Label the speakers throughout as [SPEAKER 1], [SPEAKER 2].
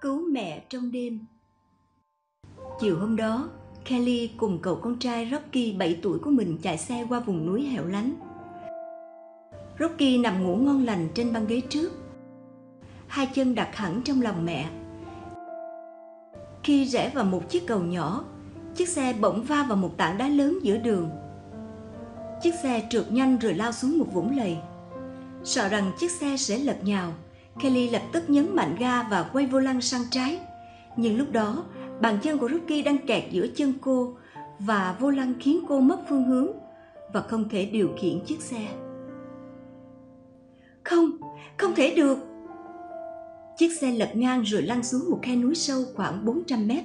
[SPEAKER 1] cứu mẹ trong đêm. Chiều hôm đó, kelly cùng cậu con trai rocky 7 tuổi của mình chạy xe qua vùng núi hẻo lánh. Rocky nằm ngủ ngon lành trên băng ghế trước. Hai chân đặt hẳn trong lòng mẹ. Khi rẽ vào một chiếc cầu nhỏ, chiếc xe bỗng va vào một tảng đá lớn giữa đường. Chiếc xe trượt nhanh rồi lao xuống một vũng lầy. Sợ rằng chiếc xe sẽ lật nhào kelly lập tức nhấn mạnh ga và quay vô lăng sang trái nhưng lúc đó bàn chân của Rocky đang kẹt giữa chân cô và vô lăng khiến cô mất phương hướng và không thể điều khiển chiếc xe. Không, không thể được. Chiếc xe lật ngang rồi lăn xuống một khe núi sâu khoảng 400 mét.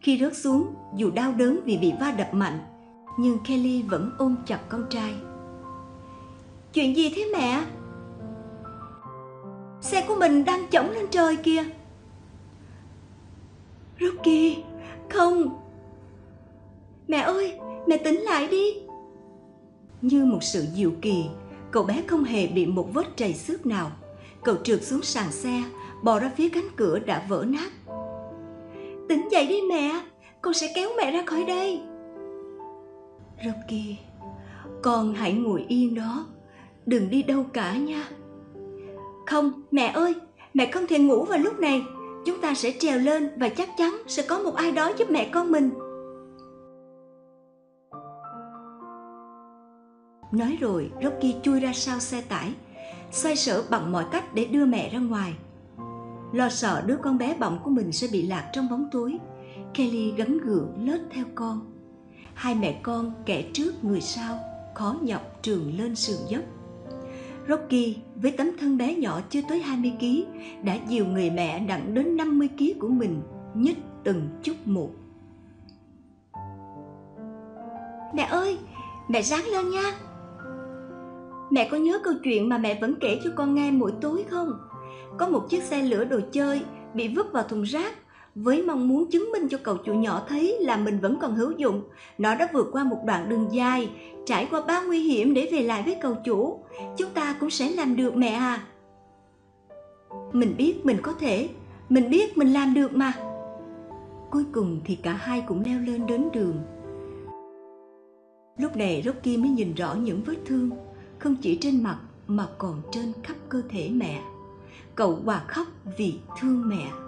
[SPEAKER 1] Khi rớt xuống, dù đau đớn vì bị va đập mạnh, nhưng Kelly vẫn ôm chặt con trai. Chuyện gì thế mẹ? Xe của mình đang chổng lên trời kìa. Rocky, không. Mẹ ơi, mẹ tỉnh lại đi. Như một sự diệu kỳ, cậu bé không hề bị một vết trầy xước nào. Cậu trượt xuống sàn xe, bò ra phía cánh cửa đã vỡ nát. Tỉnh dậy đi mẹ, con sẽ kéo mẹ ra khỏi đây. Rocky, con hãy ngồi yên đó, đừng đi đâu cả nha. Không, mẹ ơi, mẹ không thể ngủ vào lúc này. Chúng ta sẽ trèo lên và chắc chắn sẽ có một ai đó giúp mẹ con mình. Nói rồi, Rocky chui ra sau xe tải, xoay sở bằng mọi cách để đưa mẹ ra ngoài. Lo sợ đứa con bé bỏng của mình sẽ bị lạc trong bóng tối, Kelly gắn gượng lết theo con. Hai mẹ con kẻ trước người sau, khó nhọc trường lên sườn dốc. Rocky với tấm thân bé nhỏ chưa tới 20 kg đã dìu người mẹ nặng đến 50 kg của mình nhích từng chút một. Mẹ ơi, mẹ ráng lên nha. Mẹ có nhớ câu chuyện mà mẹ vẫn kể cho con nghe mỗi tối không? Có một chiếc xe lửa đồ chơi bị vứt vào thùng rác với mong muốn chứng minh cho cậu chủ nhỏ thấy là mình vẫn còn hữu dụng. Nó đã vượt qua một đoạn đường dài, trải qua bao nguy hiểm để về lại với cậu chủ. Chúng ta cũng sẽ làm được mẹ à. Mình biết mình có thể, mình biết mình làm được mà. Cuối cùng thì cả hai cũng leo lên đến đường. Lúc này Rocky mới nhìn rõ những vết thương, không chỉ trên mặt mà còn trên khắp cơ thể mẹ. Cậu hòa khóc vì thương mẹ.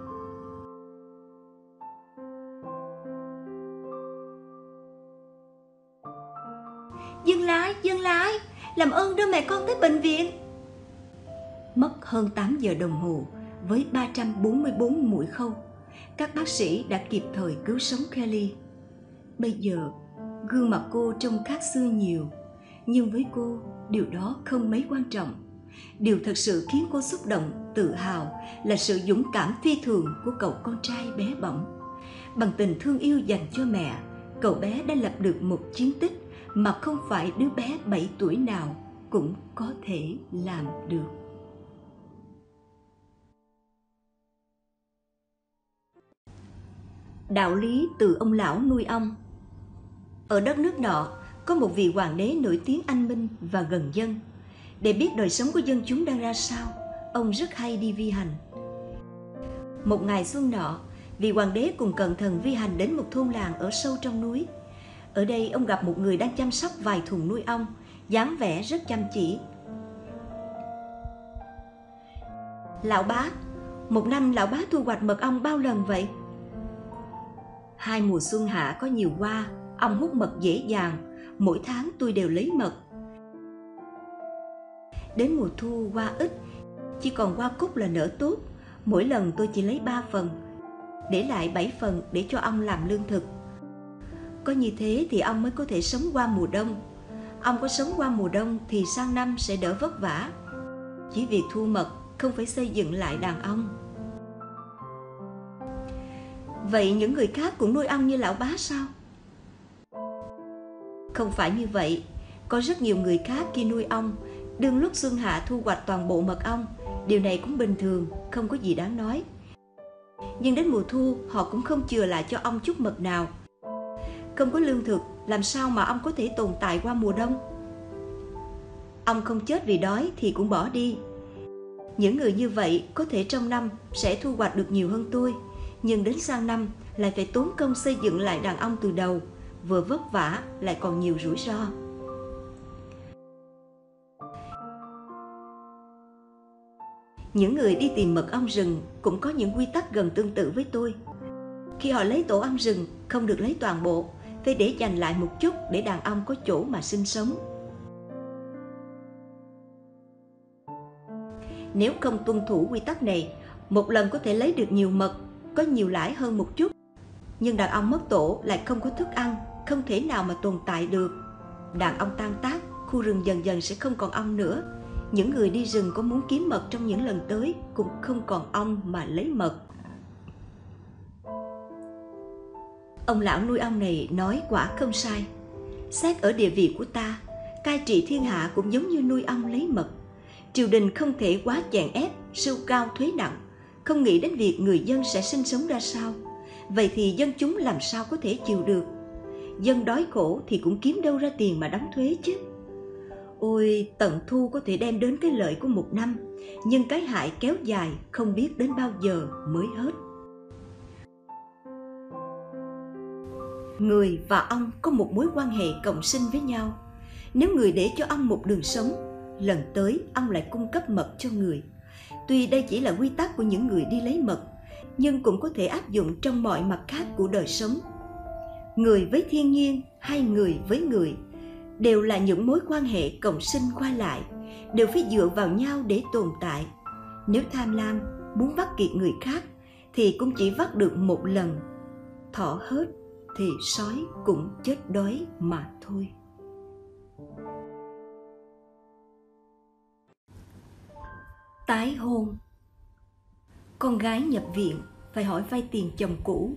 [SPEAKER 1] Dừng lại, dừng lại, làm ơn đưa mẹ con tới bệnh viện. Mất hơn 8 giờ đồng hồ với 344 mũi khâu, các bác sĩ đã kịp thời cứu sống Kelly. Bây giờ, gương mặt cô trông khác xưa nhiều, nhưng với cô, điều đó không mấy quan trọng. Điều thật sự khiến cô xúc động, tự hào là sự dũng cảm phi thường của cậu con trai bé bỏng. Bằng tình thương yêu dành cho mẹ, cậu bé đã lập được một chiến tích mà không phải đứa bé 7 tuổi nào cũng có thể làm được. Đạo lý từ ông lão nuôi ông Ở đất nước nọ, có một vị hoàng đế nổi tiếng anh minh và gần dân. Để biết đời sống của dân chúng đang ra sao, ông rất hay đi vi hành. Một ngày xuân nọ, vị hoàng đế cùng cận thần vi hành đến một thôn làng ở sâu trong núi – ở đây ông gặp một người đang chăm sóc vài thùng nuôi ong, dáng vẻ rất chăm chỉ. Lão bá, một năm lão bá thu hoạch mật ong bao lần vậy? Hai mùa xuân hạ có nhiều hoa, ong hút mật dễ dàng, mỗi tháng tôi đều lấy mật. Đến mùa thu hoa ít, chỉ còn hoa cúc là nở tốt, mỗi lần tôi chỉ lấy ba phần, để lại bảy phần để cho ong làm lương thực có như thế thì ông mới có thể sống qua mùa đông. Ông có sống qua mùa đông thì sang năm sẽ đỡ vất vả. Chỉ vì thu mật, không phải xây dựng lại đàn ông. Vậy những người khác cũng nuôi ong như lão bá sao? Không phải như vậy. Có rất nhiều người khác khi nuôi ong đương lúc xuân hạ thu hoạch toàn bộ mật ong, điều này cũng bình thường, không có gì đáng nói. Nhưng đến mùa thu, họ cũng không chừa lại cho ong chút mật nào không có lương thực, làm sao mà ông có thể tồn tại qua mùa đông? Ông không chết vì đói thì cũng bỏ đi. Những người như vậy có thể trong năm sẽ thu hoạch được nhiều hơn tôi, nhưng đến sang năm lại phải tốn công xây dựng lại đàn ông từ đầu, vừa vất vả lại còn nhiều rủi ro. Những người đi tìm mật ong rừng cũng có những quy tắc gần tương tự với tôi. Khi họ lấy tổ ong rừng không được lấy toàn bộ phải để dành lại một chút để đàn ông có chỗ mà sinh sống. Nếu không tuân thủ quy tắc này, một lần có thể lấy được nhiều mật, có nhiều lãi hơn một chút. Nhưng đàn ông mất tổ lại không có thức ăn, không thể nào mà tồn tại được. Đàn ông tan tác, khu rừng dần dần sẽ không còn ong nữa. Những người đi rừng có muốn kiếm mật trong những lần tới cũng không còn ong mà lấy mật. Ông lão nuôi ong này nói quả không sai. Xét ở địa vị của ta, cai trị thiên hạ cũng giống như nuôi ong lấy mật. Triều đình không thể quá chèn ép, sưu cao thuế nặng, không nghĩ đến việc người dân sẽ sinh sống ra sao. Vậy thì dân chúng làm sao có thể chịu được? Dân đói khổ thì cũng kiếm đâu ra tiền mà đóng thuế chứ. Ôi, tận thu có thể đem đến cái lợi của một năm, nhưng cái hại kéo dài không biết đến bao giờ mới hết. Người và ong có một mối quan hệ cộng sinh với nhau. Nếu người để cho ong một đường sống, lần tới ong lại cung cấp mật cho người. Tuy đây chỉ là quy tắc của những người đi lấy mật, nhưng cũng có thể áp dụng trong mọi mặt khác của đời sống. Người với thiên nhiên hay người với người đều là những mối quan hệ cộng sinh qua lại, đều phải dựa vào nhau để tồn tại. Nếu tham lam, muốn vắt kiệt người khác thì cũng chỉ vắt được một lần, thọ hết thì sói cũng chết đói mà thôi. Tái hôn. Con gái nhập viện, phải hỏi vay tiền chồng cũ.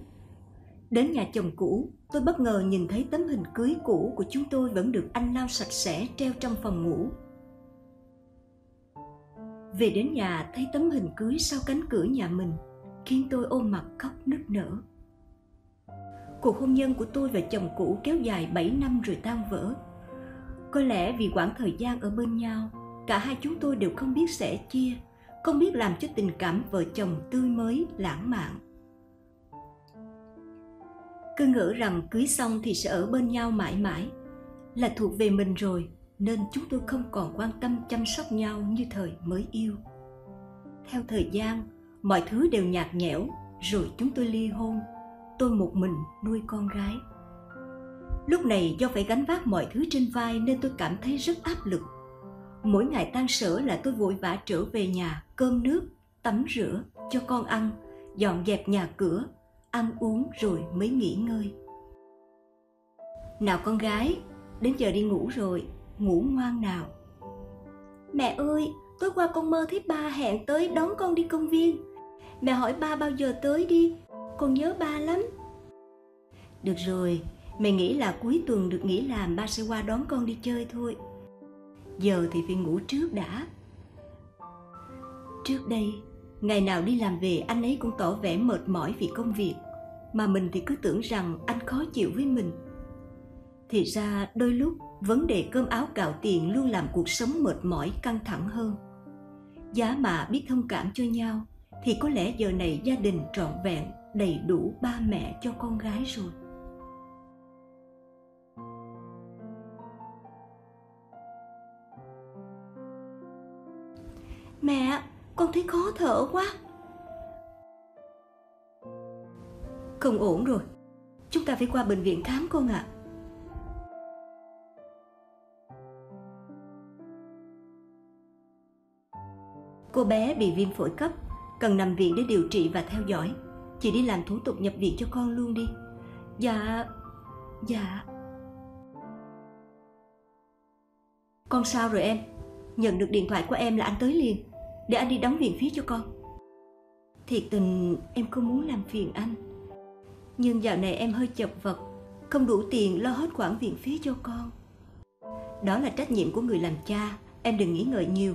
[SPEAKER 1] Đến nhà chồng cũ, tôi bất ngờ nhìn thấy tấm hình cưới cũ của chúng tôi vẫn được anh lau sạch sẽ treo trong phòng ngủ. Về đến nhà, thấy tấm hình cưới sau cánh cửa nhà mình, khiến tôi ôm mặt khóc nức nở cuộc hôn nhân của tôi và chồng cũ kéo dài 7 năm rồi tan vỡ. Có lẽ vì quãng thời gian ở bên nhau, cả hai chúng tôi đều không biết sẻ chia, không biết làm cho tình cảm vợ chồng tươi mới lãng mạn. Cứ ngỡ rằng cưới xong thì sẽ ở bên nhau mãi mãi, là thuộc về mình rồi, nên chúng tôi không còn quan tâm chăm sóc nhau như thời mới yêu. Theo thời gian, mọi thứ đều nhạt nhẽo, rồi chúng tôi ly hôn tôi một mình nuôi con gái. Lúc này do phải gánh vác mọi thứ trên vai nên tôi cảm thấy rất áp lực. Mỗi ngày tan sở là tôi vội vã trở về nhà, cơm nước, tắm rửa, cho con ăn, dọn dẹp nhà cửa, ăn uống rồi mới nghỉ ngơi. Nào con gái, đến giờ đi ngủ rồi, ngủ ngoan nào. Mẹ ơi, tối qua con mơ thấy ba hẹn tới đón con đi công viên. Mẹ hỏi ba bao giờ tới đi con nhớ ba lắm. Được rồi mẹ nghĩ là cuối tuần được nghỉ làm, ba sẽ qua đón con đi chơi thôi. Giờ thì phải ngủ trước đã. Trước đây, ngày nào đi làm về, anh ấy cũng tỏ vẻ mệt mỏi vì công việc. Mà mình thì cứ tưởng rằng anh khó chịu với mình. Thì ra, đôi lúc, vấn đề cơm áo gạo tiền luôn làm cuộc sống mệt mỏi, căng thẳng hơn. Giá mà biết thông cảm cho nhau, thì có lẽ giờ này gia đình trọn vẹn đầy đủ ba mẹ cho con gái rồi. Mẹ, con thấy khó thở quá. Không ổn rồi. Chúng ta phải qua bệnh viện khám con ạ. À. cô bé bị viêm phổi cấp, cần nằm viện để điều trị và theo dõi chị đi làm thủ tục nhập viện cho con luôn đi. Dạ dạ. Con sao rồi em? Nhận được điện thoại của em là anh tới liền, để anh đi đóng viện phí cho con. Thiệt tình, em không muốn làm phiền anh. Nhưng dạo này em hơi chật vật, không đủ tiền lo hết khoản viện phí cho con. Đó là trách nhiệm của người làm cha, em đừng nghĩ ngợi nhiều.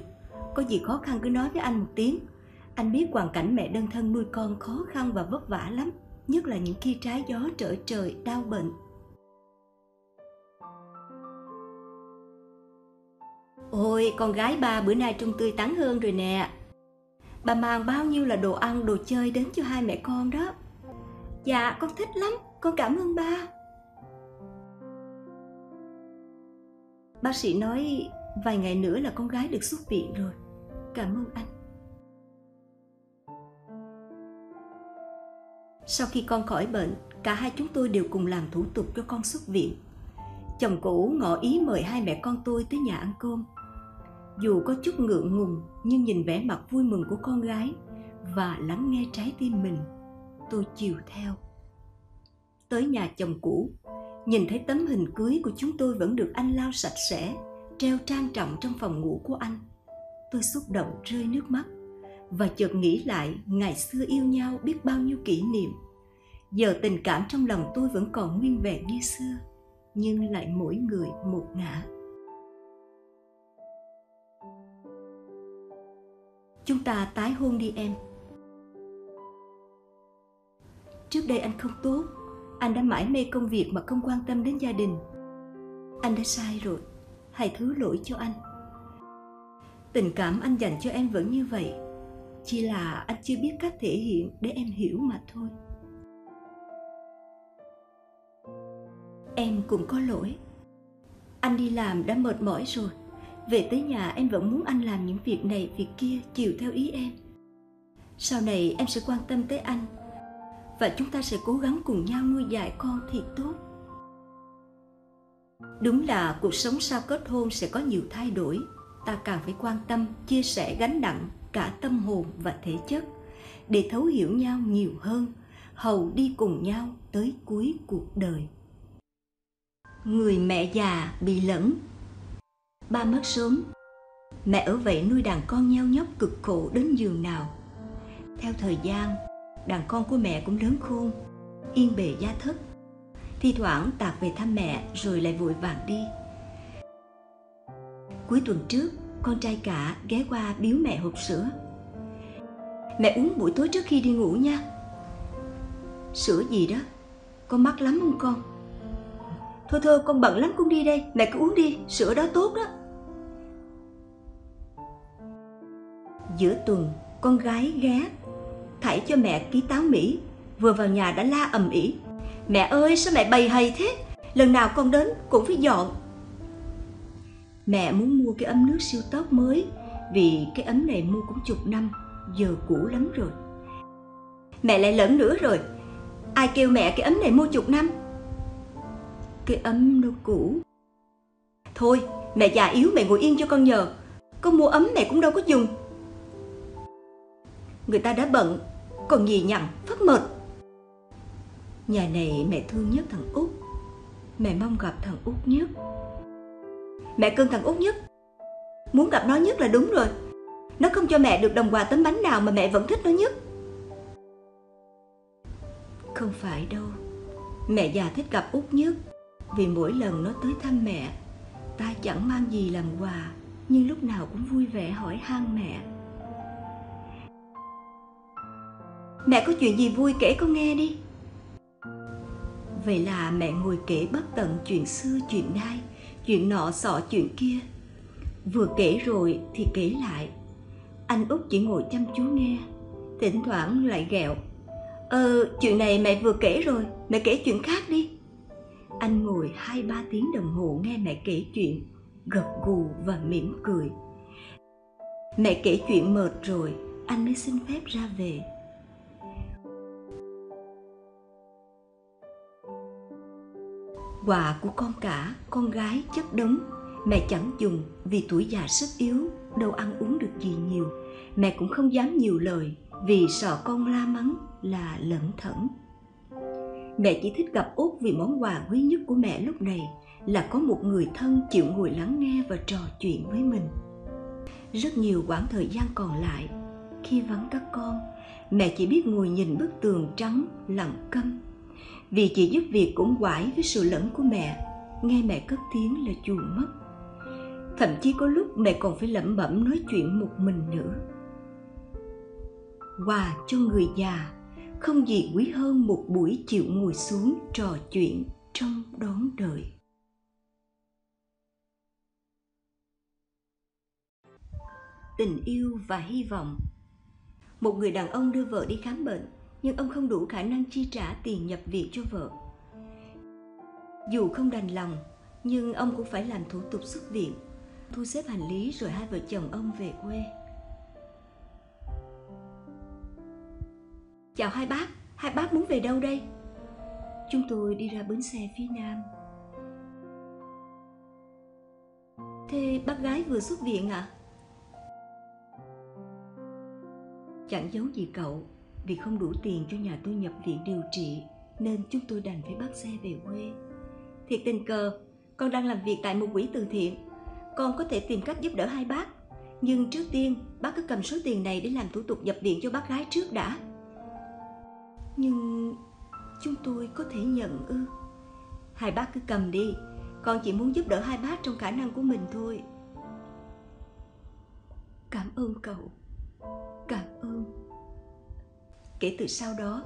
[SPEAKER 1] Có gì khó khăn cứ nói với anh một tiếng anh biết hoàn cảnh mẹ đơn thân nuôi con khó khăn và vất vả lắm, nhất là những khi trái gió trở trời đau bệnh. Ôi, con gái ba bữa nay trông tươi tắn hơn rồi nè. Bà mang bao nhiêu là đồ ăn, đồ chơi đến cho hai mẹ con đó. Dạ con thích lắm, con cảm ơn ba. Bác sĩ nói, vài ngày nữa là con gái được xuất viện rồi. Cảm ơn anh. Sau khi con khỏi bệnh, cả hai chúng tôi đều cùng làm thủ tục cho con xuất viện. Chồng cũ ngỏ ý mời hai mẹ con tôi tới nhà ăn cơm. Dù có chút ngượng ngùng, nhưng nhìn vẻ mặt vui mừng của con gái và lắng nghe trái tim mình, tôi chiều theo. Tới nhà chồng cũ, nhìn thấy tấm hình cưới của chúng tôi vẫn được anh lau sạch sẽ, treo trang trọng trong phòng ngủ của anh, tôi xúc động rơi nước mắt và chợt nghĩ lại ngày xưa yêu nhau biết bao nhiêu kỷ niệm. Giờ tình cảm trong lòng tôi vẫn còn nguyên vẹn như xưa, nhưng lại mỗi người một ngã. Chúng ta tái hôn đi em. Trước đây anh không tốt, anh đã mãi mê công việc mà không quan tâm đến gia đình. Anh đã sai rồi, hãy thứ lỗi cho anh. Tình cảm anh dành cho em vẫn như vậy chỉ là anh chưa biết cách thể hiện để em hiểu mà thôi. Em cũng có lỗi. Anh đi làm đã mệt mỏi rồi. Về tới nhà em vẫn muốn anh làm những việc này, việc kia, chiều theo ý em. Sau này em sẽ quan tâm tới anh. Và chúng ta sẽ cố gắng cùng nhau nuôi dạy con thì tốt. Đúng là cuộc sống sau kết hôn sẽ có nhiều thay đổi. Ta càng phải quan tâm, chia sẻ, gánh nặng cả tâm hồn và thể chất, để thấu hiểu nhau nhiều hơn, hầu đi cùng nhau tới cuối cuộc đời. Người mẹ già bị lẫn. Ba mất sớm. Mẹ ở vậy nuôi đàn con nheo nhóc cực khổ đến giường nào. Theo thời gian, đàn con của mẹ cũng lớn khôn, yên bề gia thất. Thi thoảng tạc về thăm mẹ rồi lại vội vàng đi. Cuối tuần trước con trai cả ghé qua biếu mẹ hộp sữa. Mẹ uống buổi tối trước khi đi ngủ nha. Sữa gì đó? Con mắc lắm không con? Thôi thôi, con bận lắm con đi đây. Mẹ cứ uống đi, sữa đó tốt đó. Giữa tuần, con gái ghé, thảy cho mẹ ký táo mỹ. Vừa vào nhà đã la ầm ĩ. Mẹ ơi, sao mẹ bày hay thế? Lần nào con đến cũng phải dọn mẹ muốn mua cái ấm nước siêu tốc mới, vì cái ấm này mua cũng chục năm, giờ cũ lắm rồi. Mẹ lại lẫn nữa rồi. Ai kêu mẹ cái ấm này mua chục năm? Cái ấm nó cũ. Thôi, mẹ già yếu, mẹ ngồi yên cho con nhờ. Con mua ấm mẹ cũng đâu có dùng. Người ta đã bận, còn gì nhặn phát mệt. Nhà này mẹ thương nhất thằng út. Mẹ mong gặp thằng út nhất mẹ cưng thằng út nhất. Muốn gặp nó nhất là đúng rồi. Nó không cho mẹ được đồng quà tấm bánh nào mà mẹ vẫn thích nó nhất. Không phải đâu. Mẹ già thích gặp út nhất. Vì mỗi lần nó tới thăm mẹ, ta chẳng mang gì làm quà, nhưng lúc nào cũng vui vẻ hỏi han mẹ. Mẹ có chuyện gì vui kể con nghe đi. Vậy là mẹ ngồi kể bất tận chuyện xưa chuyện nay chuyện nọ sọ chuyện kia. Vừa kể rồi thì kể lại. Anh út chỉ ngồi chăm chú nghe, thỉnh thoảng lại ghẹo. Ờ chuyện này mẹ vừa kể rồi, mẹ kể chuyện khác đi. Anh ngồi hai ba tiếng đồng hồ nghe mẹ kể chuyện, gật gù và mỉm cười. Mẹ kể chuyện mệt rồi, anh mới xin phép ra về. Quà của con cả, con gái chất đống. Mẹ chẳng dùng vì tuổi già sức yếu, đâu ăn uống được gì nhiều. Mẹ cũng không dám nhiều lời vì sợ con la mắng là lẩn thẩn. Mẹ chỉ thích gặp út vì món quà quý nhất của mẹ lúc này là có một người thân chịu ngồi lắng nghe và trò chuyện với mình. Rất nhiều quãng thời gian còn lại, khi vắng các con, mẹ chỉ biết ngồi nhìn bức tường trắng lặng câm vì chị giúp việc cũng quải với sự lẫn của mẹ nghe mẹ cất tiếng là chuồn mất. Thậm chí có lúc mẹ còn phải lẩm bẩm nói chuyện một mình nữa. Quà cho người già không gì quý hơn một buổi chịu ngồi xuống trò chuyện trong đón đời tình yêu và hy vọng. Một người đàn ông đưa vợ đi khám bệnh, nhưng ông không đủ khả năng chi trả tiền nhập viện cho vợ. Dù không đành lòng, nhưng ông cũng phải làm thủ tục xuất viện, thu xếp hành lý rồi hai vợ chồng ông về quê. Chào hai bác, hai bác muốn về đâu đây? Chúng tôi đi ra bến xe phía nam. Thế bác gái vừa xuất viện ạ? À? Chẳng giấu gì cậu, vì không đủ tiền cho nhà tôi nhập viện điều trị nên chúng tôi đành phải bắt xe về quê. Thiệt tình cờ, con đang làm việc tại một quỹ từ thiện. Con có thể tìm cách giúp đỡ hai bác. Nhưng trước tiên, bác cứ cầm số tiền này để làm thủ tục nhập viện cho bác gái trước đã. Nhưng chúng tôi có thể nhận ư? Hai bác cứ cầm đi, con chỉ muốn giúp đỡ hai bác trong khả năng của mình thôi. Cảm ơn cậu. Kể từ sau đó,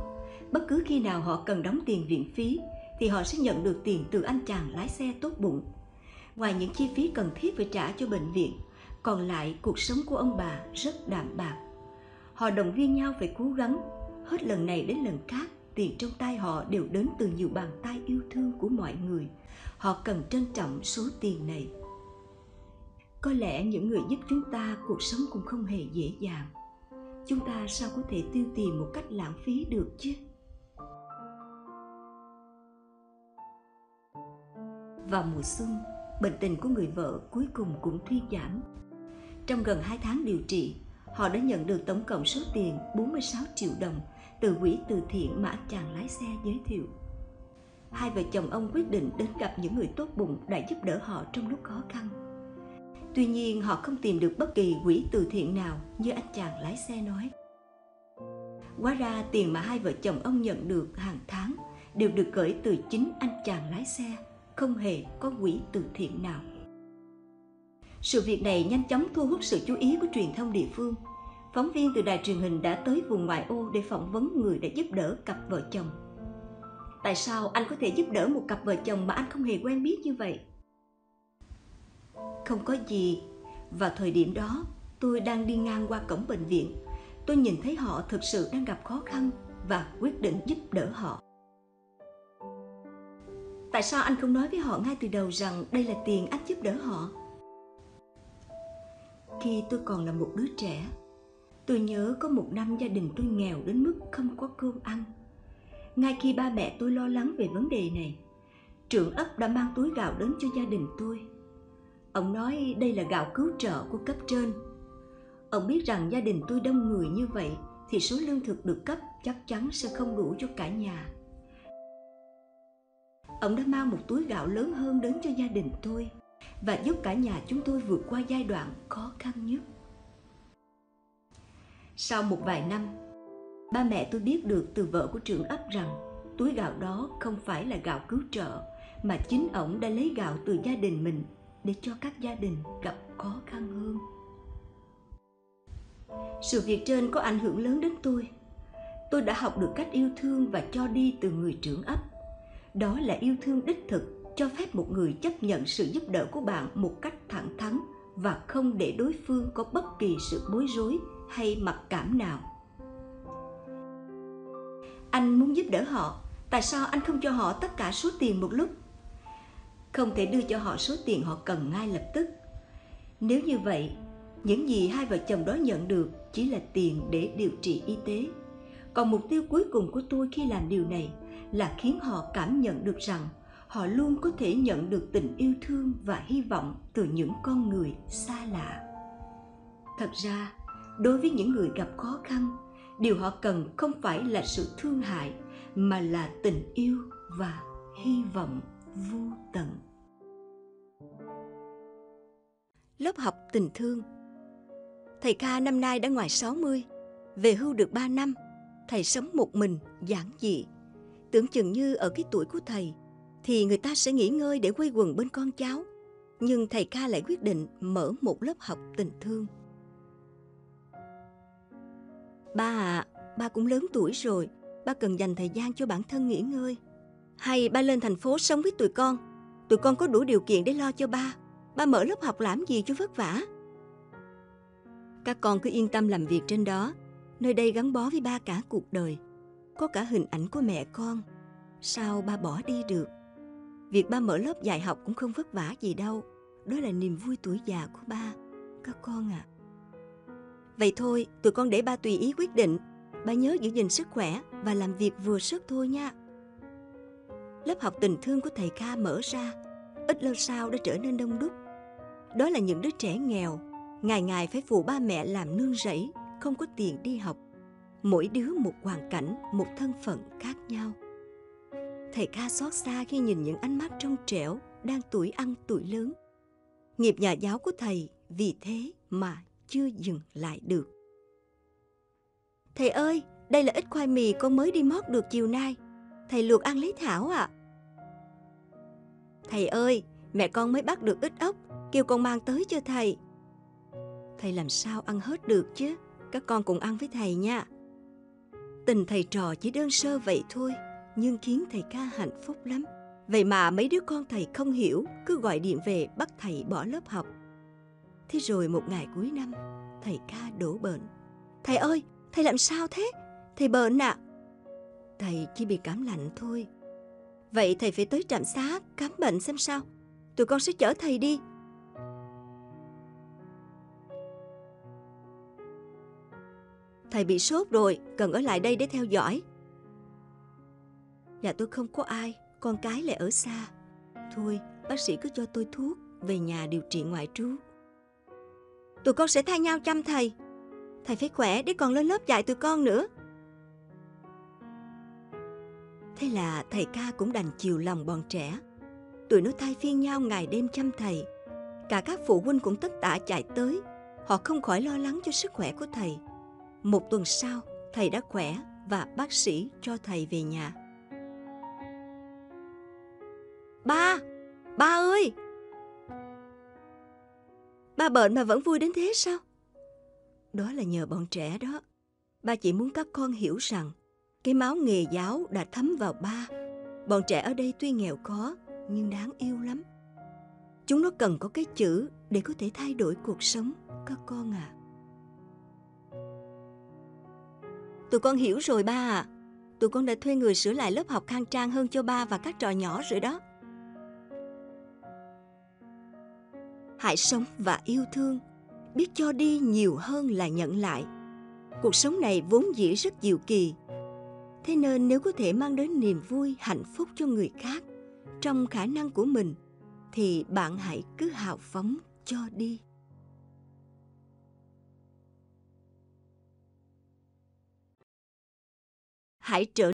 [SPEAKER 1] bất cứ khi nào họ cần đóng tiền viện phí thì họ sẽ nhận được tiền từ anh chàng lái xe tốt bụng. Ngoài những chi phí cần thiết phải trả cho bệnh viện, còn lại cuộc sống của ông bà rất đạm bạc. Họ động viên nhau phải cố gắng, hết lần này đến lần khác, tiền trong tay họ đều đến từ nhiều bàn tay yêu thương của mọi người. Họ cần trân trọng số tiền này. Có lẽ những người giúp chúng ta cuộc sống cũng không hề dễ dàng. Chúng ta sao có thể tiêu tiền một cách lãng phí được chứ? Vào mùa xuân, bệnh tình của người vợ cuối cùng cũng thuyên giảm. Trong gần 2 tháng điều trị, họ đã nhận được tổng cộng số tiền 46 triệu đồng từ quỹ từ thiện mà anh chàng lái xe giới thiệu. Hai vợ chồng ông quyết định đến gặp những người tốt bụng đã giúp đỡ họ trong lúc khó khăn. Tuy nhiên, họ không tìm được bất kỳ quỹ từ thiện nào như anh chàng lái xe nói. Quá ra, tiền mà hai vợ chồng ông nhận được hàng tháng đều được gửi từ chính anh chàng lái xe, không hề có quỹ từ thiện nào. Sự việc này nhanh chóng thu hút sự chú ý của truyền thông địa phương. Phóng viên từ đài truyền hình đã tới vùng ngoại ô để phỏng vấn người đã giúp đỡ cặp vợ chồng. Tại sao anh có thể giúp đỡ một cặp vợ chồng mà anh không hề quen biết như vậy? Không có gì. Vào thời điểm đó, tôi đang đi ngang qua cổng bệnh viện. Tôi nhìn thấy họ thực sự đang gặp khó khăn và quyết định giúp đỡ họ. Tại sao anh không nói với họ ngay từ đầu rằng đây là tiền anh giúp đỡ họ? Khi tôi còn là một đứa trẻ, tôi nhớ có một năm gia đình tôi nghèo đến mức không có cơm ăn. Ngay khi ba mẹ tôi lo lắng về vấn đề này, trưởng ấp đã mang túi gạo đến cho gia đình tôi. Ông nói đây là gạo cứu trợ của cấp trên. Ông biết rằng gia đình tôi đông người như vậy thì số lương thực được cấp chắc chắn sẽ không đủ cho cả nhà ông đã mang một túi gạo lớn hơn đến cho gia đình tôi và giúp cả nhà chúng tôi vượt qua giai đoạn khó khăn nhất. Sau một vài năm, ba mẹ tôi biết được từ vợ của trưởng ấp rằng túi gạo đó không phải là gạo cứu trợ mà chính ổng đã lấy gạo từ gia đình mình để cho các gia đình gặp khó khăn hơn. Sự việc trên có ảnh hưởng lớn đến tôi. Tôi đã học được cách yêu thương và cho đi từ người trưởng ấp đó là yêu thương đích thực, cho phép một người chấp nhận sự giúp đỡ của bạn một cách thẳng thắn và không để đối phương có bất kỳ sự bối rối hay mặc cảm nào anh muốn giúp đỡ họ, tại sao anh không cho họ tất cả số tiền một lúc không thể đưa cho họ số tiền họ cần ngay lập tức. Nếu như vậy, những gì hai vợ chồng đó nhận được chỉ là tiền để điều trị y tế. Còn mục tiêu cuối cùng của tôi khi làm điều này là khiến họ cảm nhận được rằng họ luôn có thể nhận được tình yêu thương và hy vọng từ những con người xa lạ. Thật ra, đối với những người gặp khó khăn, điều họ cần không phải là sự thương hại mà là tình yêu và hy vọng vô tận. Lớp học tình thương. Thầy Kha năm nay đã ngoài 60 về hưu được 3 năm, thầy sống một mình, giản dị. Tưởng chừng như ở cái tuổi của thầy, thì người ta sẽ nghỉ ngơi để quây quần bên con cháu. Nhưng thầy Kha lại quyết định mở một lớp học tình thương. Ba à ba cũng lớn tuổi rồi, ba cần dành thời gian cho bản thân nghỉ ngơi hay ba lên thành phố sống với tụi con tụi con có đủ điều kiện để lo cho ba ba mở lớp học làm gì cho vất vả các con cứ yên tâm làm việc trên đó Nơi đây gắn bó với ba cả cuộc đời. Có cả hình ảnh của mẹ con. Sao ba bỏ đi được? Việc ba mở lớp dạy học cũng không vất vả gì đâu. Đó là niềm vui tuổi già của ba. Các con ạ. À. Vậy thôi, tụi con để ba tùy ý quyết định. Ba nhớ giữ gìn sức khỏe và làm việc vừa sức thôi nha. Lớp học tình thương của thầy Kha mở ra, ít lâu sau đã trở nên đông đúc. Đó là những đứa trẻ nghèo, ngày ngày phải phụ ba mẹ làm nương rẫy, không có tiền đi học. Mỗi đứa một hoàn cảnh, một thân phận khác nhau. Thầy Kha xót xa khi nhìn những ánh mắt trong trẻo, đang tuổi ăn tuổi lớn. Nghiệp nhà giáo của thầy vì thế mà chưa dừng lại được. Thầy ơi, đây là ít khoai mì con mới đi mót được chiều nay. Thầy luộc ăn lấy thảo ạ. À. Thầy ơi, mẹ con mới bắt được ít ốc, kêu con mang tới cho thầy. Thầy làm sao ăn hết được chứ, các con cùng ăn với thầy nha. Tình thầy trò chỉ đơn sơ vậy thôi, nhưng khiến thầy ca hạnh phúc lắm. Vậy mà mấy đứa con thầy không hiểu, cứ gọi điện về bắt thầy bỏ lớp học. Thế rồi một ngày cuối năm, thầy ca đổ bệnh. Thầy ơi, thầy làm sao thế? Thầy bệnh ạ. À? Thầy chỉ bị cảm lạnh thôi. Vậy thầy phải tới trạm xá khám bệnh xem sao. Tụi con sẽ chở thầy đi. Thầy bị sốt rồi, cần ở lại đây để theo dõi. nhà tôi không có ai, con cái lại ở xa. Thôi, bác sĩ cứ cho tôi thuốc, về nhà điều trị ngoại trú. Tụi con sẽ thay nhau chăm thầy. Thầy phải khỏe để còn lên lớp dạy tụi con nữa. Thế là thầy ca cũng đành chiều lòng bọn trẻ. Tụi nó thay phiên nhau ngày đêm chăm thầy. Cả các phụ huynh cũng tất tả chạy tới. Họ không khỏi lo lắng cho sức khỏe của thầy. Một tuần sau, thầy đã khỏe và bác sĩ cho thầy về nhà. Ba! Ba ơi! Ba bệnh mà vẫn vui đến thế sao? Đó là nhờ bọn trẻ đó. Ba chỉ muốn các con hiểu rằng cái máu nghề giáo đã thấm vào ba. Bọn trẻ ở đây tuy nghèo khó nhưng đáng yêu lắm. Chúng nó cần có cái chữ để có thể thay đổi cuộc sống các con à. Tụi con hiểu rồi ba à. Tụi con đã thuê người sửa lại lớp học khang trang hơn cho ba và các trò nhỏ rồi đó. Hãy sống và yêu thương, biết cho đi nhiều hơn là nhận lại. Cuộc sống này vốn dĩ rất diệu kỳ, thế nên nếu có thể mang đến niềm vui, hạnh phúc cho người khác trong khả năng của mình, thì bạn hãy cứ hào phóng cho đi. Hãy trở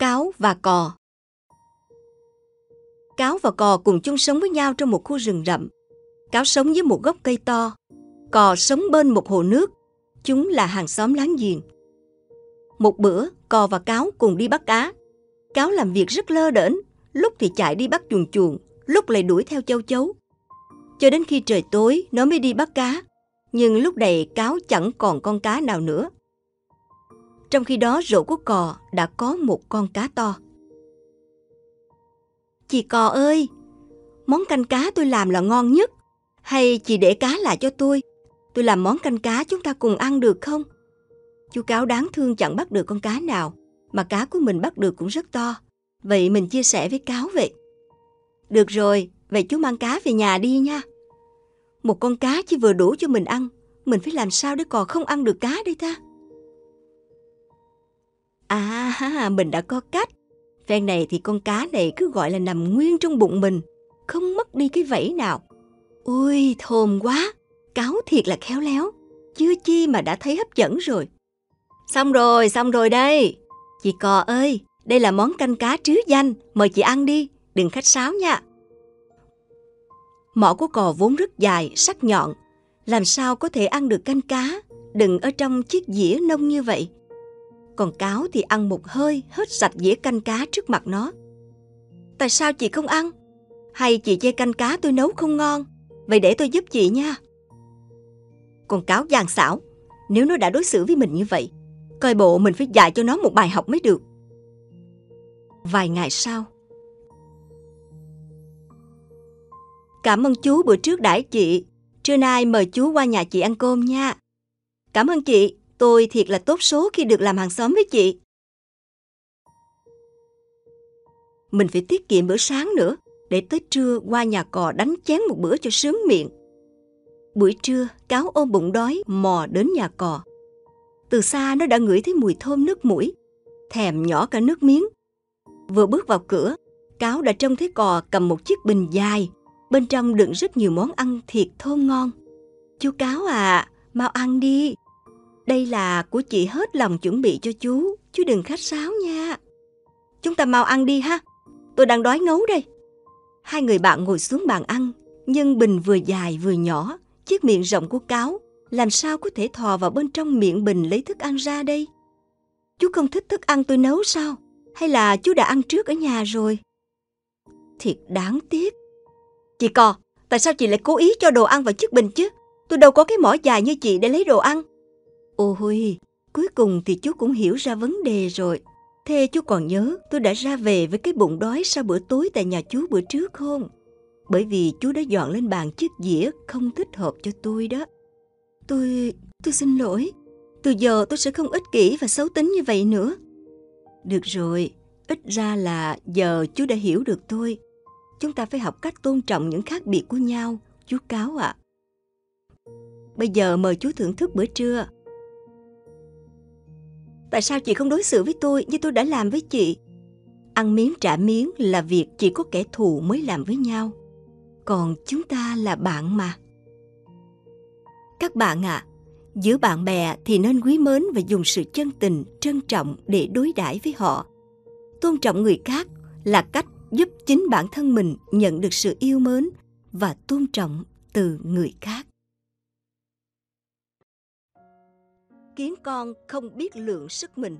[SPEAKER 1] Cáo và cò Cáo và cò cùng chung sống với nhau trong một khu rừng rậm. Cáo sống dưới một gốc cây to, cò sống bên một hồ nước. Chúng là hàng xóm láng giềng. Một bữa, cò và cáo cùng đi bắt cá. Cáo làm việc rất lơ đễnh, lúc thì chạy đi bắt chuồn chuồn, lúc lại đuổi theo châu chấu. Cho đến khi trời tối, nó mới đi bắt cá. Nhưng lúc này cáo chẳng còn con cá nào nữa. Trong khi đó rổ của cò đã có một con cá to. Chị cò ơi, món canh cá tôi làm là ngon nhất. Hay chị để cá lại cho tôi, tôi làm món canh cá chúng ta cùng ăn được không? Chú cáo đáng thương chẳng bắt được con cá nào, mà cá của mình bắt được cũng rất to. Vậy mình chia sẻ với cáo vậy. Được rồi, vậy chú mang cá về nhà đi nha. Một con cá chỉ vừa đủ cho mình ăn, mình phải làm sao để cò không ăn được cá đây ta? À, mình đã có cách. Phen này thì con cá này cứ gọi là nằm nguyên trong bụng mình, không mất đi cái vẫy nào. Ui, thơm quá, cáo thiệt là khéo léo, chưa chi mà đã thấy hấp dẫn rồi. Xong rồi, xong rồi đây. Chị cò ơi, đây là món canh cá trứ danh, mời chị ăn đi, đừng khách sáo nha. Mỏ của cò vốn rất dài, sắc nhọn, làm sao có thể ăn được canh cá, đừng ở trong chiếc dĩa nông như vậy. Còn cáo thì ăn một hơi hết sạch dĩa canh cá trước mặt nó. Tại sao chị không ăn? Hay chị chê canh cá tôi nấu không ngon? Vậy để tôi giúp chị nha. Còn cáo gian xảo, nếu nó đã đối xử với mình như vậy, coi bộ mình phải dạy cho nó một bài học mới được. Vài ngày sau, Cảm ơn chú bữa trước đãi chị. Trưa nay mời chú qua nhà chị ăn cơm nha. Cảm ơn chị, tôi thiệt là tốt số khi được làm hàng xóm với chị. Mình phải tiết kiệm bữa sáng nữa, để tới trưa qua nhà cò đánh chén một bữa cho sướng miệng. Buổi trưa, cáo ôm bụng đói mò đến nhà cò. Từ xa nó đã ngửi thấy mùi thơm nước mũi, thèm nhỏ cả nước miếng. Vừa bước vào cửa, cáo đã trông thấy cò cầm một chiếc bình dài, bên trong đựng rất nhiều món ăn thiệt thơm ngon. Chú cáo à, mau ăn đi. Đây là của chị hết lòng chuẩn bị cho chú, chú đừng khách sáo nha. Chúng ta mau ăn đi ha, tôi đang đói ngấu đây. Hai người bạn ngồi xuống bàn ăn, nhưng bình vừa dài vừa nhỏ, chiếc miệng rộng của cáo, làm sao có thể thò vào bên trong miệng bình lấy thức ăn ra đây? Chú không thích thức ăn tôi nấu sao? Hay là chú đã ăn trước ở nhà rồi? Thiệt đáng tiếc. Chị cò, tại sao chị lại cố ý cho đồ ăn vào chiếc bình chứ? Tôi đâu có cái mỏ dài như chị để lấy đồ ăn. Ôi, cuối cùng thì chú cũng hiểu ra vấn đề rồi. Thế chú còn nhớ tôi đã ra về với cái bụng đói sau bữa tối tại nhà chú bữa trước không? Bởi vì chú đã dọn lên bàn chiếc dĩa không thích hợp cho tôi đó. Tôi... tôi xin lỗi. Từ giờ tôi sẽ không ích kỷ và xấu tính như vậy nữa. Được rồi, ít ra là giờ chú đã hiểu được tôi. Chúng ta phải học cách tôn trọng những khác biệt của nhau, chú Cáo ạ. À. Bây giờ mời chú thưởng thức bữa trưa. Tại sao chị không đối xử với tôi như tôi đã làm với chị? Ăn miếng trả miếng là việc chỉ có kẻ thù mới làm với nhau. Còn chúng ta là bạn mà. Các bạn ạ, à, giữa bạn bè thì nên quý mến và dùng sự chân tình, trân trọng để đối đãi với họ. Tôn trọng người khác là cách giúp chính bản thân mình nhận được sự yêu mến và tôn trọng từ người khác. Khiến con không biết lượng sức mình.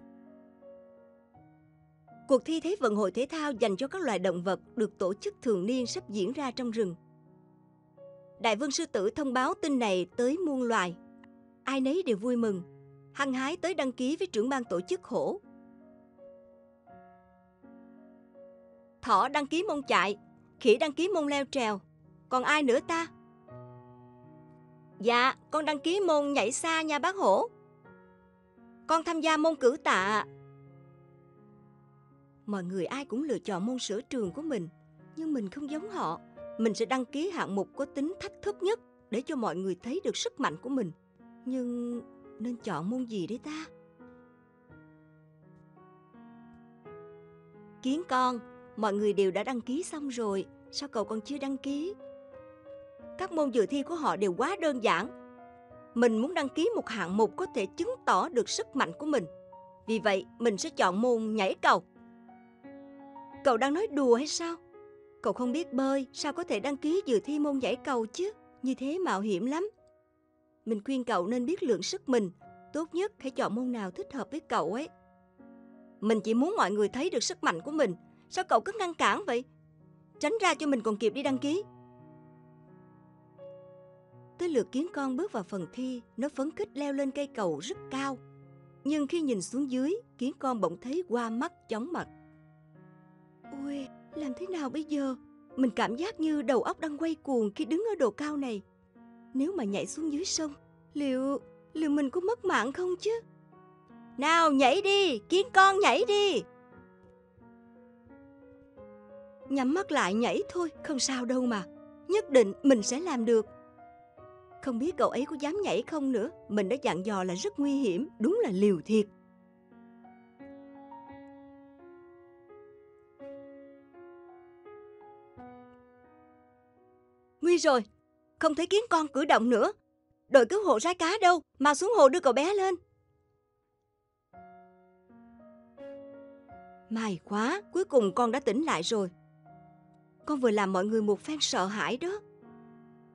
[SPEAKER 1] Cuộc thi Thế vận hội thể thao dành cho các loài động vật được tổ chức thường niên sắp diễn ra trong rừng. Đại vương sư tử thông báo tin này tới muôn loài. Ai nấy đều vui mừng, hăng hái tới đăng ký với trưởng ban tổ chức hổ. Thỏ đăng ký môn chạy, khỉ đăng ký môn leo trèo, còn ai nữa ta? Dạ, con đăng ký môn nhảy xa nha bác hổ. Con tham gia môn cử tạ. Mọi người ai cũng lựa chọn môn sở trường của mình, nhưng mình không giống họ. Mình sẽ đăng ký hạng mục có tính thách thức nhất để cho mọi người thấy được sức mạnh của mình. Nhưng nên chọn môn gì đấy ta? Kiến con, mọi người đều đã đăng ký xong rồi, sao cậu còn chưa đăng ký? Các môn dự thi của họ đều quá đơn giản, mình muốn đăng ký một hạng mục có thể chứng tỏ được sức mạnh của mình. Vì vậy, mình sẽ chọn môn nhảy cầu. Cậu đang nói đùa hay sao? Cậu không biết bơi, sao có thể đăng ký dự thi môn nhảy cầu chứ? Như thế mạo hiểm lắm. Mình khuyên cậu nên biết lượng sức mình. Tốt nhất hãy chọn môn nào thích hợp với cậu ấy. Mình chỉ muốn mọi người thấy được sức mạnh của mình. Sao cậu cứ ngăn cản vậy? Tránh ra cho mình còn kịp đi đăng ký. Tới lượt kiến con bước vào phần thi, nó phấn khích leo lên cây cầu rất cao. Nhưng khi nhìn xuống dưới, kiến con bỗng thấy qua mắt chóng mặt. Ôi, làm thế nào bây giờ? Mình cảm giác như đầu óc đang quay cuồng khi đứng ở độ cao này. Nếu mà nhảy xuống dưới sông, liệu liệu mình có mất mạng không chứ? Nào nhảy đi, kiến con nhảy đi. Nhắm mắt lại nhảy thôi, không sao đâu mà. Nhất định mình sẽ làm được. Không biết cậu ấy có dám nhảy không nữa, mình đã dặn dò là rất nguy hiểm, đúng là liều thiệt. Nguy rồi, không thấy kiến con cử động nữa. Đội cứu hộ rái cá đâu, mau xuống hồ đưa cậu bé lên. May quá, cuối cùng con đã tỉnh lại rồi. Con vừa làm mọi người một phen sợ hãi đó.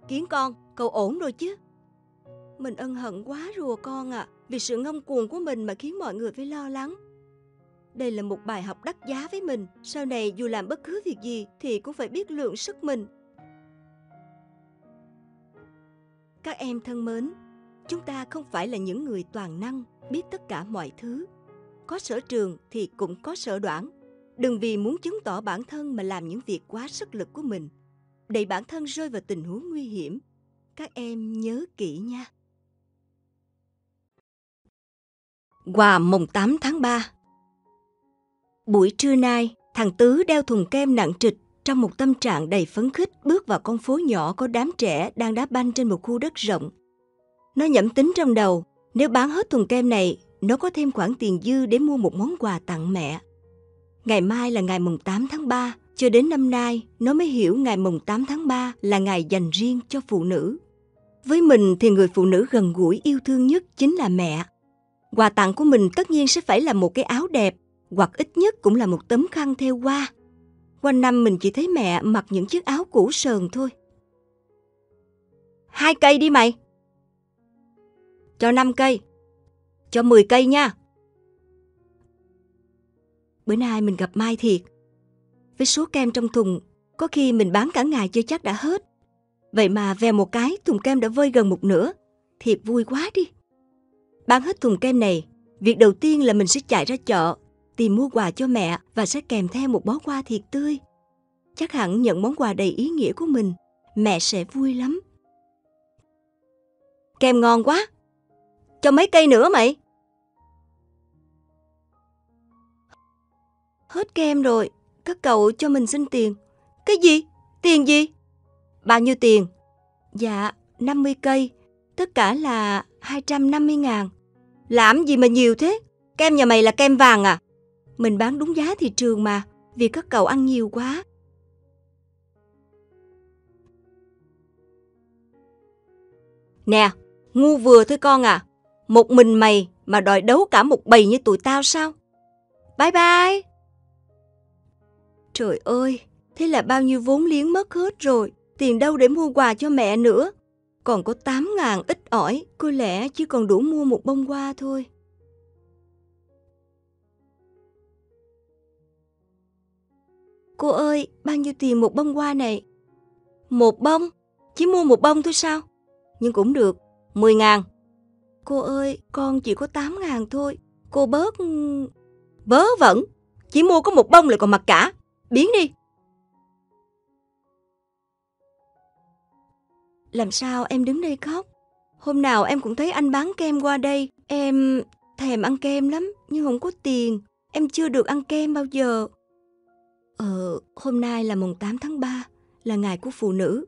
[SPEAKER 1] Kiến con, cậu ổn rồi chứ? Mình ân hận quá rùa con ạ, à, vì sự ngông cuồng của mình mà khiến mọi người phải lo lắng. Đây là một bài học đắt giá với mình, sau này dù làm bất cứ việc gì thì cũng phải biết lượng sức mình. Các em thân mến, chúng ta không phải là những người toàn năng, biết tất cả mọi thứ. Có sở trường thì cũng có sở đoản. Đừng vì muốn chứng tỏ bản thân mà làm những việc quá sức lực của mình, đẩy bản thân rơi vào tình huống nguy hiểm. Các em nhớ kỹ nha. Quà mùng 8 tháng 3 Buổi trưa nay, thằng Tứ đeo thùng kem nặng trịch trong một tâm trạng đầy phấn khích bước vào con phố nhỏ có đám trẻ đang đá banh trên một khu đất rộng. Nó nhẩm tính trong đầu, nếu bán hết thùng kem này, nó có thêm khoản tiền dư để mua một món quà tặng mẹ. Ngày mai là ngày mùng 8 tháng 3, cho đến năm nay nó mới hiểu ngày mùng 8 tháng 3 là ngày dành riêng cho phụ nữ. Với mình thì người phụ nữ gần gũi yêu thương nhất chính là mẹ. Quà tặng của mình tất nhiên sẽ phải là một cái áo đẹp, hoặc ít nhất cũng là một tấm khăn theo hoa. Quanh năm mình chỉ thấy mẹ mặc những chiếc áo cũ sờn thôi. Hai cây đi mày. Cho năm cây. Cho mười cây nha. Bữa nay mình gặp Mai thiệt. Với số kem trong thùng, có khi mình bán cả ngày chưa chắc đã hết. Vậy mà về một cái, thùng kem đã vơi gần một nửa. Thiệt vui quá đi. Bán hết thùng kem này, việc đầu tiên là mình sẽ chạy ra chợ, tìm mua quà cho mẹ và sẽ kèm theo một bó hoa thiệt tươi. Chắc hẳn nhận món quà đầy ý nghĩa của mình, mẹ sẽ vui lắm. Kem ngon quá. Cho mấy cây nữa mày. Hết kem rồi, các cậu cho mình xin tiền. Cái gì? Tiền gì? Bao nhiêu tiền? Dạ, 50 cây, tất cả là 250 ngàn. Làm gì mà nhiều thế? Kem nhà mày là kem vàng à? Mình bán đúng giá thị trường mà, vì các cậu ăn nhiều quá. Nè, ngu vừa thôi con à. Một mình mày mà đòi đấu cả một bầy như tụi tao sao? Bye bye! Trời ơi, thế là bao nhiêu vốn liếng mất hết rồi. Tiền đâu để mua quà cho mẹ nữa. Còn có 8 ngàn ít ỏi, có lẽ chỉ còn đủ mua một bông hoa thôi. Cô ơi, bao nhiêu tiền một bông hoa này? Một bông? Chỉ mua một bông thôi sao? Nhưng cũng được, 10 ngàn. Cô ơi, con chỉ có 8 ngàn thôi. Cô bớt... bớ vẩn, chỉ mua có một bông lại còn mặc cả. Biến đi. Làm sao em đứng đây khóc? Hôm nào em cũng thấy anh bán kem qua đây. Em thèm ăn kem lắm, nhưng không có tiền. Em chưa được ăn kem bao giờ. Ờ, hôm nay là mùng 8 tháng 3, là ngày của phụ nữ.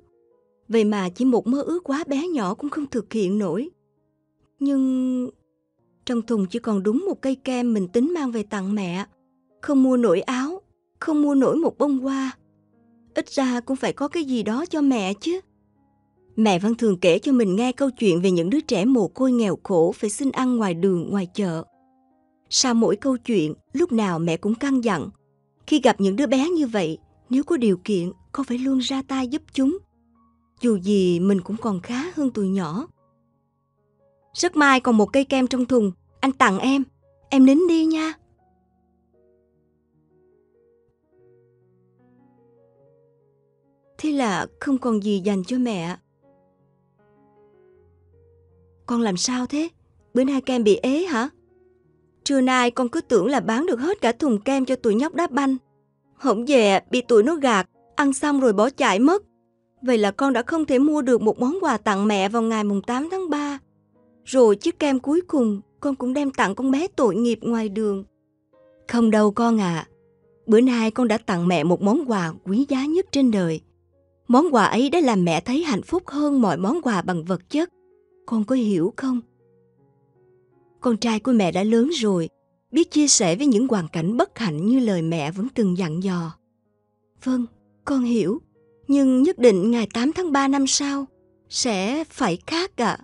[SPEAKER 1] Vậy mà chỉ một mơ ước quá bé nhỏ cũng không thực hiện nổi. Nhưng trong thùng chỉ còn đúng một cây kem mình tính mang về tặng mẹ. Không mua nổi áo, không mua nổi một bông hoa. Ít ra cũng phải có cái gì đó cho mẹ chứ. Mẹ văn thường kể cho mình nghe câu chuyện về những đứa trẻ mồ côi nghèo khổ phải xin ăn ngoài đường, ngoài chợ. Sau mỗi câu chuyện, lúc nào mẹ cũng căng dặn. Khi gặp những đứa bé như vậy, nếu có điều kiện, con phải luôn ra tay giúp chúng. Dù gì mình cũng còn khá hơn tụi nhỏ. Rất mai còn một cây kem trong thùng, anh tặng em. Em nín đi nha. Thế là không còn gì dành cho mẹ. Con làm sao thế? Bữa nay kem bị ế hả? Trưa nay con cứ tưởng là bán được hết cả thùng kem cho tụi nhóc đá banh. Hổng về bị tụi nó gạt, ăn xong rồi bỏ chạy mất. Vậy là con đã không thể mua được một món quà tặng mẹ vào ngày mùng 8 tháng 3. Rồi chiếc kem cuối cùng con cũng đem tặng con bé tội nghiệp ngoài đường. Không đâu con ạ. À. Bữa nay con đã tặng mẹ một món quà quý giá nhất trên đời. Món quà ấy đã làm mẹ thấy hạnh phúc hơn mọi món quà bằng vật chất. Con có hiểu không? Con trai của mẹ đã lớn rồi, biết chia sẻ với những hoàn cảnh bất hạnh như lời mẹ vẫn từng dặn dò. Vâng, con hiểu, nhưng nhất định ngày 8 tháng 3 năm sau sẽ phải khác ạ. À.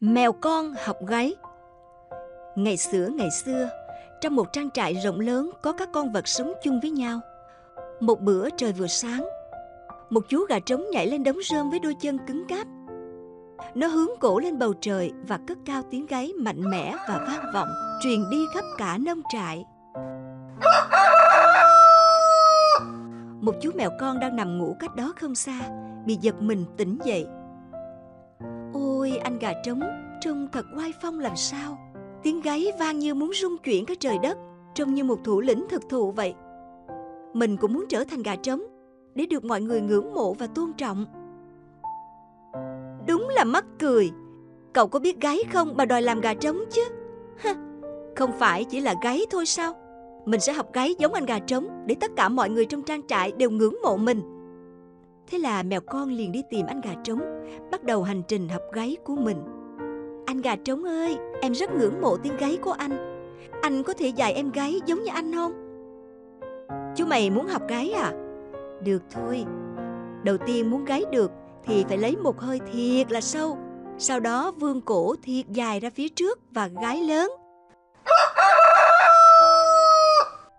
[SPEAKER 1] Mèo con học gáy Ngày xưa ngày xưa, trong một trang trại rộng lớn có các con vật sống chung với nhau. Một bữa trời vừa sáng, một chú gà trống nhảy lên đống rơm với đôi chân cứng cáp. Nó hướng cổ lên bầu trời và cất cao tiếng gáy mạnh mẽ và vang vọng, truyền đi khắp cả nông trại. Một chú mèo con đang nằm ngủ cách đó không xa, bị giật mình tỉnh dậy. Ôi anh gà trống, trông thật oai phong làm sao. Tiếng gáy vang như muốn rung chuyển cả trời đất, trông như một thủ lĩnh thực thụ vậy. Mình cũng muốn trở thành gà trống, để được mọi người ngưỡng mộ và tôn trọng. Đúng là mắc cười. Cậu có biết gáy không mà đòi làm gà trống chứ? không phải chỉ là gáy thôi sao? Mình sẽ học gáy giống anh gà trống để tất cả mọi người trong trang trại đều ngưỡng mộ mình. Thế là mèo con liền đi tìm anh gà trống, bắt đầu hành trình học gáy của mình. Anh gà trống ơi, em rất ngưỡng mộ tiếng gáy của anh. Anh có thể dạy em gáy giống như anh không? Chú mày muốn học gáy à? Được thôi. Đầu tiên muốn gáy được thì phải lấy một hơi thiệt là sâu. Sau đó vươn cổ thiệt dài ra phía trước và gáy lớn.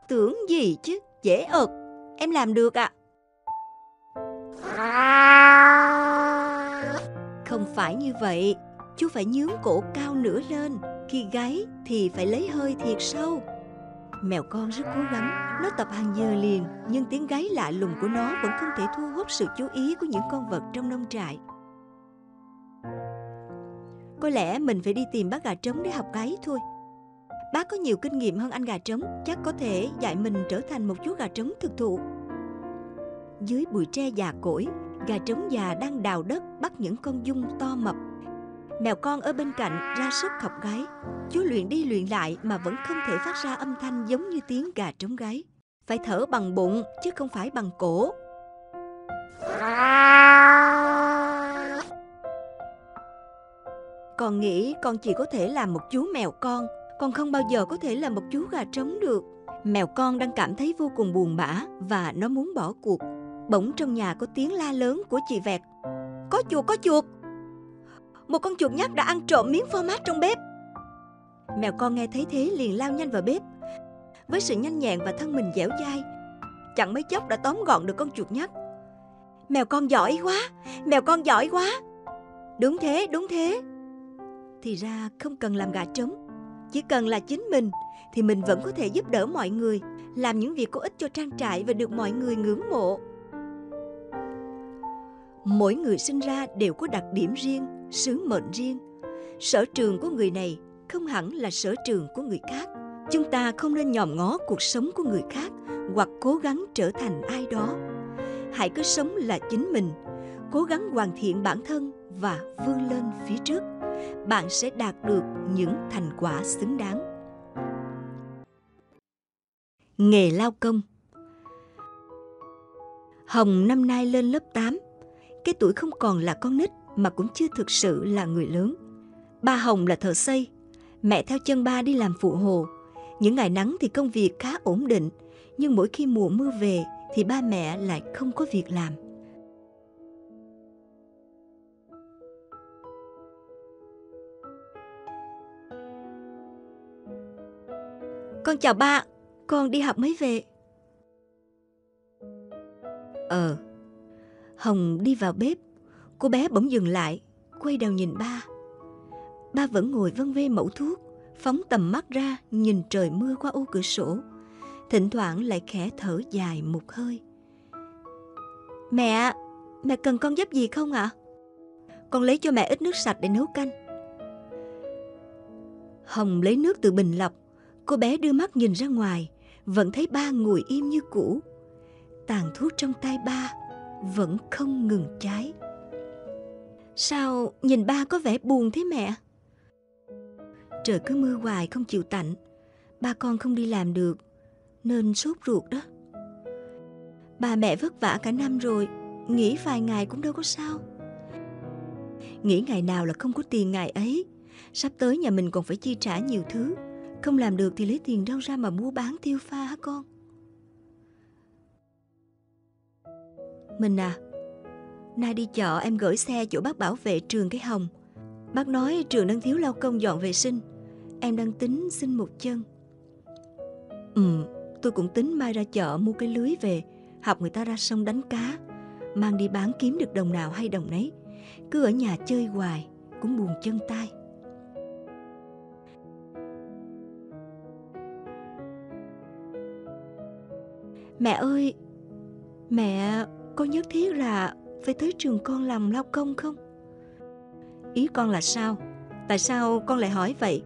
[SPEAKER 1] Tưởng gì chứ, dễ ợt. Em làm được ạ. À. Không phải như vậy, chú phải nhướng cổ cao nửa lên. Khi gáy thì phải lấy hơi thiệt sâu. Mèo con rất cố gắng, nó tập hàng giờ liền, nhưng tiếng gáy lạ lùng của nó vẫn không thể thu hút sự chú ý của những con vật trong nông trại. Có lẽ mình phải đi tìm bác gà trống để học gáy thôi. Bác có nhiều kinh nghiệm hơn anh gà trống, chắc có thể dạy mình trở thành một chú gà trống thực thụ. Dưới bụi tre già cỗi, gà trống già đang đào đất bắt những con dung to mập Mèo con ở bên cạnh ra sức học gáy. Chú luyện đi luyện lại mà vẫn không thể phát ra âm thanh giống như tiếng gà trống gáy. Phải thở bằng bụng chứ không phải bằng cổ. Con nghĩ con chỉ có thể làm một chú mèo con, con không bao giờ có thể làm một chú gà trống được. Mèo con đang cảm thấy vô cùng buồn bã và nó muốn bỏ cuộc. Bỗng trong nhà có tiếng la lớn của chị Vẹt. Có chuột, có chuột! Một con chuột nhắt đã ăn trộm miếng phô mát trong bếp. Mèo con nghe thấy thế liền lao nhanh vào bếp. Với sự nhanh nhẹn và thân mình dẻo dai, chẳng mấy chốc đã tóm gọn được con chuột nhắt. Mèo con giỏi quá, mèo con giỏi quá. Đúng thế, đúng thế. Thì ra không cần làm gà trống, chỉ cần là chính mình thì mình vẫn có thể giúp đỡ mọi người, làm những việc có ích cho trang trại và được mọi người ngưỡng mộ. Mỗi người sinh ra đều có đặc điểm riêng, sứ mệnh riêng. Sở trường của người này không hẳn là sở trường của người khác. Chúng ta không nên nhòm ngó cuộc sống của người khác hoặc cố gắng trở thành ai đó. Hãy cứ sống là chính mình, cố gắng hoàn thiện bản thân và vươn lên phía trước. Bạn sẽ đạt được những thành quả xứng đáng. Nghề lao công Hồng năm nay lên lớp 8, cái tuổi không còn là con nít mà cũng chưa thực sự là người lớn. Ba Hồng là thợ xây, mẹ theo chân ba đi làm phụ hồ. Những ngày nắng thì công việc khá ổn định, nhưng mỗi khi mùa mưa về thì ba mẹ lại không có việc làm. Con chào ba, con đi học mới về. Ờ. Hồng đi vào bếp, cô bé bỗng dừng lại, quay đầu nhìn ba. Ba vẫn ngồi vân vê mẫu thuốc, phóng tầm mắt ra nhìn trời mưa qua ô cửa sổ. Thỉnh thoảng lại khẽ thở dài một hơi. Mẹ, mẹ cần con giúp gì không ạ? À? Con lấy cho mẹ ít nước sạch để nấu canh. Hồng lấy nước từ bình lọc, cô bé đưa mắt nhìn ra ngoài, vẫn thấy ba ngồi im như cũ. Tàn thuốc trong tay ba vẫn không ngừng cháy. Sao nhìn ba có vẻ buồn thế mẹ? Trời cứ mưa hoài không chịu tạnh, ba con không đi làm được, nên sốt ruột đó. Bà mẹ vất vả cả năm rồi, nghỉ vài ngày cũng đâu có sao. Nghỉ ngày nào là không có tiền ngày ấy, sắp tới nhà mình còn phải chi trả nhiều thứ, không làm được thì lấy tiền đâu ra mà mua bán tiêu pha hả con? Mình à, nay đi chợ em gửi xe chỗ bác bảo vệ trường cái hồng. Bác nói trường đang thiếu lao công dọn vệ sinh. Em đang tính xin một chân. Ừ, tôi cũng tính mai ra chợ mua cái lưới về, học người ta ra sông đánh cá, mang đi bán kiếm được đồng nào hay đồng nấy. Cứ ở nhà chơi hoài, cũng buồn chân tay. Mẹ ơi, mẹ có nhất thiết là phải tới trường con làm lao công không? Ý con là sao? Tại sao con lại hỏi vậy?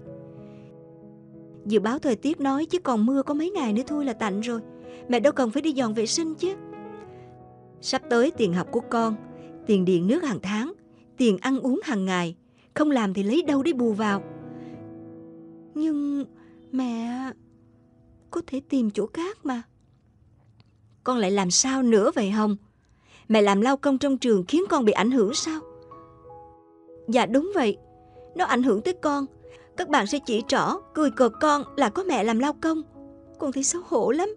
[SPEAKER 1] Dự báo thời tiết nói chứ còn mưa có mấy ngày nữa thôi là tạnh rồi. Mẹ đâu cần phải đi dọn vệ sinh chứ. Sắp tới tiền học của con, tiền điện nước hàng tháng, tiền ăn uống hàng ngày. Không làm thì lấy đâu để bù vào. Nhưng mẹ có thể tìm chỗ khác mà. Con lại làm sao nữa vậy Hồng? Mẹ làm lao công trong trường khiến con bị ảnh hưởng sao? Dạ đúng vậy. Nó ảnh hưởng tới con. Các bạn sẽ chỉ trỏ, cười cợt con là có mẹ làm lao công. Con thấy xấu hổ lắm.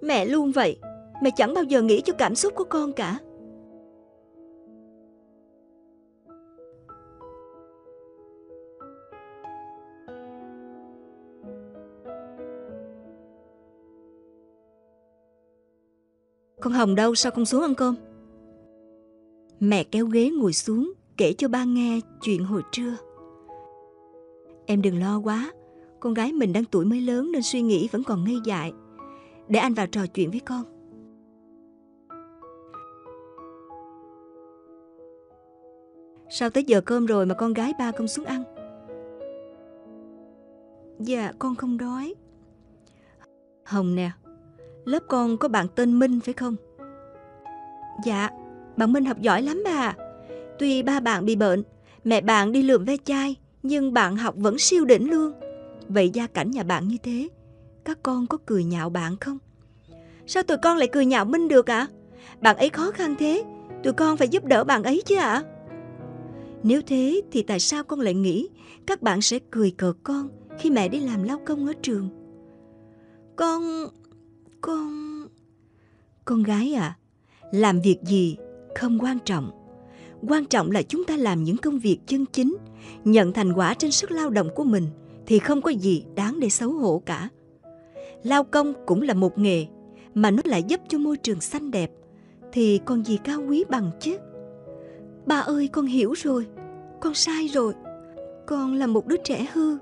[SPEAKER 1] Mẹ luôn vậy. Mẹ chẳng bao giờ nghĩ cho cảm xúc của con cả. Con Hồng đâu sao không xuống ăn cơm? Mẹ kéo ghế ngồi xuống kể cho ba nghe chuyện hồi trưa. Em đừng lo quá, con gái mình đang tuổi mới lớn nên suy nghĩ vẫn còn ngây dại. Để anh vào trò chuyện với con. Sao tới giờ cơm rồi mà con gái ba không xuống ăn? Dạ, con không đói. Hồng nè, Lớp con có bạn tên Minh phải không? Dạ, bạn Minh học giỏi lắm bà. Tuy ba bạn bị bệnh, mẹ bạn đi lượm ve chai, nhưng bạn học vẫn siêu đỉnh luôn. Vậy gia cảnh nhà bạn như thế, các con có cười nhạo bạn không? Sao tụi con lại cười nhạo Minh được ạ? À? Bạn ấy khó khăn thế, tụi con phải giúp đỡ bạn ấy chứ ạ? À? Nếu thế thì tại sao con lại nghĩ các bạn sẽ cười cợt con khi mẹ đi làm lao công ở trường? Con con... Con gái à, làm việc gì không quan trọng. Quan trọng là chúng ta làm những công việc chân chính, nhận thành quả trên sức lao động của mình thì không có gì đáng để xấu hổ cả. Lao công cũng là một nghề mà nó lại giúp cho môi trường xanh đẹp thì còn gì cao quý bằng chứ. Ba ơi con hiểu rồi, con sai rồi, con là một đứa trẻ hư.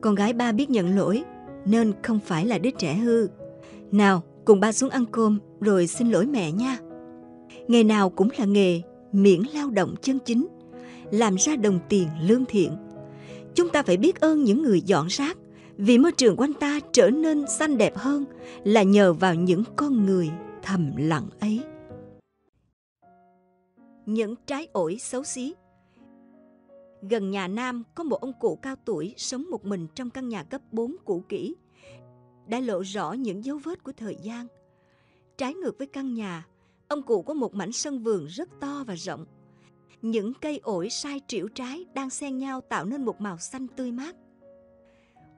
[SPEAKER 1] Con gái ba biết nhận lỗi nên không phải là đứa trẻ hư. Nào, cùng ba xuống ăn cơm rồi xin lỗi mẹ nha. Nghề nào cũng là nghề, miễn lao động chân chính, làm ra đồng tiền lương thiện. Chúng ta phải biết ơn những người dọn rác vì môi trường quanh ta trở nên xanh đẹp hơn là nhờ vào những con người thầm lặng ấy. Những trái ổi xấu xí Gần nhà Nam có một ông cụ cao tuổi sống một mình trong căn nhà cấp 4 cũ kỹ. Đã lộ rõ những dấu vết của thời gian. Trái ngược với căn nhà, ông cụ có một mảnh sân vườn rất to và rộng. Những cây ổi sai triệu trái đang xen nhau tạo nên một màu xanh tươi mát.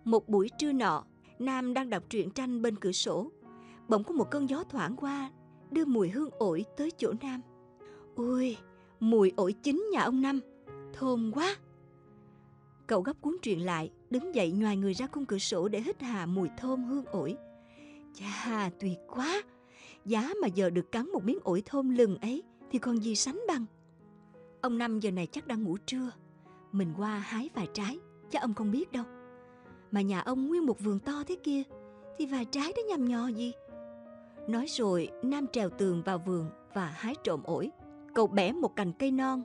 [SPEAKER 1] Một buổi trưa nọ, Nam đang đọc truyện tranh bên cửa sổ. Bỗng có một cơn gió thoảng qua, đưa mùi hương ổi tới chỗ Nam. Ôi, mùi ổi chín nhà ông Năm thơm quá Cậu gấp cuốn truyện lại, đứng dậy ngoài người ra khung cửa sổ để hít hà mùi thơm hương ổi. Chà, tuyệt quá! Giá mà giờ được cắn một miếng ổi thơm lừng ấy thì còn gì sánh bằng. Ông Năm giờ này chắc đang ngủ trưa. Mình qua hái vài trái, chắc ông không biết đâu. Mà nhà ông nguyên một vườn to thế kia, thì vài trái đó nhằm nhò gì? Nói rồi, Nam trèo tường vào vườn và hái trộm ổi. Cậu bẻ một cành cây non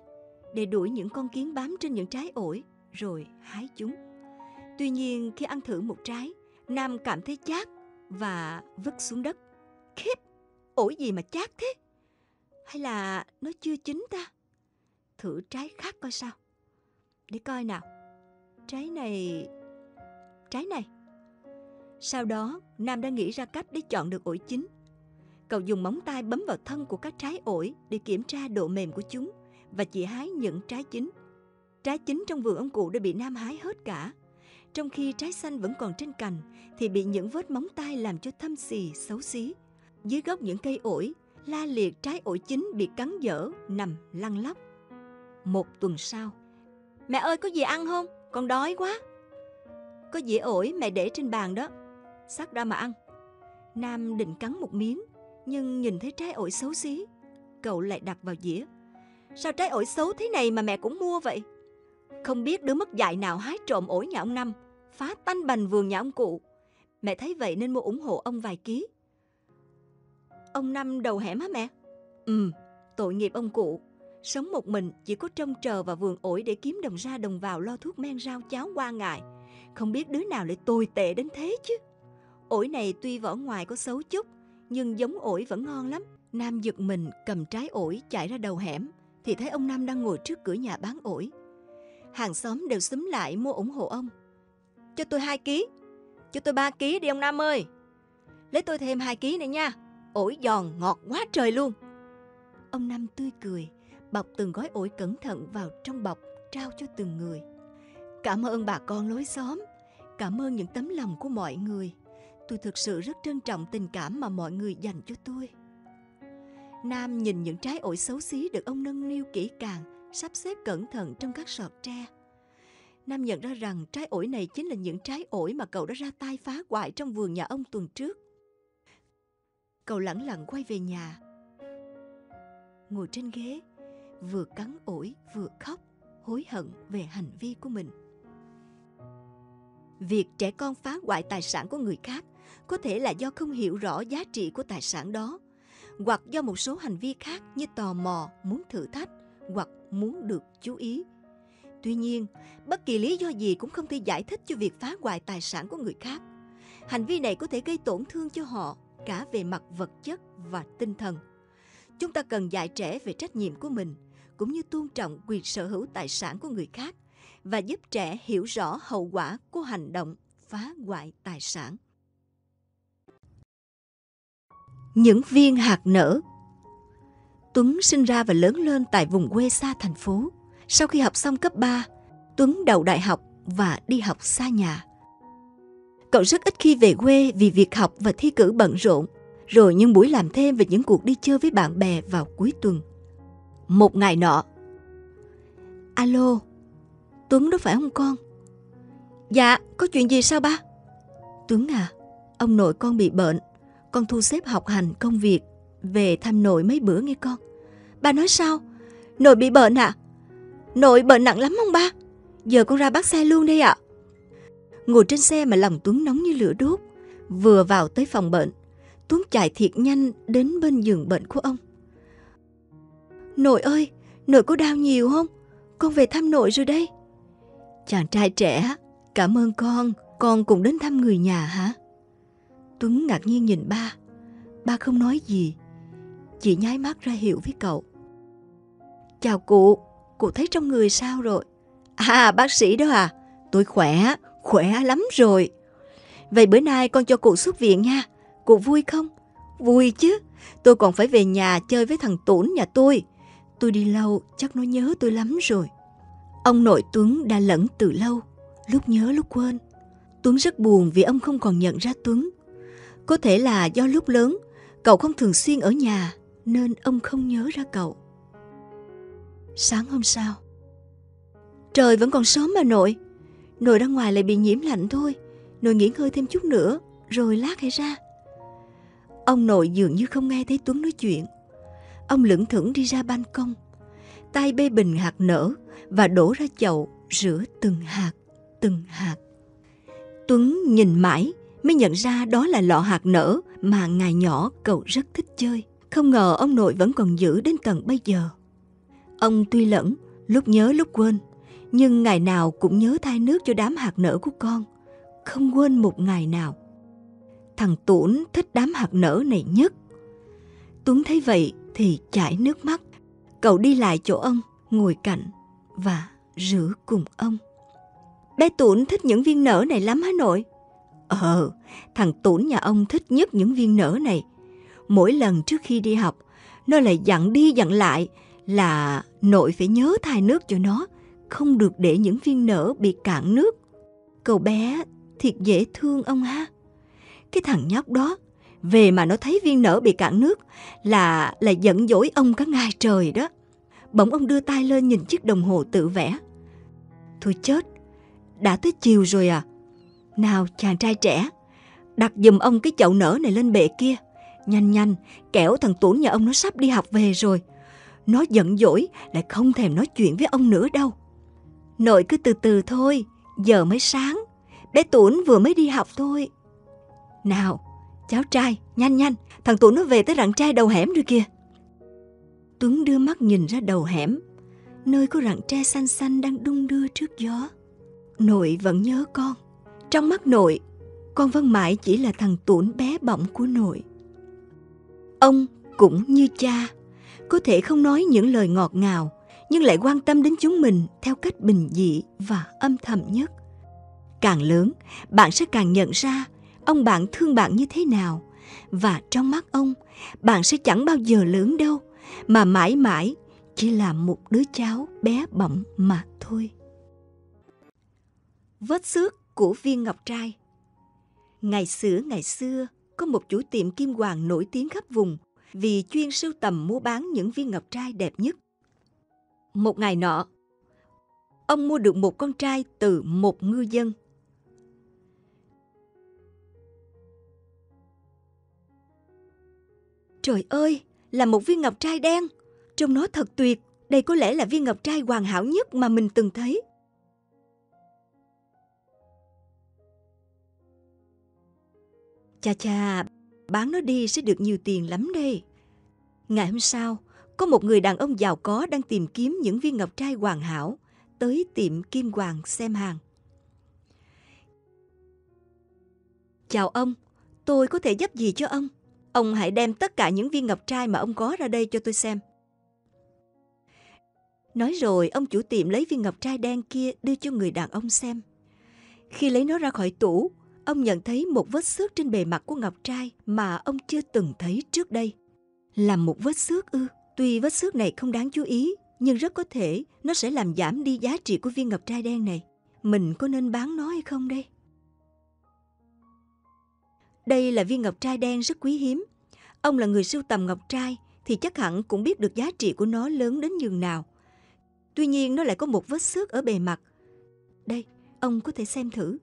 [SPEAKER 1] để đuổi những con kiến bám trên những trái ổi, rồi hái chúng. Tuy nhiên, khi ăn thử một trái, Nam cảm thấy chát và vứt xuống đất. Khiếp, ổi gì mà chát thế? Hay là nó chưa chín ta? Thử trái khác coi sao. Để coi nào. Trái này... Trái này. Sau đó, Nam đã nghĩ ra cách để chọn được ổi chín. Cậu dùng móng tay bấm vào thân của các trái ổi để kiểm tra độ mềm của chúng và chỉ hái những trái chín. Trái chín trong vườn ông cụ đã bị Nam hái hết cả. Trong khi trái xanh vẫn còn trên cành thì bị những vết móng tay làm cho thâm xì, xấu xí. Dưới gốc những cây ổi, la liệt trái ổi chín bị cắn dở, nằm lăn lóc. Một tuần sau, Mẹ ơi có gì ăn không? Con đói quá. Có dĩa ổi mẹ để trên bàn đó. Sắc ra mà ăn. Nam định cắn một miếng, nhưng nhìn thấy trái ổi xấu xí. Cậu lại đặt vào dĩa. Sao trái ổi xấu thế này mà mẹ cũng mua vậy? Không biết đứa mất dạy nào hái trộm ổi nhà ông Năm, phá tanh bành vườn nhà ông cụ. Mẹ thấy vậy nên mua ủng hộ ông vài ký. Ông Năm đầu hẻm hả mẹ? Ừ, tội nghiệp ông cụ. Sống một mình chỉ có trông chờ vào vườn ổi để kiếm đồng ra đồng vào lo thuốc men rau cháo qua ngày. Không biết đứa nào lại tồi tệ đến thế chứ. Ổi này tuy vỏ ngoài có xấu chút, nhưng giống ổi vẫn ngon lắm. Nam giật mình cầm trái ổi chạy ra đầu hẻm, thì thấy ông Nam đang ngồi trước cửa nhà bán ổi. Hàng xóm đều xúm lại mua ủng hộ ông. Cho tôi 2 ký, cho tôi 3 ký đi ông Nam ơi. Lấy tôi thêm 2 ký này nha, ổi giòn ngọt quá trời luôn. Ông Năm tươi cười, bọc từng gói ổi cẩn thận vào trong bọc trao cho từng người. Cảm ơn bà con lối xóm, cảm ơn những tấm lòng của mọi người. Tôi thực sự rất trân trọng tình cảm mà mọi người dành cho tôi. Nam nhìn những trái ổi xấu xí được ông nâng niu kỹ càng, sắp xếp cẩn thận trong các sọt tre. Nam nhận ra rằng trái ổi này chính là những trái ổi mà cậu đã ra tay phá hoại trong vườn nhà ông tuần trước. Cậu lẳng lặng quay về nhà. Ngồi trên ghế, vừa cắn ổi vừa khóc, hối hận về hành vi của mình. Việc trẻ con phá hoại tài sản của người khác có thể là do không hiểu rõ giá trị của tài sản đó, hoặc do một số hành vi khác như tò mò, muốn thử thách hoặc muốn được chú ý. Tuy nhiên, bất kỳ lý do gì cũng không thể giải thích cho việc phá hoại tài sản của người khác. Hành vi này có thể gây tổn thương cho họ cả về mặt vật chất và tinh thần. Chúng ta cần dạy trẻ về trách nhiệm của mình – cũng như tôn trọng quyền sở hữu tài sản của người khác và giúp trẻ hiểu rõ hậu quả của hành động phá hoại tài sản. Những viên hạt nở Tuấn sinh ra và lớn lên tại vùng quê xa thành phố. Sau khi học xong cấp 3, Tuấn đầu đại học và đi học xa nhà. Cậu rất ít khi về quê vì việc học và thi cử bận rộn, rồi những buổi làm thêm và những cuộc đi chơi với bạn bè vào cuối tuần. Một ngày nọ. Alo, Tuấn đó phải không con? Dạ, có chuyện gì sao ba? Tuấn à, ông nội con bị bệnh. Con thu xếp học hành công việc, về thăm nội mấy bữa nghe con. Ba nói sao? Nội bị bệnh à? Nội bệnh nặng lắm không ba? Giờ con ra bắt xe luôn đây ạ. À. Ngồi trên xe mà lòng Tuấn nóng như lửa đốt. Vừa vào tới phòng bệnh, Tuấn chạy thiệt nhanh đến bên giường bệnh của ông. Nội ơi, nội có đau nhiều không? Con về thăm nội rồi đây. Chàng trai trẻ, cảm ơn con, con cùng đến thăm người nhà hả? Tuấn ngạc nhiên nhìn ba. Ba không nói gì, chỉ nháy mắt ra hiệu với cậu. Chào cụ, cụ thấy trong người sao rồi? À, bác sĩ đó à? Tôi khỏe, khỏe lắm rồi. Vậy bữa nay con cho cụ xuất viện nha. Cụ vui không? Vui chứ. Tôi còn phải về nhà chơi với thằng Tủn nhà tôi. Tôi đi lâu, chắc nó nhớ tôi lắm rồi. Ông nội Tuấn đã lẫn từ lâu, lúc nhớ lúc quên. Tuấn rất buồn vì ông không còn nhận ra Tuấn. Có thể là do lúc lớn, cậu không thường xuyên ở nhà, nên ông không nhớ ra cậu. Sáng hôm sau, trời vẫn còn sớm mà nội. Nội ra ngoài lại bị nhiễm lạnh thôi. Nội nghỉ ngơi thêm chút nữa, rồi lát hãy ra. Ông nội dường như không nghe thấy Tuấn nói chuyện. Ông lững thững đi ra ban công, tay bê bình hạt nở và đổ ra chậu rửa từng hạt, từng hạt. Tuấn nhìn mãi mới nhận ra đó là lọ hạt nở mà ngày nhỏ cậu rất thích chơi. Không ngờ ông nội vẫn còn giữ đến tận bây giờ. Ông tuy lẫn, lúc nhớ lúc quên, nhưng ngày nào cũng nhớ thay nước cho đám hạt nở của con. Không quên một ngày nào. Thằng Tuấn thích đám hạt nở này nhất. Tuấn thấy vậy thì chảy nước mắt. Cậu đi lại chỗ ông, ngồi cạnh và rửa cùng ông. Bé Tuấn thích những viên nở này lắm hả nội? Ờ, thằng Tuấn nhà ông thích nhất những viên nở này. Mỗi lần trước khi đi học, nó lại dặn đi dặn lại là nội phải nhớ thay nước cho nó, không được để những viên nở bị cạn nước. Cậu bé thiệt dễ thương ông ha. Cái thằng nhóc đó, về mà nó thấy viên nở bị cạn nước là là giận dỗi ông cả ngày trời đó. Bỗng ông đưa tay lên nhìn chiếc đồng hồ tự vẽ. Thôi chết, đã tới chiều rồi à. Nào chàng trai trẻ, đặt giùm ông cái chậu nở này lên bệ kia. Nhanh nhanh, kẻo thằng Tuấn nhà ông nó sắp đi học về rồi. Nó giận dỗi lại không thèm nói chuyện với ông nữa đâu. Nội cứ từ từ thôi, giờ mới sáng. Bé Tuấn vừa mới đi học thôi. Nào, cháu trai, nhanh nhanh, thằng Tuấn nó về tới rặng trai đầu hẻm rồi kìa. Tuấn đưa mắt nhìn ra đầu hẻm, nơi có rặng tre xanh xanh đang đung đưa trước gió. Nội vẫn nhớ con. Trong mắt nội, con Vân mãi chỉ là thằng Tuấn bé bỏng của nội. Ông cũng như cha, có thể không nói những lời ngọt ngào, nhưng lại quan tâm đến chúng mình theo cách bình dị và âm thầm nhất. Càng lớn, bạn sẽ càng nhận ra ông bạn thương bạn như thế nào và trong mắt ông, bạn sẽ chẳng bao giờ lớn đâu mà mãi mãi chỉ là một đứa cháu bé bỏng mà thôi. Vết xước của viên ngọc trai Ngày xưa ngày xưa, có một chủ tiệm kim hoàng nổi tiếng khắp vùng vì chuyên sưu tầm mua bán những viên ngọc trai đẹp nhất. Một ngày nọ, ông mua được một con trai từ một ngư dân. Trời ơi, là một viên ngọc trai đen. Trông nó thật tuyệt. Đây có lẽ là viên ngọc trai hoàn hảo nhất mà mình từng thấy. Cha cha bán nó đi sẽ được nhiều tiền lắm đây. Ngày hôm sau, có một người đàn ông giàu có đang tìm kiếm những viên ngọc trai hoàn hảo tới tiệm Kim Hoàng xem hàng. Chào ông, tôi có thể giúp gì cho ông? Ông hãy đem tất cả những viên ngọc trai mà ông có ra đây cho tôi xem. Nói rồi, ông chủ tiệm lấy viên ngọc trai đen kia đưa cho người đàn ông xem. Khi lấy nó ra khỏi tủ, ông nhận thấy một vết xước trên bề mặt của ngọc trai mà ông chưa từng thấy trước đây. Là một vết xước ư? Tuy vết xước này không đáng chú ý, nhưng rất có thể nó sẽ làm giảm đi giá trị của viên ngọc trai đen này. Mình có nên bán nó hay không đây? Đây là viên ngọc trai đen rất quý hiếm. Ông là người sưu tầm ngọc trai thì chắc hẳn cũng biết được giá trị của nó lớn đến nhường nào. Tuy nhiên nó lại có một vết xước ở bề mặt. Đây, ông có thể xem thử.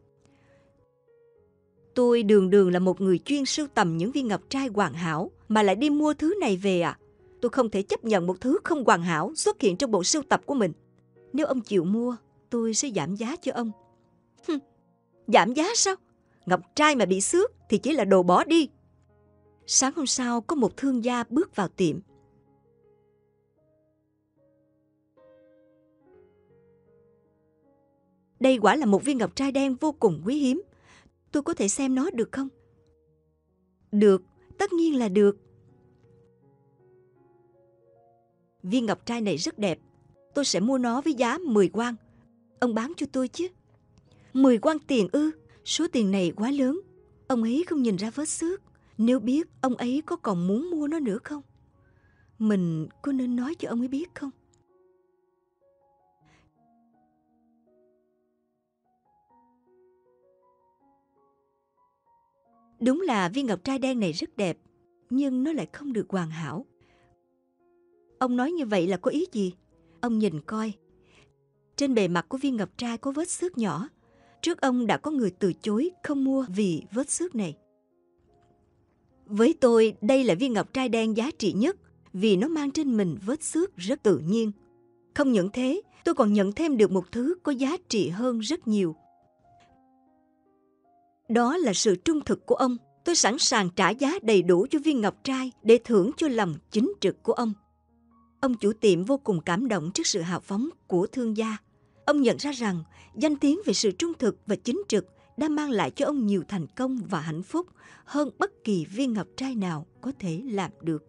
[SPEAKER 1] Tôi đường đường là một người chuyên sưu tầm những viên ngọc trai hoàn hảo mà lại đi mua thứ này về à? Tôi không thể chấp nhận một thứ không hoàn hảo xuất hiện trong bộ sưu tập của mình. Nếu ông chịu mua, tôi sẽ giảm giá cho ông. Hừm, giảm giá sao? Ngọc trai mà bị xước thì chỉ là đồ bỏ đi. Sáng hôm sau có một thương gia bước vào tiệm. Đây quả là một viên ngọc trai đen vô cùng quý hiếm. Tôi có thể xem nó được không? Được, tất nhiên là được. Viên ngọc trai này rất đẹp. Tôi sẽ mua nó với giá 10 quan. Ông bán cho tôi chứ. 10 quan tiền ư? Số tiền này quá lớn. Ông ấy không nhìn ra vết xước. Nếu biết ông ấy có còn muốn mua nó nữa không? Mình có nên nói cho ông ấy biết không? Đúng là viên ngọc trai đen này rất đẹp, nhưng nó lại không được hoàn hảo. Ông nói như vậy là có ý gì? Ông nhìn coi. Trên bề mặt của viên ngọc trai có vết xước nhỏ. trước ông đã có người từ chối không mua vì vết xước này. Với tôi, đây là viên ngọc trai đen giá trị nhất vì nó mang trên mình vết xước rất tự nhiên. Không những thế, tôi còn nhận thêm được một thứ có giá trị hơn rất nhiều. Đó là sự trung thực của ông. Tôi sẵn sàng trả giá đầy đủ cho viên ngọc trai để thưởng cho lòng chính trực của ông. Ông chủ tiệm vô cùng cảm động trước sự hào phóng của thương gia. Ông nhận ra rằng danh tiếng về sự trung thực và chính trực đã mang lại cho ông nhiều thành công và hạnh phúc hơn bất kỳ viên ngọc trai nào có thể làm được.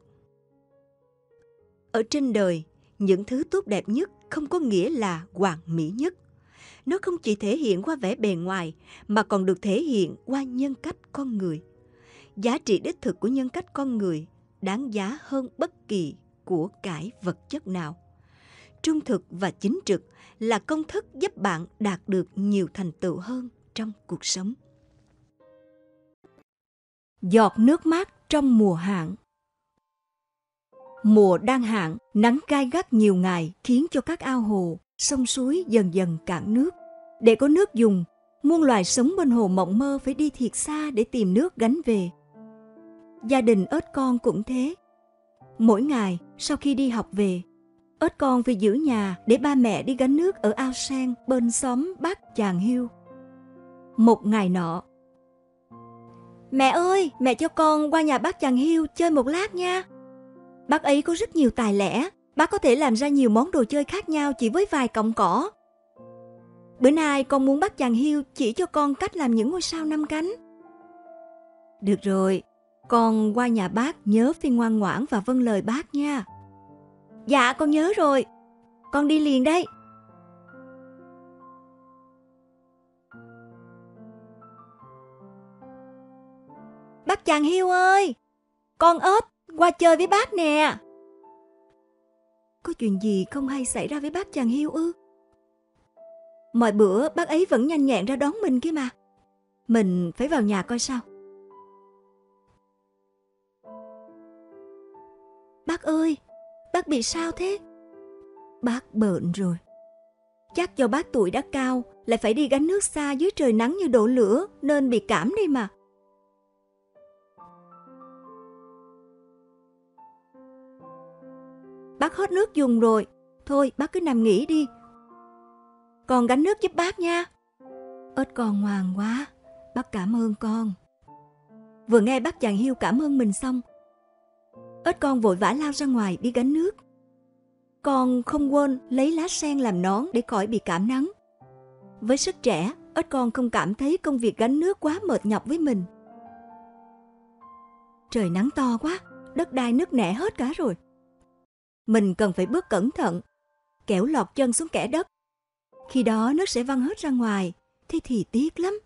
[SPEAKER 1] Ở trên đời, những thứ tốt đẹp nhất không có nghĩa là hoàn mỹ nhất. Nó không chỉ thể hiện qua vẻ bề ngoài mà còn được thể hiện qua nhân cách con người. Giá trị đích thực của nhân cách con người đáng giá hơn bất kỳ của cải vật chất nào. Trung thực và chính trực là công thức giúp bạn đạt được nhiều thành tựu hơn trong cuộc sống. Giọt nước mát trong mùa hạn Mùa đang hạn, nắng gai gắt nhiều ngày khiến cho các ao hồ, sông suối dần dần cạn nước. Để có nước dùng, muôn loài sống bên hồ mộng mơ phải đi thiệt xa để tìm nước gánh về. Gia đình ớt con cũng thế. Mỗi ngày, sau khi đi học về, ớt con phải giữ nhà để ba mẹ đi gánh nước ở ao sen bên xóm bác chàng hiu. Một ngày nọ, Mẹ ơi, mẹ cho con qua nhà bác chàng hiu chơi một lát nha. Bác ấy có rất nhiều tài lẻ, bác có thể làm ra nhiều món đồ chơi khác nhau chỉ với vài cọng cỏ. Bữa nay con muốn bác chàng hiu chỉ cho con cách làm những ngôi sao năm cánh. Được rồi, con qua nhà bác nhớ phải ngoan ngoãn và vâng lời bác nha. Dạ con nhớ rồi, con đi liền đây. Bác chàng hiu ơi, con ếch qua chơi với bác nè. Có chuyện gì không hay xảy ra với bác chàng hiu ư? Mọi bữa bác ấy vẫn nhanh nhẹn ra đón mình kia mà. Mình phải vào nhà coi sao. Bác ơi, bác bị sao thế? Bác bệnh rồi. Chắc do bác tuổi đã cao, lại phải đi gánh nước xa dưới trời nắng như đổ lửa nên bị cảm đi mà. Bác hết nước dùng rồi. Thôi bác cứ nằm nghỉ đi. Con gánh nước giúp bác nha. Ếch con ngoan quá. Bác cảm ơn con. Vừa nghe bác chàng hiu cảm ơn mình xong, ếch con vội vã lao ra ngoài đi gánh nước. Con không quên lấy lá sen làm nón để khỏi bị cảm nắng. Với sức trẻ, ếch con không cảm thấy công việc gánh nước quá mệt nhọc với mình. Trời nắng to quá, đất đai nước nẻ hết cả rồi mình cần phải bước cẩn thận, kẻo lọt chân xuống kẻ đất. Khi đó nước sẽ văng hết ra ngoài, thế thì tiếc lắm.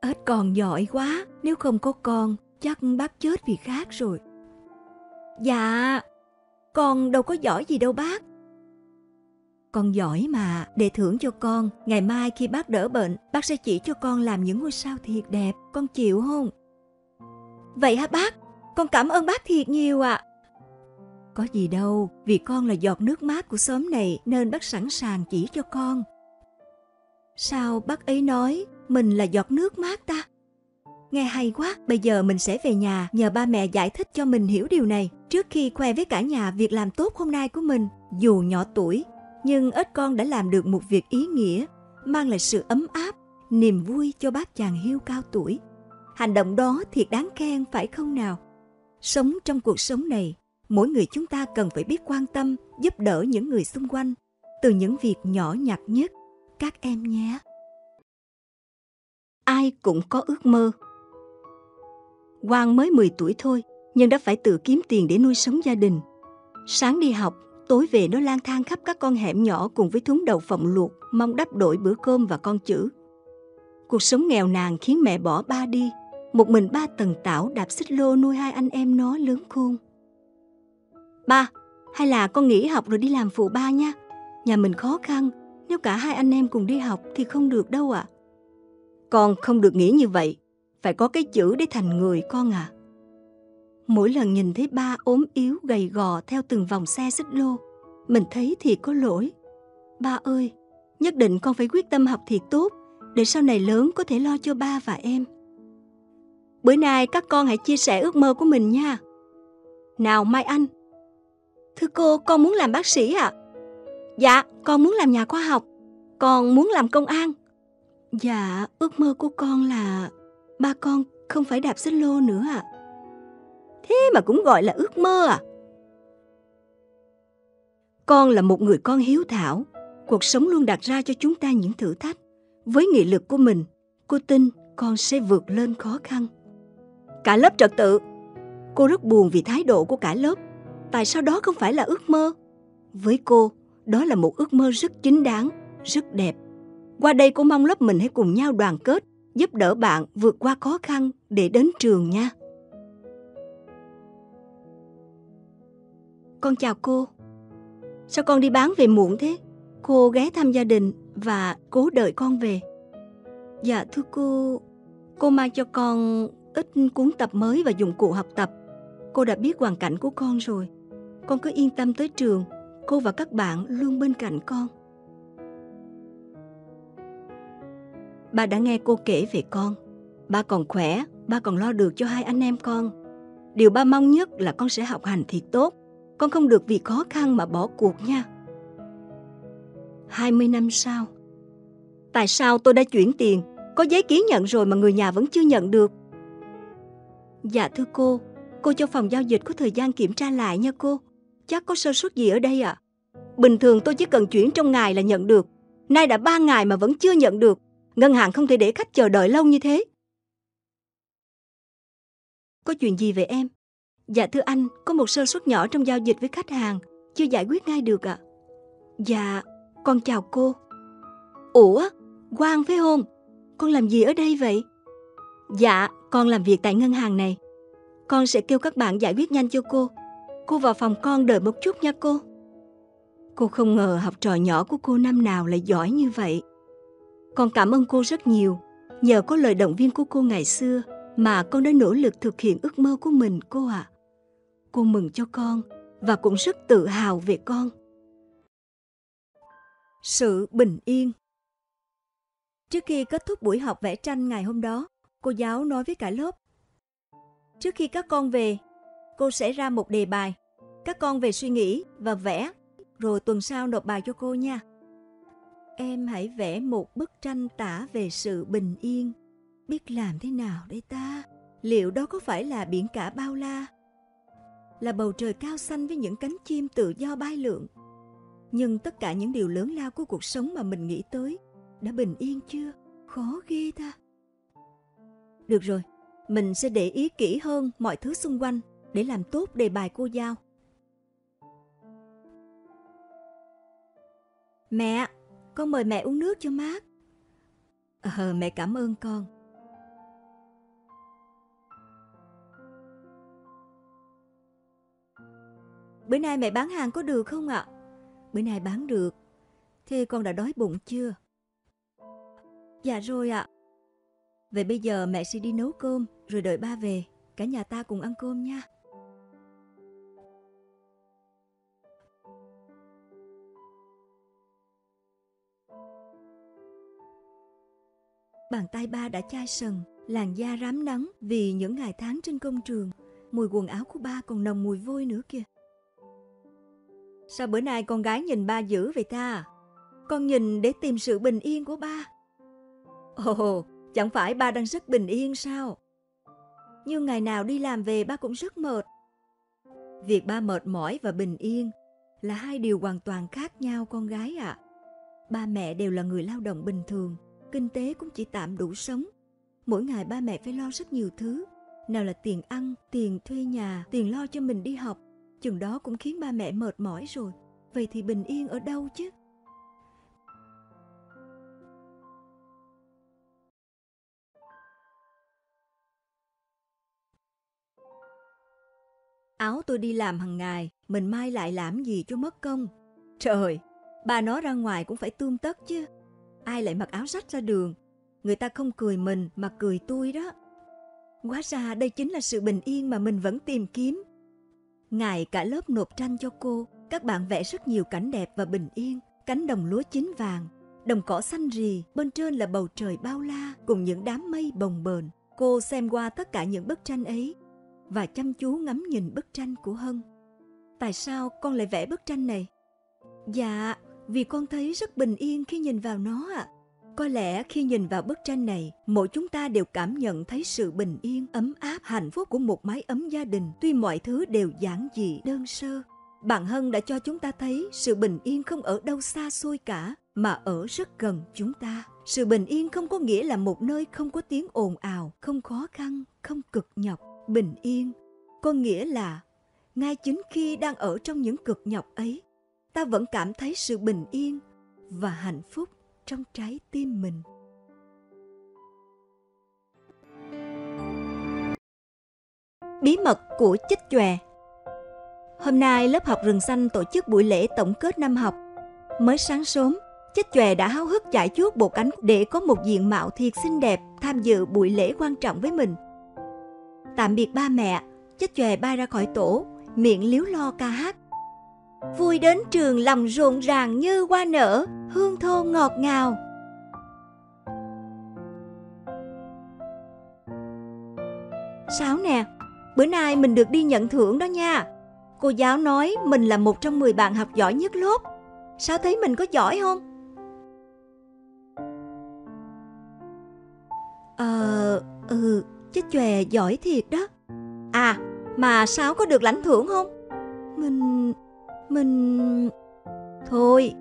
[SPEAKER 1] Ếch còn giỏi quá, nếu không có con, chắc bác chết vì khác rồi. Dạ, con đâu có giỏi gì đâu bác. Con giỏi mà, để thưởng cho con, ngày mai khi bác đỡ bệnh, bác sẽ chỉ cho con làm những ngôi sao thiệt đẹp, con chịu không? Vậy hả bác? Con cảm ơn bác thiệt nhiều ạ. À. Có gì đâu, vì con là giọt nước mát của xóm này nên bác sẵn sàng chỉ cho con. Sao bác ấy nói mình là giọt nước mát ta? Nghe hay quá, bây giờ mình sẽ về nhà nhờ ba mẹ giải thích cho mình hiểu điều này trước khi khoe với cả nhà việc làm tốt hôm nay của mình. Dù nhỏ tuổi, nhưng ít con đã làm được một việc ý nghĩa, mang lại sự ấm áp, niềm vui cho bác chàng hiu cao tuổi. Hành động đó thiệt đáng khen phải không nào? Sống trong cuộc sống này, mỗi người chúng ta cần phải biết quan tâm, giúp đỡ những người xung quanh, từ những việc nhỏ nhặt nhất, các em nhé. Ai cũng có ước mơ. Quang mới 10 tuổi thôi, nhưng đã phải tự kiếm tiền để nuôi sống gia đình. Sáng đi học, tối về nó lang thang khắp các con hẻm nhỏ cùng với thúng đầu phộng luộc, mong đắp đổi bữa cơm và con chữ. Cuộc sống nghèo nàn khiến mẹ bỏ ba đi, một mình ba tầng tảo đạp xích lô nuôi hai anh em nó lớn khôn. Ba, hay là con nghỉ học rồi đi làm phụ ba nha. Nhà mình khó khăn, nếu cả hai anh em cùng đi học thì không được đâu ạ. À. Con không được nghĩ như vậy, phải có cái chữ để thành người con à. Mỗi lần nhìn thấy ba ốm yếu gầy gò theo từng vòng xe xích lô, mình thấy thì có lỗi. Ba ơi, nhất định con phải quyết tâm học thiệt tốt để sau này lớn có thể lo cho ba và em. Bữa nay các con hãy chia sẻ ước mơ của mình nha. Nào Mai Anh. Thưa cô, con muốn làm bác sĩ ạ. À? Dạ, con muốn làm nhà khoa học. Con muốn làm công an. Dạ, ước mơ của con là ba con không phải đạp xích lô nữa ạ. À. Thế mà cũng gọi là ước mơ à? Con là một người con hiếu thảo. Cuộc sống luôn đặt ra cho chúng ta những thử thách. Với nghị lực của mình, cô tin con sẽ vượt lên khó khăn. Cả lớp trật tự. Cô rất buồn vì thái độ của cả lớp. Tại sao đó không phải là ước mơ? Với cô, đó là một ước mơ rất chính đáng, rất đẹp. Qua đây cô mong lớp mình hãy cùng nhau đoàn kết, giúp đỡ bạn vượt qua khó khăn để đến trường nha. Con chào cô. Sao con đi bán về muộn thế? Cô ghé thăm gia đình và cố đợi con về. Dạ thưa cô, cô mang cho con ít cuốn tập mới và dụng cụ học tập. Cô đã biết hoàn cảnh của con rồi. Con cứ yên tâm tới trường, cô và các bạn luôn bên cạnh con. Ba đã nghe cô kể về con. Ba còn khỏe, ba còn lo được cho hai anh em con. Điều ba mong nhất là con sẽ học hành thiệt tốt. Con không được vì khó khăn mà bỏ cuộc nha. 20 năm sau. Tại sao tôi đã chuyển tiền? Có giấy ký nhận rồi mà người nhà vẫn chưa nhận được. Dạ thưa cô, cô cho phòng giao dịch có thời gian kiểm tra lại nha cô. Chắc có sơ suất gì ở đây ạ? À? Bình thường tôi chỉ cần chuyển trong ngày là nhận được. Nay đã ba ngày mà vẫn chưa nhận được. Ngân hàng không thể để khách chờ đợi lâu như thế. Có chuyện gì về em? Dạ thưa anh, có một sơ suất nhỏ trong giao dịch với khách hàng, chưa giải quyết ngay được ạ. À? Dạ, con chào cô. Ủa, Quang phải không? Con làm gì ở đây vậy? Dạ, con làm việc tại ngân hàng này. Con sẽ kêu các bạn giải quyết nhanh cho cô. Cô vào phòng con đợi một chút nha cô. Cô không ngờ học trò nhỏ của cô năm nào lại giỏi như vậy. Con cảm ơn cô rất nhiều. Nhờ có lời động viên của cô ngày xưa mà con đã nỗ lực thực hiện ước mơ của mình cô ạ. À. Cô mừng cho con và cũng rất tự hào về con. Sự bình yên Trước khi kết thúc buổi học vẽ tranh ngày hôm đó, cô giáo nói với cả lớp. Trước khi các con về, cô sẽ ra một đề bài. Các con về suy nghĩ và vẽ, rồi tuần sau nộp bài cho cô nha. Em hãy vẽ một bức tranh tả về sự bình yên. Biết làm thế nào đây ta? Liệu đó có phải là biển cả bao la? Là bầu trời cao xanh với những cánh chim tự do bay lượn? Nhưng tất cả những điều lớn lao của cuộc sống mà mình nghĩ tới đã bình yên chưa? Khó ghê ta. Được rồi, mình sẽ để ý kỹ hơn mọi thứ xung quanh để làm tốt đề bài cô giao. Mẹ, con mời mẹ uống nước cho mát. Ờ, mẹ cảm ơn con. Bữa nay mẹ bán hàng có được không ạ? Bữa nay bán được. Thế con đã đói bụng chưa? Dạ rồi ạ. Vậy bây giờ mẹ sẽ đi nấu cơm rồi đợi ba về. Cả nhà ta cùng ăn cơm nha. Bàn tay ba đã chai sần, làn da rám nắng vì những ngày tháng trên công trường. Mùi quần áo của ba còn nồng mùi vôi nữa kìa. Sao bữa nay con gái nhìn ba dữ vậy ta? Con nhìn để tìm sự bình yên của ba. Ồ, chẳng phải ba đang rất bình yên sao? Nhưng ngày nào đi làm về ba cũng rất mệt. Việc ba mệt mỏi và bình yên là hai điều hoàn toàn khác nhau con gái ạ. À. Ba mẹ đều là người lao động bình thường, kinh tế cũng chỉ tạm đủ sống. Mỗi ngày ba mẹ phải lo rất nhiều thứ, nào là tiền ăn, tiền thuê nhà, tiền lo cho mình đi học. Chừng đó cũng khiến ba mẹ mệt mỏi rồi. Vậy thì bình yên ở đâu chứ? Áo tôi đi làm hàng ngày, mình mai lại làm gì cho mất công. Trời, bà nó ra ngoài cũng phải tươm tất chứ. Ai lại mặc áo rách ra đường, người ta không cười mình mà cười tôi đó. Hóa ra đây chính là sự bình yên mà mình vẫn tìm kiếm. ngài cả lớp nộp tranh cho cô, các bạn vẽ rất nhiều cảnh đẹp và bình yên. cánh đồng lúa chín vàng, đồng cỏ xanh rì, bên trên là bầu trời bao la cùng những đám mây bồng bềnh. Cô xem qua tất cả những bức tranh ấy và chăm chú ngắm nhìn bức tranh của Hân. Tại sao con lại vẽ bức tranh này? Dạ, vì con thấy rất bình yên khi nhìn vào nó ạ. À. Có lẽ khi nhìn vào bức tranh này, mỗi chúng ta đều cảm nhận thấy sự bình yên, ấm áp, hạnh phúc của một mái ấm gia đình, tuy mọi thứ đều giản dị, đơn sơ. Bạn Hân đã cho chúng ta thấy sự bình yên không ở đâu xa xôi cả, mà ở rất gần chúng ta. Sự bình yên không có nghĩa là một nơi không có tiếng ồn ào, không khó khăn, không cực nhọc. Bình yên có nghĩa là ngay chính khi đang ở trong những cực nhọc ấy, ta vẫn cảm thấy sự bình yên và hạnh phúc trong trái tim mình. Bí mật của chích chòe. Hôm nay lớp học rừng xanh tổ chức buổi lễ tổng kết năm học. Mới sáng sớm, chích chòe đã háo hức chạy chuốt bộ cánh để có một diện mạo thiệt xinh đẹp tham dự buổi lễ quan trọng với mình. Tạm biệt ba mẹ, chích chòe bay ra khỏi tổ, miệng liếu lo ca hát vui đến trường lòng rộn ràng như hoa nở hương thơm ngọt ngào Sáu nè, bữa nay mình được đi nhận thưởng đó nha. Cô giáo nói mình là một trong 10 bạn học giỏi nhất lớp. Sao thấy mình có giỏi không? Ờ, ừ, chết chòe giỏi thiệt đó. À, mà Sáu có được lãnh thưởng không? Mình mình... Thôi,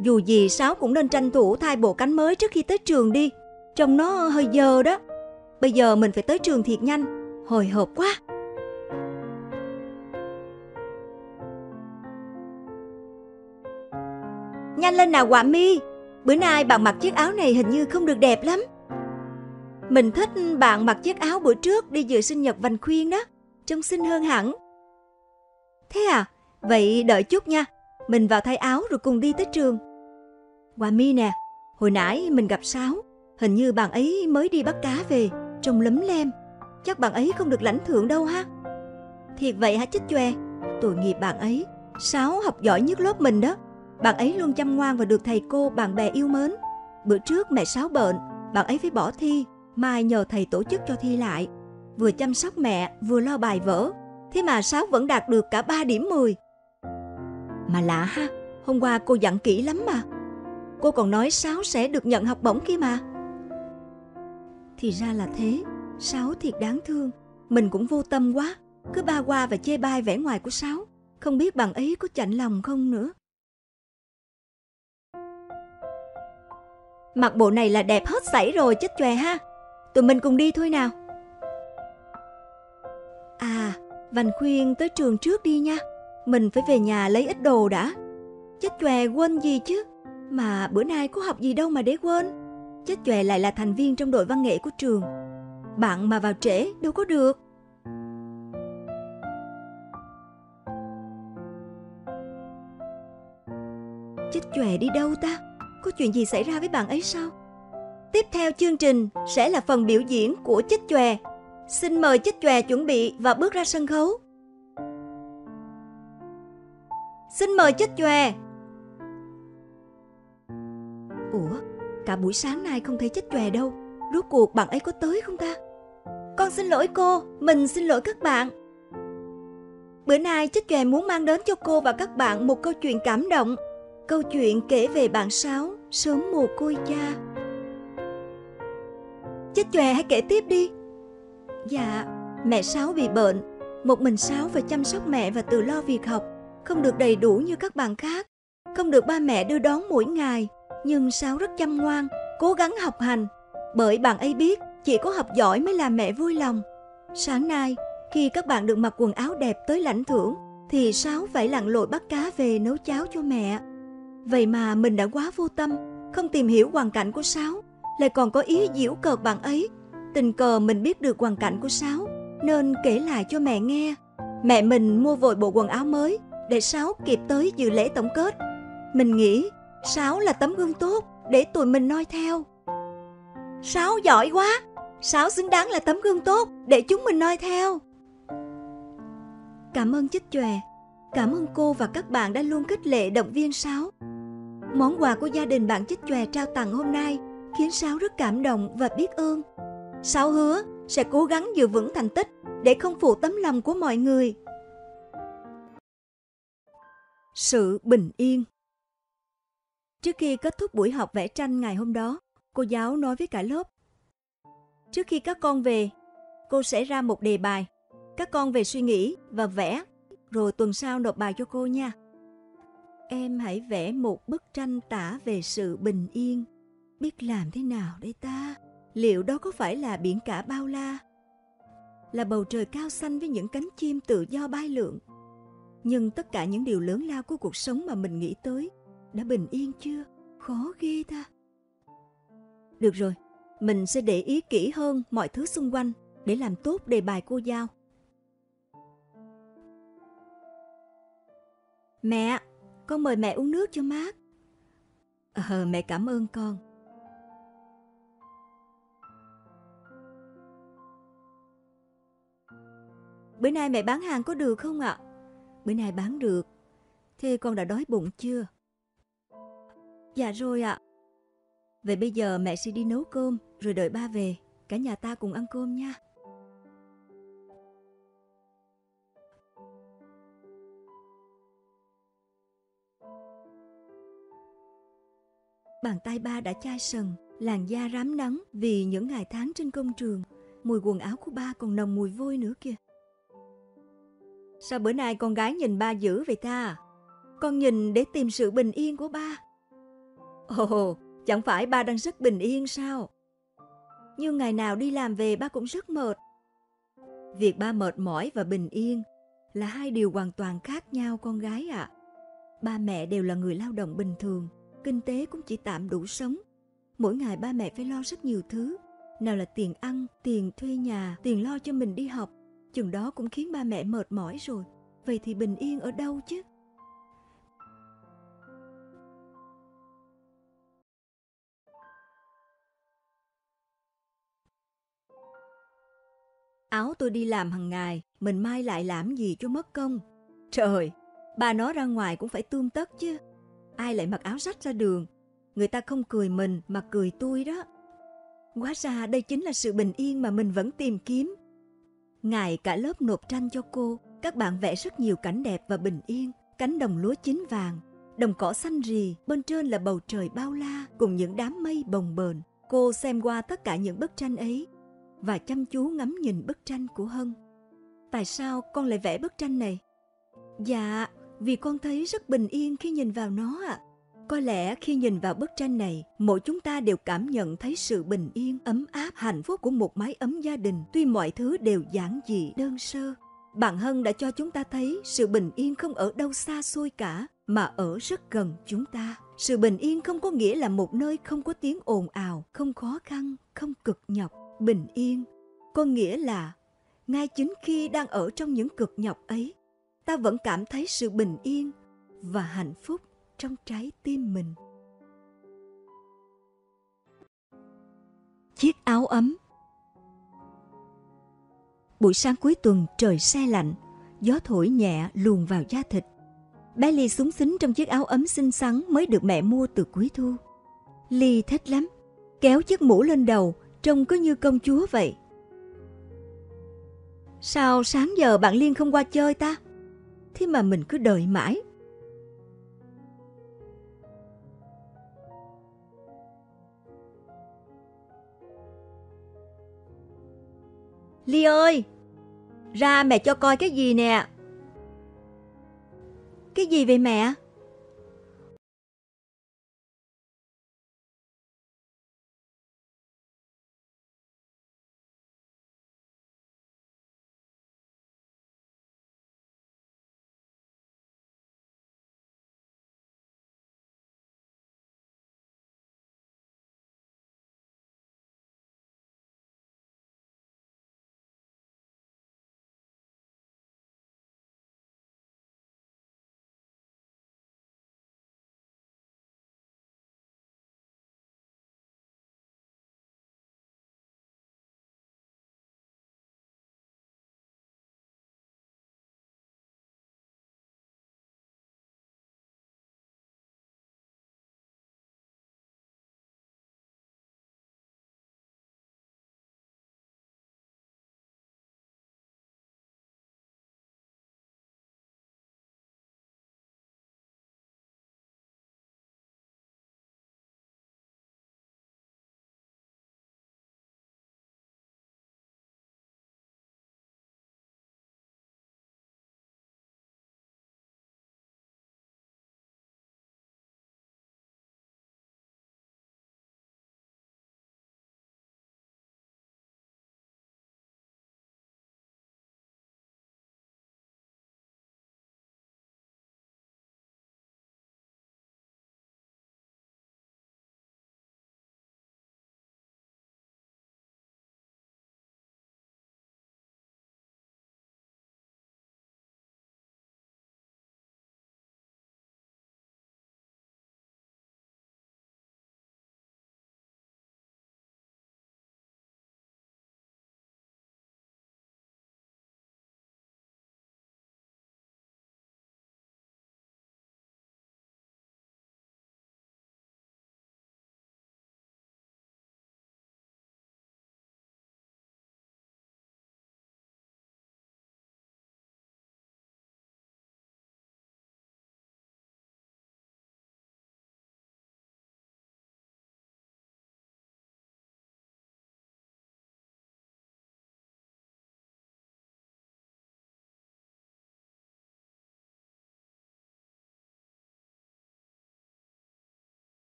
[SPEAKER 1] dù gì Sáu cũng nên tranh thủ thay bộ cánh mới trước khi tới trường đi. Trông nó hơi dơ đó. Bây giờ mình phải tới trường thiệt nhanh. Hồi hộp quá. Nhanh lên nào Quả Mi. Bữa nay bạn mặc chiếc áo này hình như không được đẹp lắm. Mình thích bạn mặc chiếc áo bữa trước đi dự sinh nhật Vành Khuyên đó. Trông xinh hơn hẳn. Thế à? Vậy đợi chút nha. Mình vào thay áo rồi cùng đi tới trường. Qua mi nè, hồi nãy mình gặp Sáu, hình như bạn ấy mới đi bắt cá về, trông lấm lem. Chắc bạn ấy không được lãnh thưởng đâu ha. Thiệt vậy hả chích choe? Tội nghiệp bạn ấy. Sáu học giỏi nhất lớp mình đó. Bạn ấy luôn chăm ngoan và được thầy cô, bạn bè yêu mến. Bữa trước mẹ Sáu bệnh, bạn ấy phải bỏ thi, mai nhờ thầy tổ chức cho thi lại. Vừa chăm sóc mẹ, vừa lo bài vở. Thế mà Sáu vẫn đạt được cả 3 điểm 10. Mà lạ ha, hôm qua cô dặn kỹ lắm mà. Cô còn nói Sáu sẽ được nhận học bổng kia mà. Thì ra là thế, Sáu thiệt đáng thương. Mình cũng vô tâm quá, cứ ba qua và chê bai vẻ ngoài của Sáu. Không biết bằng ấy có chạnh lòng không nữa. Mặc bộ này là đẹp hết sảy rồi chết chòe ha. Tụi mình cùng đi thôi nào. À, Vành khuyên tới trường trước đi nha. Mình phải về nhà lấy ít đồ đã. Chết chòe quên gì chứ? Mà bữa nay có học gì đâu mà để quên. Chết chòe lại là thành viên trong đội văn nghệ của trường. Bạn mà vào trễ, đâu có được. Chết chòe đi đâu ta? Có chuyện gì xảy ra với bạn ấy sao? Tiếp theo chương trình sẽ là phần biểu diễn của Chết chòe. Xin mời Chết chòe chuẩn bị và bước ra sân khấu. Xin mời chết chòe. Ủa, cả buổi sáng nay không thấy chết chòe đâu. Rốt cuộc bạn ấy có tới không ta? Con xin lỗi cô, mình xin lỗi các bạn. Bữa nay chết chòe muốn mang đến cho cô và các bạn một câu chuyện cảm động. Câu chuyện kể về bạn Sáu sớm mồ côi cha. Chết chòe hãy kể tiếp đi. Dạ, mẹ Sáu bị bệnh. Một mình Sáu phải chăm sóc mẹ và tự lo việc học không được đầy đủ như các bạn khác, không được ba mẹ đưa đón mỗi ngày, nhưng Sáu rất chăm ngoan, cố gắng học hành, bởi bạn ấy biết chỉ có học giỏi mới làm mẹ vui lòng. Sáng nay, khi các bạn được mặc quần áo đẹp tới lãnh thưởng, thì Sáu phải lặn lội bắt cá về nấu cháo cho mẹ. Vậy mà mình đã quá vô tâm, không tìm hiểu hoàn cảnh của Sáu, lại còn có ý giễu cợt bạn ấy. Tình cờ mình biết được hoàn cảnh của Sáu, nên kể lại cho mẹ nghe. Mẹ mình mua vội bộ quần áo mới, để Sáu kịp tới dự lễ tổng kết. Mình nghĩ Sáu là tấm gương tốt để tụi mình noi theo. Sáu giỏi quá, Sáu xứng đáng là tấm gương tốt để chúng mình noi theo. Cảm ơn chích chòe, cảm ơn cô và các bạn đã luôn khích lệ động viên Sáu. Món quà của gia đình bạn chích chòe trao tặng hôm nay khiến Sáu rất cảm động và biết ơn. Sáu hứa sẽ cố gắng giữ vững thành tích để không phụ tấm lòng của mọi người. Sự bình yên Trước khi kết thúc buổi học vẽ tranh ngày hôm đó, cô giáo nói với cả lớp. Trước khi các con về, cô sẽ ra một đề bài. Các con về suy nghĩ và vẽ, rồi tuần sau nộp bài cho cô nha. Em hãy vẽ một bức tranh tả về sự bình yên. Biết làm thế nào đây ta? Liệu đó có phải là biển cả bao la? Là bầu trời cao xanh với những cánh chim tự do bay lượn? Nhưng tất cả những điều lớn lao của cuộc sống mà mình nghĩ tới đã bình yên chưa? Khó ghê ta. Được rồi, mình sẽ để ý kỹ hơn mọi thứ xung quanh để làm tốt đề bài cô giao. Mẹ, con mời mẹ uống nước cho mát. Ờ, mẹ cảm ơn con. Bữa nay mẹ bán hàng có được không ạ? Bữa nay bán được. Thế con đã đói bụng chưa? Dạ rồi ạ. Vậy bây giờ mẹ sẽ đi nấu cơm rồi đợi ba về. Cả nhà ta cùng ăn cơm nha. Bàn tay ba đã chai sần, làn da rám nắng vì những ngày tháng trên công trường. Mùi quần áo của ba còn nồng mùi vôi nữa kìa. Sao bữa nay con gái nhìn ba dữ vậy ta? Con nhìn để tìm sự bình yên của ba. Ồ, chẳng phải ba đang rất bình yên sao? Nhưng ngày nào đi làm về ba cũng rất mệt. Việc ba mệt mỏi và bình yên là hai điều hoàn toàn khác nhau con gái ạ. À. Ba mẹ đều là người lao động bình thường, kinh tế cũng chỉ tạm đủ sống. Mỗi ngày ba mẹ phải lo rất nhiều thứ, nào là tiền ăn, tiền thuê nhà, tiền lo cho mình đi học. Chừng đó cũng khiến ba mẹ mệt mỏi rồi. Vậy thì bình yên ở đâu chứ? Áo tôi đi làm hàng ngày, mình mai lại làm gì cho mất công. Trời, bà nó ra ngoài cũng phải tươm tất chứ. Ai lại mặc áo rách ra đường, người ta không cười mình mà cười tôi đó. Hóa ra đây chính là sự bình yên mà mình vẫn tìm kiếm. Ngài cả lớp nộp tranh cho cô, các bạn vẽ rất nhiều cảnh đẹp và bình yên, cánh đồng lúa chín vàng, đồng cỏ xanh rì, bên trên là bầu trời bao la cùng những đám mây bồng bềnh. Cô xem qua tất cả những bức tranh ấy và chăm chú ngắm nhìn bức tranh của Hân. Tại sao con lại vẽ bức tranh này? Dạ, vì con thấy rất bình yên khi nhìn vào nó ạ. À. Có lẽ khi nhìn vào bức tranh này, mỗi chúng ta đều cảm nhận thấy sự bình yên, ấm áp, hạnh phúc của một mái ấm gia đình, tuy mọi thứ đều giản dị, đơn sơ. Bạn Hân đã cho chúng ta thấy sự bình yên không ở đâu xa xôi cả, mà ở rất gần chúng ta. Sự bình yên không có nghĩa là một nơi không có tiếng ồn ào, không khó khăn, không cực nhọc bình yên có nghĩa là ngay chính khi đang ở trong những cực nhọc ấy ta vẫn cảm thấy sự bình yên và hạnh phúc trong trái tim mình chiếc áo ấm buổi sáng cuối tuần, trời se lạnh, gió thổi nhẹ luồn vào da thịt bé ly súng xính trong chiếc áo ấm xinh xắn mới được mẹ mua từ cuối thu ly thích lắm, kéo chiếc mũ lên đầu, trông cứ như công chúa vậy. Sao sáng giờ bạn Liên không qua chơi ta? Thế mà mình cứ đợi mãi. Ly ơi! Ra mẹ cho coi cái gì nè. Cái gì vậy mẹ?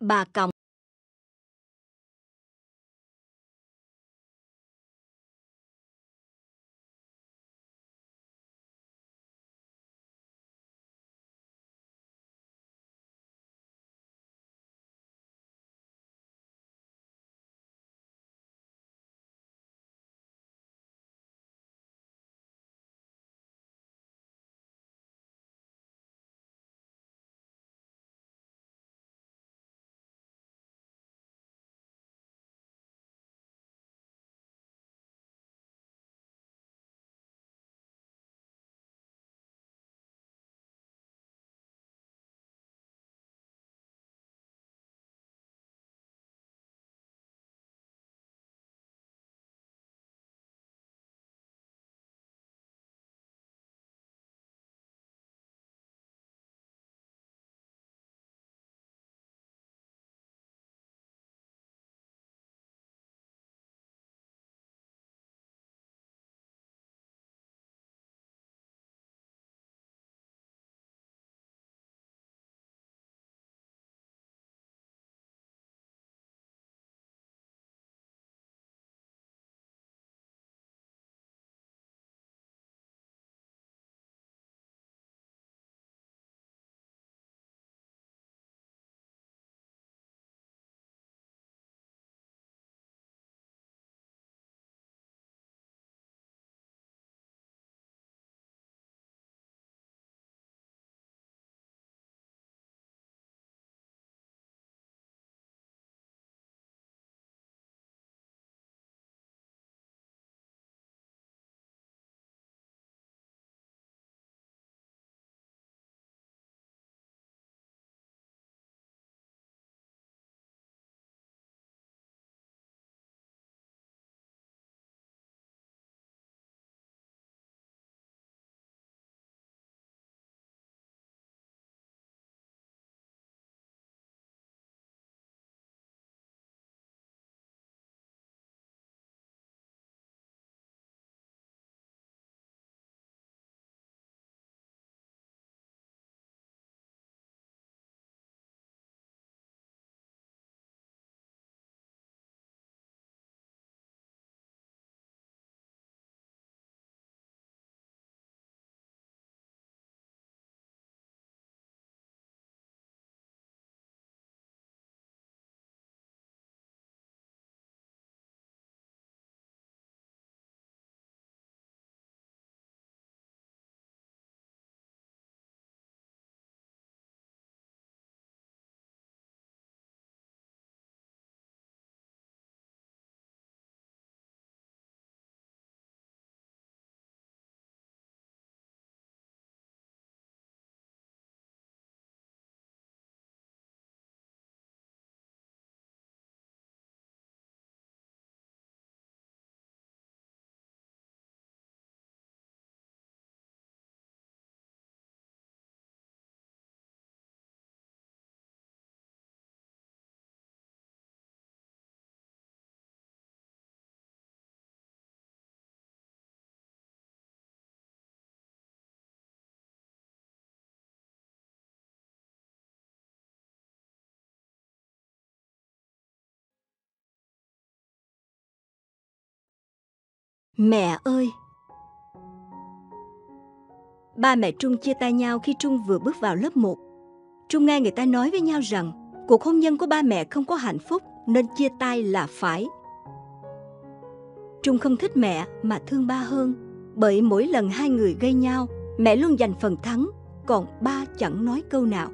[SPEAKER 1] Bà còng Mẹ ơi! Ba mẹ Trung chia tay nhau khi Trung vừa bước vào lớp 1. Trung nghe người ta nói với nhau rằng cuộc hôn nhân của ba mẹ không có hạnh phúc nên chia tay là phải. Trung không thích mẹ mà thương ba hơn bởi mỗi lần hai người gây nhau, mẹ luôn giành phần thắng, còn ba chẳng nói câu nào.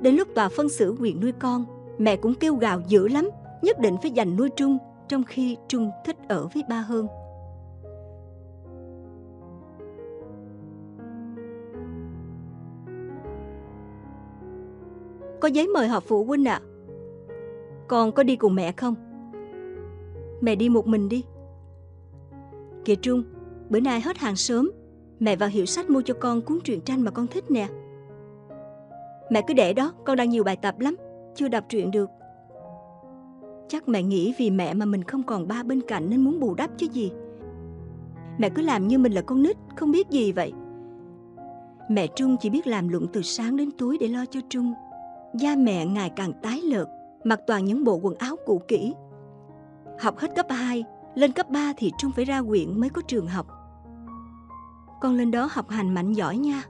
[SPEAKER 1] Đến lúc tòa phân xử quyền nuôi con, mẹ cũng kêu gào dữ lắm, nhất định phải giành nuôi Trung trong khi Trung thích ở với ba hơn. Có giấy mời họp phụ huynh ạ. À? Con có đi cùng mẹ không? Mẹ đi một mình đi. Kìa Trung, bữa nay hết hàng sớm, mẹ vào hiệu sách mua cho con cuốn truyện tranh mà con thích nè. Mẹ cứ để đó, con đang nhiều bài tập lắm, chưa đọc truyện được. Chắc mẹ nghĩ vì mẹ mà mình không còn ba bên cạnh nên muốn bù đắp chứ gì. Mẹ cứ làm như mình là con nít, không biết gì vậy. Mẹ Trung chỉ biết làm lụng từ sáng đến tối để lo cho Trung. da mẹ ngày càng tái lợt, mặc toàn những bộ quần áo cũ kỹ. Học hết cấp 2, lên cấp 3 thì Trung phải ra huyện mới có trường học. Con lên đó học hành mạnh giỏi nha.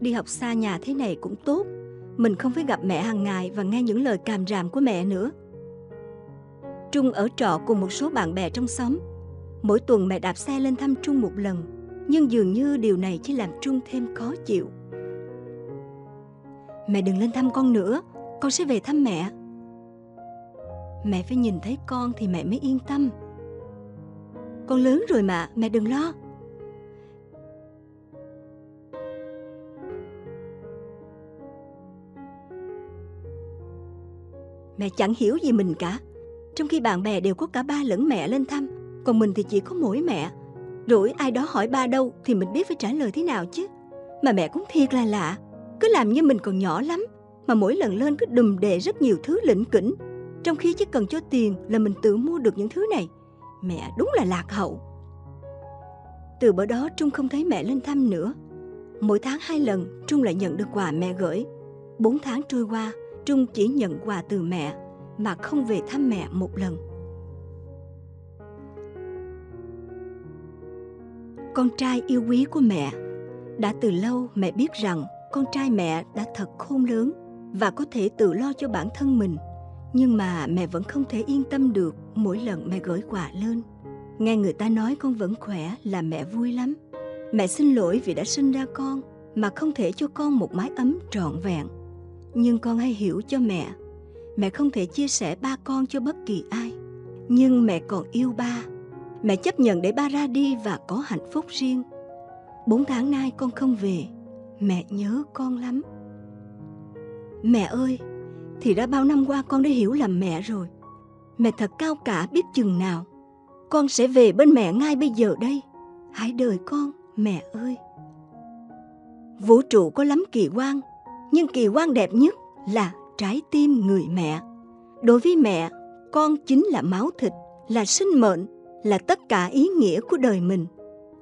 [SPEAKER 1] Đi học xa nhà thế này cũng tốt, mình không phải gặp mẹ hàng ngày và nghe những lời càm ràm của mẹ nữa. Trung ở trọ cùng một số bạn bè trong xóm. Mỗi tuần mẹ đạp xe lên thăm Trung một lần, nhưng dường như điều này chỉ làm Trung thêm khó chịu. Mẹ đừng lên thăm con nữa, con sẽ về thăm mẹ. Mẹ phải nhìn thấy con thì mẹ mới yên tâm. Con lớn rồi mà, mẹ đừng lo. Mẹ chẳng hiểu gì mình cả. Trong khi bạn bè đều có cả ba lẫn mẹ lên thăm, còn mình thì chỉ có mỗi mẹ. Rồi ai đó hỏi ba đâu thì mình biết phải trả lời thế nào chứ. Mà mẹ cũng thiệt là lạ, cứ làm như mình còn nhỏ lắm, mà mỗi lần lên cứ đùm đề rất nhiều thứ lĩnh kỉnh. Trong khi chỉ cần cho tiền là mình tự mua được những thứ này. Mẹ đúng là lạc hậu. Từ bữa đó Trung không thấy mẹ lên thăm nữa. Mỗi tháng hai lần Trung lại nhận được quà mẹ gửi. Bốn tháng trôi qua, Trung chỉ nhận quà từ mẹ, mà không về thăm mẹ một lần. Con trai yêu quý của mẹ. Đã từ lâu mẹ biết rằng con trai mẹ đã thật khôn lớn và có thể tự lo cho bản thân mình, nhưng mà mẹ vẫn không thể yên tâm được mỗi lần mẹ gửi quà lên. Nghe người ta nói con vẫn khỏe là mẹ vui lắm. Mẹ xin lỗi vì đã sinh ra con, mà không thể cho con một mái ấm trọn vẹn nhưng con hãy hiểu cho mẹ. Mẹ không thể chia sẻ ba con cho bất kỳ ai. Nhưng mẹ còn yêu ba. Mẹ chấp nhận để ba ra đi và có hạnh phúc riêng. Bốn tháng nay con không về. Mẹ nhớ con lắm. Mẹ ơi, thì đã bao năm qua con đã hiểu lầm mẹ rồi. Mẹ thật cao cả biết chừng nào. Con sẽ về bên mẹ ngay bây giờ đây. Hãy đợi con, mẹ ơi. Vũ trụ có lắm kỳ quan nhưng kỳ quan đẹp nhất là trái tim người mẹ. Đối với mẹ, con chính là máu thịt, là sinh mệnh, là tất cả ý nghĩa của đời mình.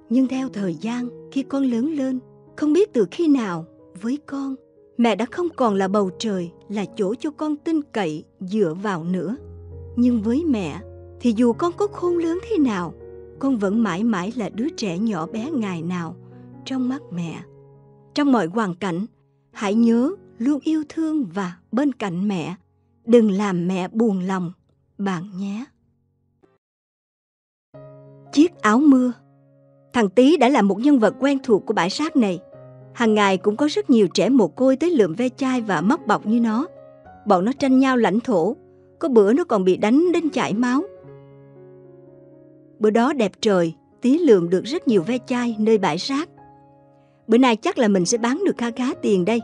[SPEAKER 1] Nhưng theo thời gian, khi con lớn lên, không biết từ khi nào, với con, mẹ đã không còn là bầu trời, là chỗ cho con tin cậy, dựa vào nữa. Nhưng với mẹ, thì dù con có khôn lớn thế nào, con vẫn mãi mãi là đứa trẻ nhỏ bé ngày nào trong mắt mẹ. Trong mọi hoàn cảnh hãy nhớ luôn yêu thương và bên cạnh mẹ. Đừng làm mẹ buồn lòng, bạn nhé. Chiếc áo mưa. Thằng tý đã là một nhân vật quen thuộc của bãi rác này. Hàng ngày cũng có rất nhiều trẻ mồ côi tới lượm ve chai và móc bọc như nó. Bọn nó tranh nhau lãnh thổ, có bữa nó còn bị đánh đến chảy máu. Bữa đó đẹp trời tí lượm được rất nhiều ve chai nơi bãi rác bữa nay chắc là mình sẽ bán được kha khá tiền đây.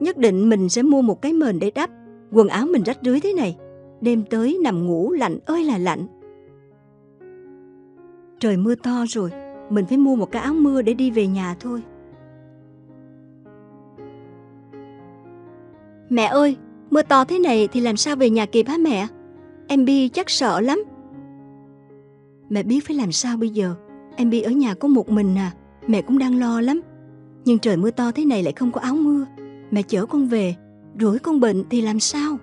[SPEAKER 1] Nhất định mình sẽ mua một cái mền để đắp. Quần áo mình rách rưới thế này. Đêm tới nằm ngủ lạnh ơi là lạnh. Trời mưa to rồi, mình phải mua một cái áo mưa để đi về nhà thôi. Mẹ ơi, mưa to thế này thì làm sao về nhà kịp hả mẹ? Em bi chắc sợ lắm. Mẹ biết phải làm sao bây giờ? Em bi ở nhà có một mình à mẹ cũng đang lo lắm nhưng trời mưa to thế này lại không có áo mưa mẹ chở con về, rủi con bệnh thì làm sao?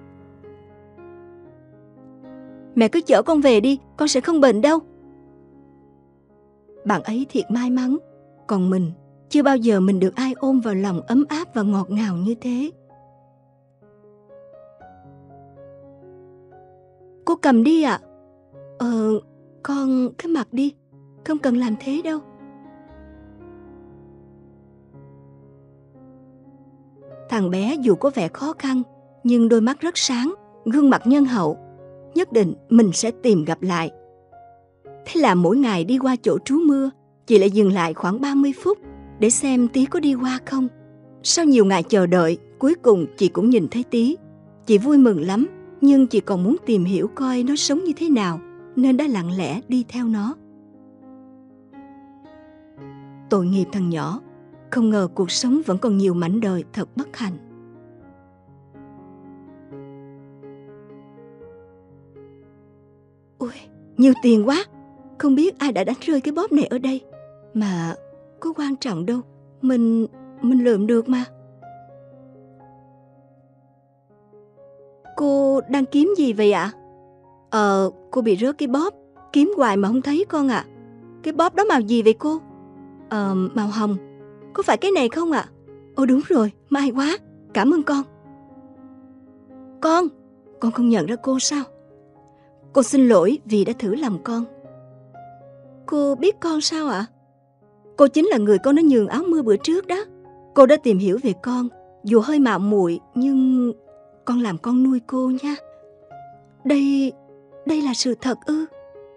[SPEAKER 1] Mẹ cứ chở con về đi, con sẽ không bệnh đâu. Bạn ấy thiệt may mắn, còn mình, chưa bao giờ mình được ai ôm vào lòng ấm áp và ngọt ngào như thế. Cô cầm đi ạ. À? ờ con cứ mặc đi, không cần làm thế đâu. Thằng bé dù có vẻ khó khăn, nhưng đôi mắt rất sáng, gương mặt nhân hậu. Nhất định mình sẽ tìm gặp lại. Thế là mỗi ngày đi qua chỗ trú mưa, chị lại dừng lại khoảng 30 phút để xem Tí có đi qua không. Sau nhiều ngày chờ đợi, cuối cùng chị cũng nhìn thấy Tí. Chị vui mừng lắm, nhưng chị còn muốn tìm hiểu coi nó sống như thế nào, nên đã lặng lẽ đi theo nó. Tội nghiệp thằng nhỏ, không ngờ cuộc sống vẫn còn nhiều mảnh đời thật bất hạnh ôi nhiều tiền quá không biết ai đã đánh rơi cái bóp này ở đây mà có quan trọng đâu. Mình, mình lượm được mà. Cô đang kiếm gì vậy ạ? Ờ, cô bị rớt cái bóp. Kiếm hoài mà không thấy con ạ. À. Cái bóp đó màu gì vậy cô? Ờ, màu hồng. Có phải cái này không ạ? À? Ồ đúng rồi, may quá. Cảm ơn con. Con, con không nhận ra cô sao? Cô xin lỗi vì đã thử lòng con. Cô biết con sao ạ? À? Cô chính là người con đã nhường áo mưa bữa trước đó. Cô đã tìm hiểu về con, dù hơi mạo muội nhưng con làm con nuôi cô nha. Đây, đây là sự thật ư?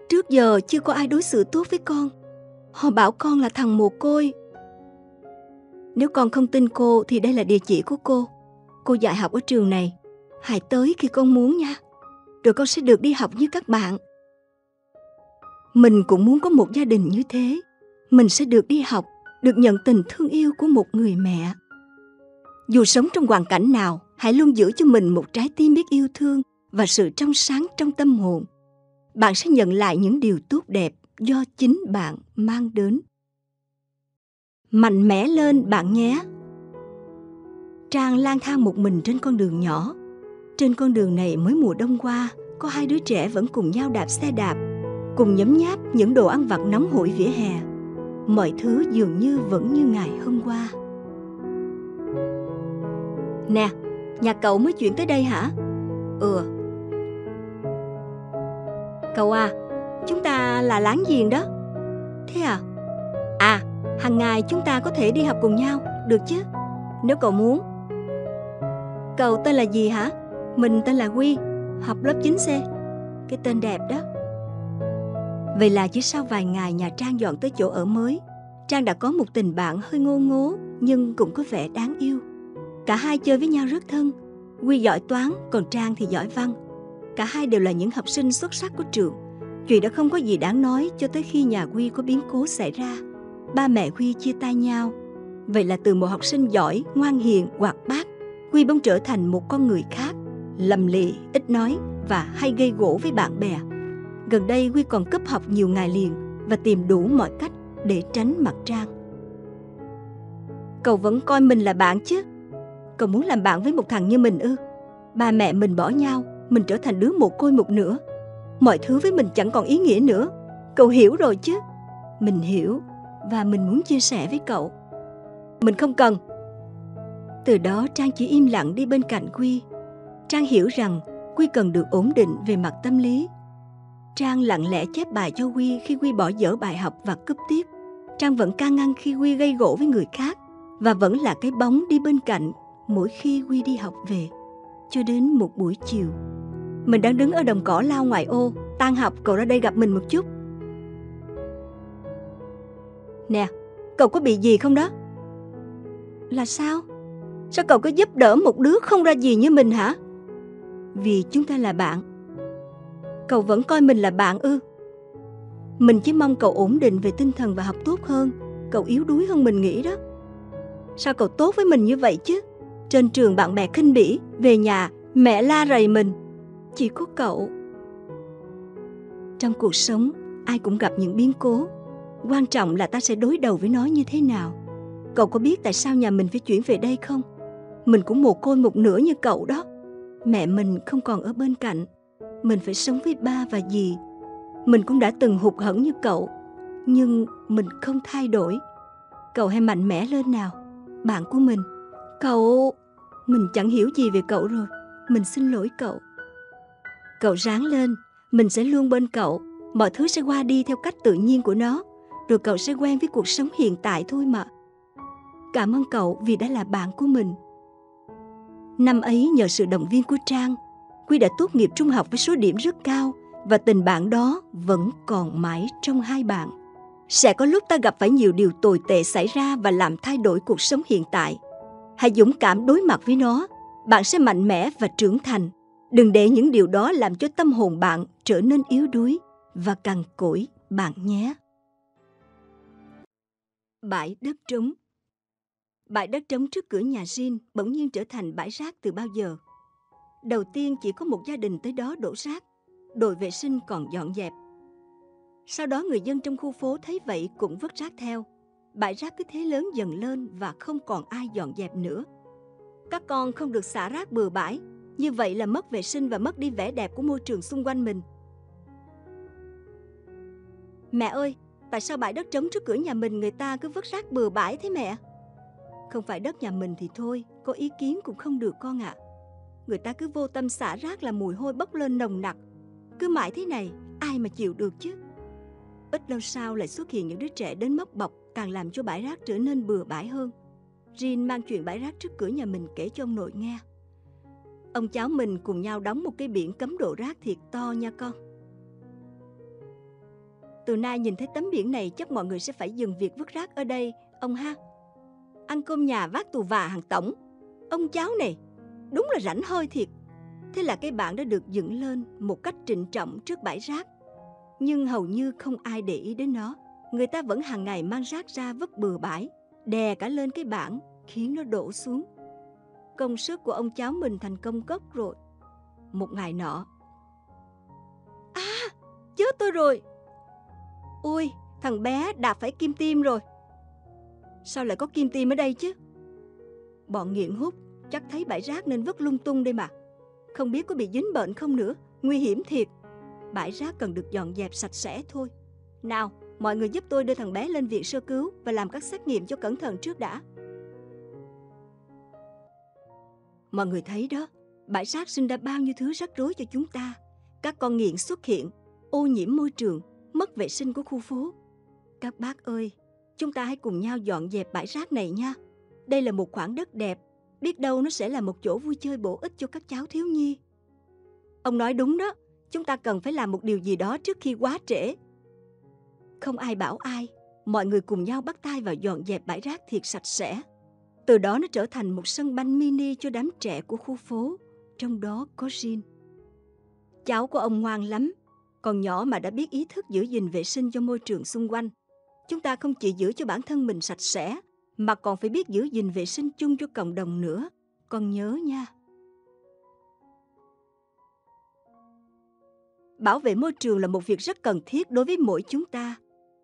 [SPEAKER 1] Trước giờ chưa có ai đối xử tốt với con. Họ bảo con là thằng mồ côi. Nếu con không tin cô thì đây là địa chỉ của cô. Cô dạy học ở trường này. Hãy tới khi con muốn nha. Rồi con sẽ được đi học như các bạn. Mình cũng muốn có một gia đình như thế. Mình sẽ được đi học, được nhận tình thương yêu của một người mẹ. Dù sống trong hoàn cảnh nào, hãy luôn giữ cho mình một trái tim biết yêu thương và sự trong sáng trong tâm hồn. Bạn sẽ nhận lại những điều tốt đẹp do chính bạn mang đến. Mạnh mẽ lên bạn nhé. Trang lang thang một mình trên con đường nhỏ. Trên con đường này mới mùa đông qua, có hai đứa trẻ vẫn cùng nhau đạp xe đạp, cùng nhấm nháp những đồ ăn vặt nóng hổi vỉa hè. Mọi thứ dường như vẫn như ngày hôm qua. Nè, nhà cậu mới chuyển tới đây hả? Ừ. Cậu à, chúng ta là láng giềng đó. Thế à? À, hàng ngày chúng ta có thể đi học cùng nhau, được chứ? Nếu cậu muốn. Cậu tên là gì hả? Mình tên là Quy, học lớp 9C. Cái tên đẹp đó. Vậy là chỉ sau vài ngày nhà Trang dọn tới chỗ ở mới, Trang đã có một tình bạn hơi ngô ngố nhưng cũng có vẻ đáng yêu. Cả hai chơi với nhau rất thân. Quy giỏi toán, còn Trang thì giỏi văn. Cả hai đều là những học sinh xuất sắc của trường. Chuyện đã không có gì đáng nói cho tới khi nhà Quy có biến cố xảy ra. Ba mẹ huy chia tay nhau. Vậy là từ một học sinh giỏi, ngoan hiền, hoạt bát, huy bỗng trở thành một con người khác, lầm lì, ít nói và hay gây gỗ với bạn bè. Gần đây huy còn cấp học nhiều ngày liền và tìm đủ mọi cách để tránh mặt Trang. Cậu vẫn coi mình là bạn chứ? Cậu muốn làm bạn với một thằng như mình ư? Ba mẹ mình bỏ nhau, mình trở thành đứa một côi một nửa. Mọi thứ với mình chẳng còn ý nghĩa nữa. Cậu hiểu rồi chứ? Mình hiểu và mình muốn chia sẻ với cậu. Mình không cần. Từ đó Trang chỉ im lặng đi bên cạnh Quy. Trang hiểu rằng Quy cần được ổn định về mặt tâm lý. Trang lặng lẽ chép bài cho Quy khi Quy bỏ dở bài học và cúp tiếp. Trang vẫn can ngăn khi Quy gây gỗ với người khác và vẫn là cái bóng đi bên cạnh mỗi khi Quy đi học về. Cho đến một buổi chiều, mình đang đứng ở đồng cỏ lao ngoài ô, tan học cậu ra đây gặp mình một chút. Nè, cậu có bị gì không đó? Là sao? Sao cậu có giúp đỡ một đứa không ra gì như mình hả? Vì chúng ta là bạn. Cậu vẫn coi mình là bạn ư? Mình chỉ mong cậu ổn định về tinh thần và học tốt hơn. Cậu yếu đuối hơn mình nghĩ đó. Sao cậu tốt với mình như vậy chứ? Trên trường bạn bè khinh bỉ, về nhà mẹ la rầy mình. Chỉ có cậu. Trong cuộc sống, ai cũng gặp những biến cố. Quan trọng là ta sẽ đối đầu với nó như thế nào. Cậu có biết tại sao nhà mình phải chuyển về đây không? Mình cũng mồ côi một nửa như cậu đó. Mẹ mình không còn ở bên cạnh. Mình phải sống với ba và dì. Mình cũng đã từng hụt hẫng như cậu. Nhưng mình không thay đổi. Cậu hãy mạnh mẽ lên nào. Bạn của mình. Cậu... Mình chẳng hiểu gì về cậu rồi. Mình xin lỗi cậu. Cậu ráng lên. Mình sẽ luôn bên cậu. Mọi thứ sẽ qua đi theo cách tự nhiên của nó. Rồi cậu sẽ quen với cuộc sống hiện tại thôi mà. Cảm ơn cậu vì đã là bạn của mình. Năm ấy nhờ sự động viên của Trang, Quy đã tốt nghiệp trung học với số điểm rất cao và tình bạn đó vẫn còn mãi trong hai bạn. Sẽ có lúc ta gặp phải nhiều điều tồi tệ xảy ra và làm thay đổi cuộc sống hiện tại. Hãy dũng cảm đối mặt với nó, bạn sẽ mạnh mẽ và trưởng thành. Đừng để những điều đó làm cho tâm hồn bạn trở nên yếu đuối và cằn cỗi bạn nhé. Bãi đất trống Bãi đất trống trước cửa nhà Jin bỗng nhiên trở thành bãi rác từ bao giờ. Đầu tiên chỉ có một gia đình tới đó đổ rác, đội vệ sinh còn dọn dẹp. Sau đó người dân trong khu phố thấy vậy cũng vứt rác theo. bãi rác cứ thế lớn dần lên và không còn ai dọn dẹp nữa. Các con không được xả rác bừa bãi, như vậy là mất vệ sinh và mất đi vẻ đẹp của môi trường xung quanh mình. Mẹ ơi, tại sao bãi đất trống trước cửa nhà mình người ta cứ vứt rác bừa bãi thế mẹ? Không phải đất nhà mình thì thôi, có ý kiến cũng không được con ạ. À. Người ta cứ vô tâm xả rác là mùi hôi bốc lên nồng nặc. Cứ mãi thế này, ai mà chịu được chứ? Ít lâu sau lại xuất hiện những đứa trẻ đến móc bọc càng làm cho bãi rác trở nên bừa bãi hơn. Rin mang chuyện bãi rác trước cửa nhà mình kể cho ông nội nghe. Ông cháu mình cùng nhau đóng một cái biển cấm đổ rác thiệt to nha con. Từ nay nhìn thấy tấm biển này chắc mọi người sẽ phải dừng việc vứt rác ở đây, ông ha. Ăn cơm nhà vác tù và hàng tổng. Ông cháu này, đúng là rảnh hơi thiệt. Thế là cái bảng đã được dựng lên một cách trịnh trọng trước bãi rác. Nhưng hầu như không ai để ý đến nó. Người ta vẫn hàng ngày mang rác ra vứt bừa bãi, đè cả lên cái bảng, khiến nó đổ xuống. Công sức của ông cháu mình thành công cốc rồi. Một ngày nọ. À, chết tôi rồi. Ui, thằng bé đạp phải kim tim rồi. Sao lại có kim tim ở đây chứ? Bọn nghiện hút chắc thấy bãi rác nên vứt lung tung đây mà. Không biết có bị dính bệnh không nữa, nguy hiểm thiệt. Bãi rác cần được dọn dẹp sạch sẽ thôi. Nào, mọi người giúp tôi đưa thằng bé lên viện sơ cứu và làm các xét nghiệm cho cẩn thận trước đã. Mọi người thấy đó, bãi rác sinh ra bao nhiêu thứ rắc rối cho chúng ta. Các con nghiện xuất hiện, ô nhiễm môi trường, mất vệ sinh của khu phố. Các bác ơi, chúng ta hãy cùng nhau dọn dẹp bãi rác này nha. Đây là một khoảng đất đẹp, biết đâu nó sẽ là một chỗ vui chơi bổ ích cho các cháu thiếu nhi. Ông nói đúng đó, chúng ta cần phải làm một điều gì đó trước khi quá trễ. Không ai bảo ai, mọi người cùng nhau bắt tay vào dọn dẹp bãi rác thiệt sạch sẽ. Từ đó nó trở thành một sân banh mini cho đám trẻ của khu phố, trong đó có Jin. Cháu của ông ngoan lắm, còn nhỏ mà đã biết ý thức giữ gìn vệ sinh cho môi trường xung quanh. Chúng ta không chỉ giữ cho bản thân mình sạch sẽ, mà còn phải biết giữ gìn vệ sinh chung cho cộng đồng nữa. Con nhớ nha. Bảo vệ môi trường là một việc rất cần thiết đối với mỗi chúng ta.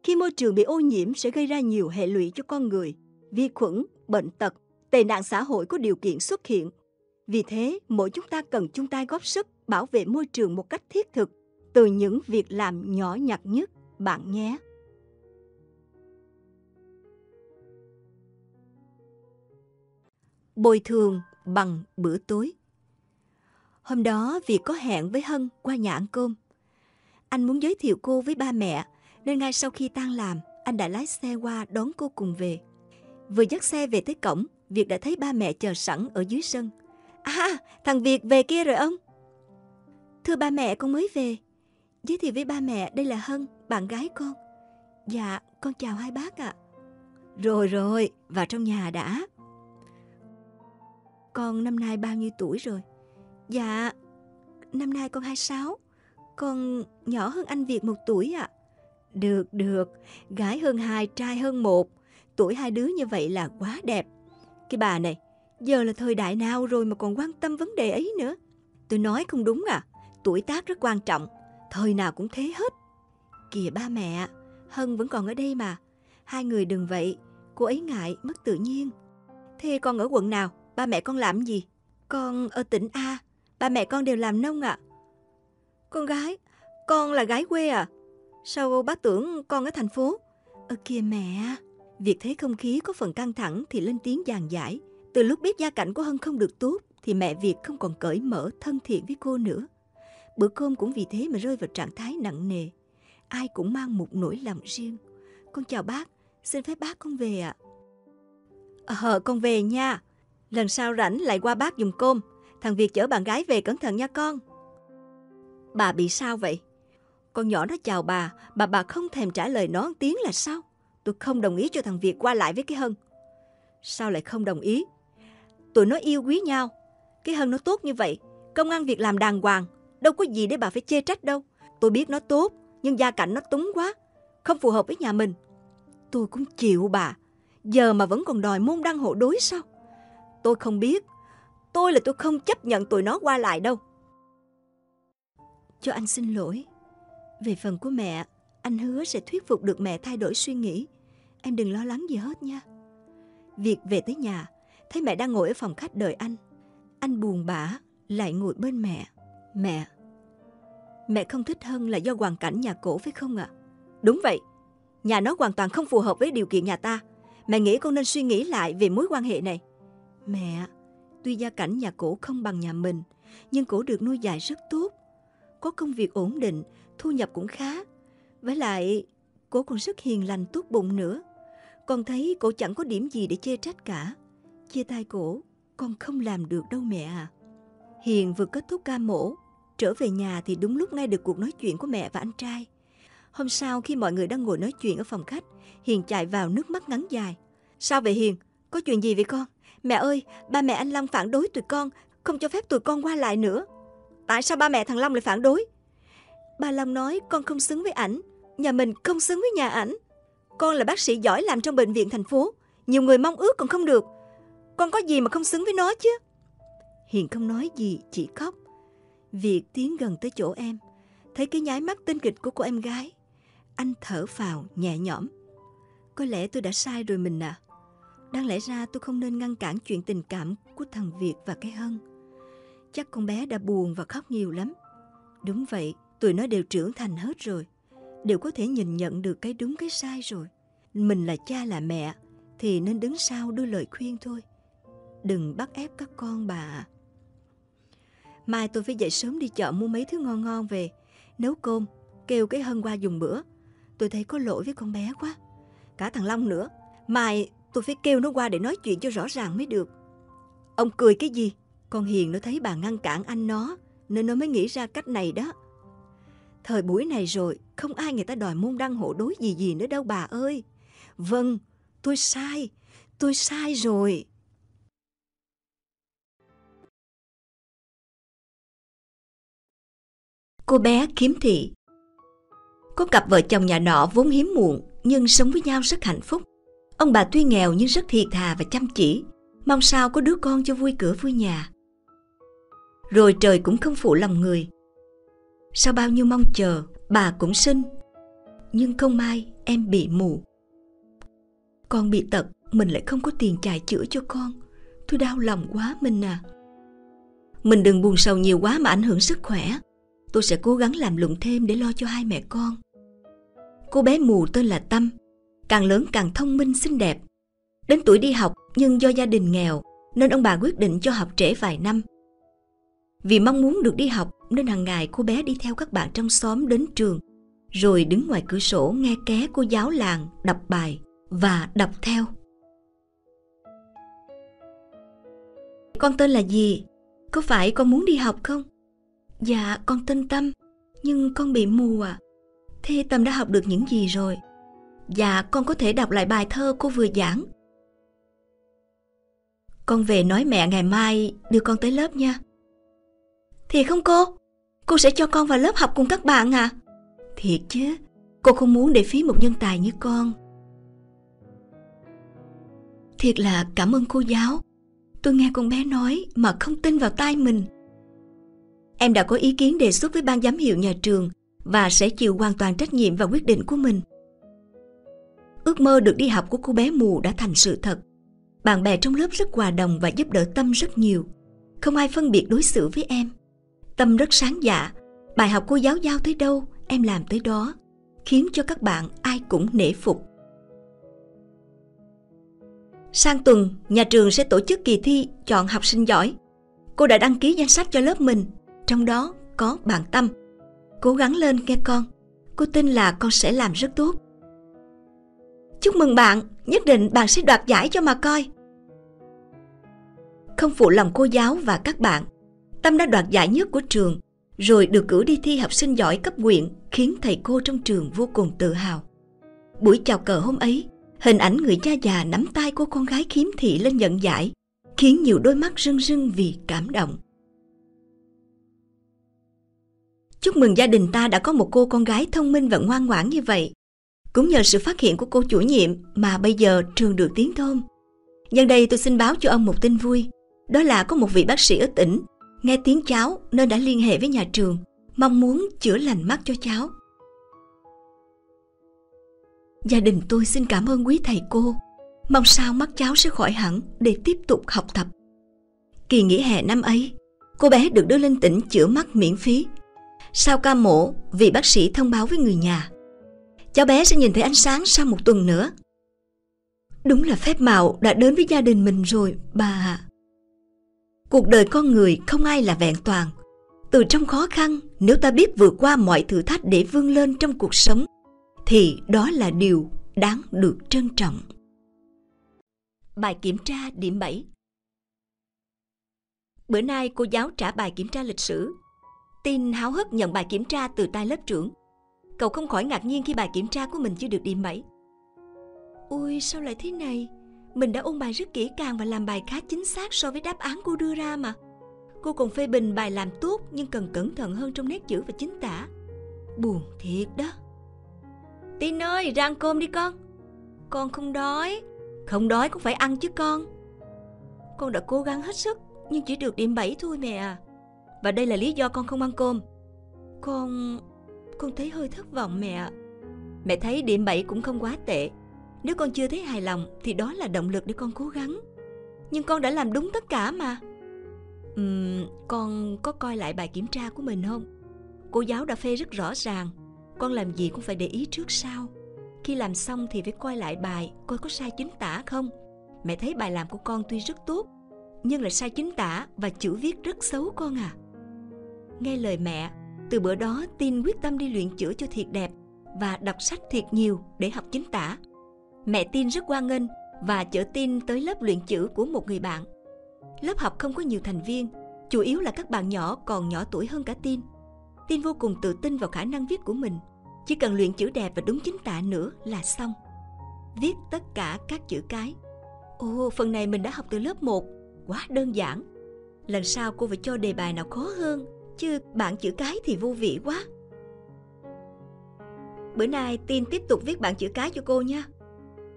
[SPEAKER 1] Khi môi trường bị ô nhiễm sẽ gây ra nhiều hệ lụy cho con người, vi khuẩn, bệnh tật, tệ nạn xã hội có điều kiện xuất hiện. Vì thế, mỗi chúng ta cần chung tay góp sức bảo vệ môi trường một cách thiết thực từ những việc làm nhỏ nhặt nhất bạn nhé. Bồi thường bằng bữa tối Hôm đó việc có hẹn với Hân qua nhà ăn cơm. Anh muốn giới thiệu cô với ba mẹ, nên ngay sau khi tan làm, anh đã lái xe qua đón cô cùng về. Vừa dắt xe về tới cổng, Việt đã thấy ba mẹ chờ sẵn ở dưới sân. À, thằng Việt về kia rồi ông. Thưa ba mẹ, con mới về. Giới thiệu với ba mẹ, đây là Hân, bạn gái con. Dạ, con chào hai bác ạ. À. Rồi rồi, vào trong nhà đã. Con năm nay bao nhiêu tuổi rồi? Dạ, năm nay con 26. Con nhỏ hơn anh Việt một tuổi ạ. À. Được, được, gái hơn hai, trai hơn một. Tuổi hai đứa như vậy là quá đẹp. Cái bà này, giờ là thời đại nào rồi mà còn quan tâm vấn đề ấy nữa. Tôi nói không đúng à, tuổi tác rất quan trọng, thời nào cũng thế hết. Kìa ba mẹ, Hân vẫn còn ở đây mà. Hai người đừng vậy, cô ấy ngại, mất tự nhiên. Thế con ở quận nào? Ba mẹ con làm gì? Con ở tỉnh A, ba mẹ con đều làm nông ạ. À. Con gái, con là gái quê à? Sao bác tưởng con ở thành phố? Ơ kìa mẹ, Việc thấy không khí có phần căng thẳng thì lên tiếng giàn giải. Từ lúc biết gia cảnh của Hân không được tốt thì mẹ Việt không còn cởi mở thân thiện với cô nữa. Bữa cơm cũng vì thế mà rơi vào trạng thái nặng nề. Ai cũng mang một nỗi lòng riêng. Con chào bác, xin phép bác con về ạ. À. Ờ, con về nha. Lần sau rảnh lại qua bác dùng cơm. Thằng Việt chở bạn gái về cẩn thận nha con. Bà bị sao vậy? Con nhỏ nó chào bà, bà bà không thèm trả lời nó tiếng là sao? Tôi không đồng ý cho thằng Việt qua lại với cái Hân. Sao lại không đồng ý? Tụi nó yêu quý nhau. Cái Hân nó tốt như vậy, công ăn việc làm đàng hoàng. Đâu có gì để bà phải chê trách đâu. Tôi biết nó tốt, nhưng gia cảnh nó túng quá. Không phù hợp với nhà mình. Tôi cũng chịu bà. Giờ mà vẫn còn đòi môn đăng hộ đối sao? Tôi không biết. Tôi là tôi không chấp nhận tụi nó qua lại đâu. Cho anh xin lỗi. Về phần của mẹ, anh hứa sẽ thuyết phục được mẹ thay đổi suy nghĩ em đừng lo lắng gì hết nha. Việc về tới nhà, thấy mẹ đang ngồi ở phòng khách đợi anh. Anh buồn bã, lại ngồi bên mẹ. Mẹ, mẹ không thích hơn là do hoàn cảnh nhà cổ phải không ạ? À? Đúng vậy, nhà nó hoàn toàn không phù hợp với điều kiện nhà ta. Mẹ nghĩ con nên suy nghĩ lại về mối quan hệ này. Mẹ, tuy gia cảnh nhà cổ không bằng nhà mình, nhưng cổ được nuôi dạy rất tốt. Có công việc ổn định, thu nhập cũng khá. Với lại, cổ còn rất hiền lành tốt bụng nữa. Con thấy cổ chẳng có điểm gì để chê trách cả. Chia tay cổ, con không làm được đâu mẹ à. Hiền vừa kết thúc ca mổ, trở về nhà thì đúng lúc nghe được cuộc nói chuyện của mẹ và anh trai. Hôm sau khi mọi người đang ngồi nói chuyện ở phòng khách, Hiền chạy vào nước mắt ngắn dài. Sao vậy Hiền? Có chuyện gì vậy con? Mẹ ơi, ba mẹ anh Long phản đối tụi con, không cho phép tụi con qua lại nữa. Tại sao ba mẹ thằng Long lại phản đối? Ba Long nói con không xứng với ảnh, nhà mình không xứng với nhà ảnh. Con là bác sĩ giỏi làm trong bệnh viện thành phố, nhiều người mong ước còn không được. Con có gì mà không xứng với nó chứ? Hiền không nói gì, chỉ khóc. Việt tiến gần tới chỗ em, thấy cái nháy mắt tinh kịch của cô em gái. Anh thở phào nhẹ nhõm. Có lẽ tôi đã sai rồi mình à. Đáng lẽ ra tôi không nên ngăn cản chuyện tình cảm của thằng Việt và cái Hân. Chắc con bé đã buồn và khóc nhiều lắm. Đúng vậy, tụi nó đều trưởng thành hết rồi. Đều có thể nhìn nhận được cái đúng cái sai rồi. Mình là cha là mẹ thì nên đứng sau đưa lời khuyên thôi. Đừng bắt ép các con bà Mai tôi phải dậy sớm đi chợ mua mấy thứ ngon ngon về. Nấu cơm, kêu cái Hân qua dùng bữa. Tôi thấy có lỗi với con bé quá. Cả thằng Long nữa. Mai tôi phải kêu nó qua để nói chuyện cho rõ ràng mới được. Ông cười cái gì? Con Hiền nó thấy bà ngăn cản anh nó, nên nó mới nghĩ ra cách này đó. Thời buổi này rồi, không ai người ta đòi môn đăng hộ đối gì gì nữa đâu bà ơi. Vâng, tôi sai, tôi sai rồi. Cô bé kiếm thị Có cặp vợ chồng nhà nọ vốn hiếm muộn nhưng sống với nhau rất hạnh phúc. Ông bà tuy nghèo nhưng rất thiệt thà và chăm chỉ, mong sao có đứa con cho vui cửa vui nhà. Rồi trời cũng không phụ lòng người. Sau bao nhiêu mong chờ, bà cũng sinh. Nhưng không may em bị mù. Con bị tật, mình lại không có tiền chạy chữa cho con. Tôi đau lòng quá mình à. Mình đừng buồn sầu nhiều quá mà ảnh hưởng sức khỏe. Tôi sẽ cố gắng làm lụng thêm để lo cho hai mẹ con. Cô bé mù tên là Tâm, càng lớn càng thông minh xinh đẹp. Đến tuổi đi học nhưng do gia đình nghèo nên ông bà quyết định cho học trễ vài năm. Vì mong muốn được đi học nên hàng ngày cô bé đi theo các bạn trong xóm đến trường, rồi đứng ngoài cửa sổ nghe ké cô giáo làng đọc bài và đọc theo. Con tên là gì? Có phải con muốn đi học không? Dạ, con tên Tâm, nhưng con bị mù à. Thế Tâm đã học được những gì rồi? Dạ, con có thể đọc lại bài thơ cô vừa giảng. Con về nói mẹ ngày mai đưa con tới lớp nha. Thiệt không cô? Cô sẽ cho con vào lớp học cùng các bạn à? Thiệt chứ, cô không muốn để phí một nhân tài như con. Thiệt là cảm ơn cô giáo. Tôi nghe con bé nói mà không tin vào tai mình. Em đã có ý kiến đề xuất với ban giám hiệu nhà trường và sẽ chịu hoàn toàn trách nhiệm và quyết định của mình. Ước mơ được đi học của cô bé mù đã thành sự thật. Bạn bè trong lớp rất hòa đồng và giúp đỡ Tâm rất nhiều. Không ai phân biệt đối xử với em. Tâm rất sáng dạ, bài học cô giáo giao tới đâu, em làm tới đó, khiến cho các bạn ai cũng nể phục. Sang tuần, nhà trường sẽ tổ chức kỳ thi chọn học sinh giỏi. Cô đã đăng ký danh sách cho lớp mình, trong đó có bạn Tâm. Cố gắng lên nghe con, cô tin là con sẽ làm rất tốt. Chúc mừng bạn, nhất định bạn sẽ đoạt giải cho mà coi. Không phụ lòng cô giáo và các bạn, Tâm đã đoạt giải nhất của trường, rồi được cử đi thi học sinh giỏi cấp huyện khiến thầy cô trong trường vô cùng tự hào. Buổi chào cờ hôm ấy, hình ảnh người cha già nắm tay cô con gái khiếm thị lên nhận giải, khiến nhiều đôi mắt rưng rưng vì cảm động. Chúc mừng gia đình ta đã có một cô con gái thông minh và ngoan ngoãn như vậy. Cũng nhờ sự phát hiện của cô chủ nhiệm mà bây giờ trường được tiếng thôn. Nhân đây tôi xin báo cho ông một tin vui. Đó là có một vị bác sĩ ở tỉnh nghe tiếng cháu nên đã liên hệ với nhà trường, mong muốn chữa lành mắt cho cháu. Gia đình tôi xin cảm ơn quý thầy cô. Mong sao mắt cháu sẽ khỏi hẳn để tiếp tục học tập. Kỳ nghỉ hè năm ấy, cô bé được đưa lên tỉnh chữa mắt miễn phí. Sau ca mổ, vị bác sĩ thông báo với người nhà. Cháu bé sẽ nhìn thấy ánh sáng sau một tuần nữa. Đúng là phép màu đã đến với gia đình mình rồi, bà ạ. Cuộc đời con người không ai là vẹn toàn. Từ trong khó khăn, nếu ta biết vượt qua mọi thử thách để vươn lên trong cuộc sống, thì đó là điều đáng được trân trọng. Bài kiểm tra điểm 7 Bữa nay cô giáo trả bài kiểm tra lịch sử. Tin háo hức nhận bài kiểm tra từ tay lớp trưởng. Cậu không khỏi ngạc nhiên khi bài kiểm tra của mình chưa được điểm 7. Ôi sao lại thế này? Mình đã ôn bài rất kỹ càng và làm bài khá chính xác so với đáp án cô đưa ra mà. Cô còn phê bình bài làm tốt nhưng cần cẩn thận hơn trong nét chữ và chính tả. Buồn thiệt đó. Tin ơi, ra ăn cơm đi con. Con không đói. Không đói cũng phải ăn chứ con. Con đã cố gắng hết sức nhưng chỉ được điểm 7 thôi mẹ à. Và đây là lý do con không ăn cơm. Con... con thấy hơi thất vọng mẹ. Mẹ thấy điểm 7 cũng không quá tệ. Nếu con chưa thấy hài lòng thì đó là động lực để con cố gắng. Nhưng con đã làm đúng tất cả mà. Uhm, con có coi lại bài kiểm tra của mình không? Cô giáo đã phê rất rõ ràng. Con làm gì cũng phải để ý trước sau. Khi làm xong thì phải coi lại bài, coi có sai chính tả không. Mẹ thấy bài làm của con tuy rất tốt, nhưng lại sai chính tả và chữ viết rất xấu con à. Nghe lời mẹ, từ bữa đó tin quyết tâm đi luyện chữ cho thiệt đẹp và đọc sách thiệt nhiều để học chính tả. Mẹ tin rất quan nghênh và chở tin tới lớp luyện chữ của một người bạn. Lớp học không có nhiều thành viên, chủ yếu là các bạn nhỏ còn nhỏ tuổi hơn cả tin. Tin vô cùng tự tin vào khả năng viết của mình, chỉ cần luyện chữ đẹp và đúng chính tả nữa là xong. Viết tất cả các chữ cái. Ồ, phần này mình đã học từ lớp 1, quá đơn giản. Lần sau cô phải cho đề bài nào khó hơn, chứ bạn chữ cái thì vô vị quá. Bữa nay Tin tiếp tục viết bản chữ cái cho cô nha.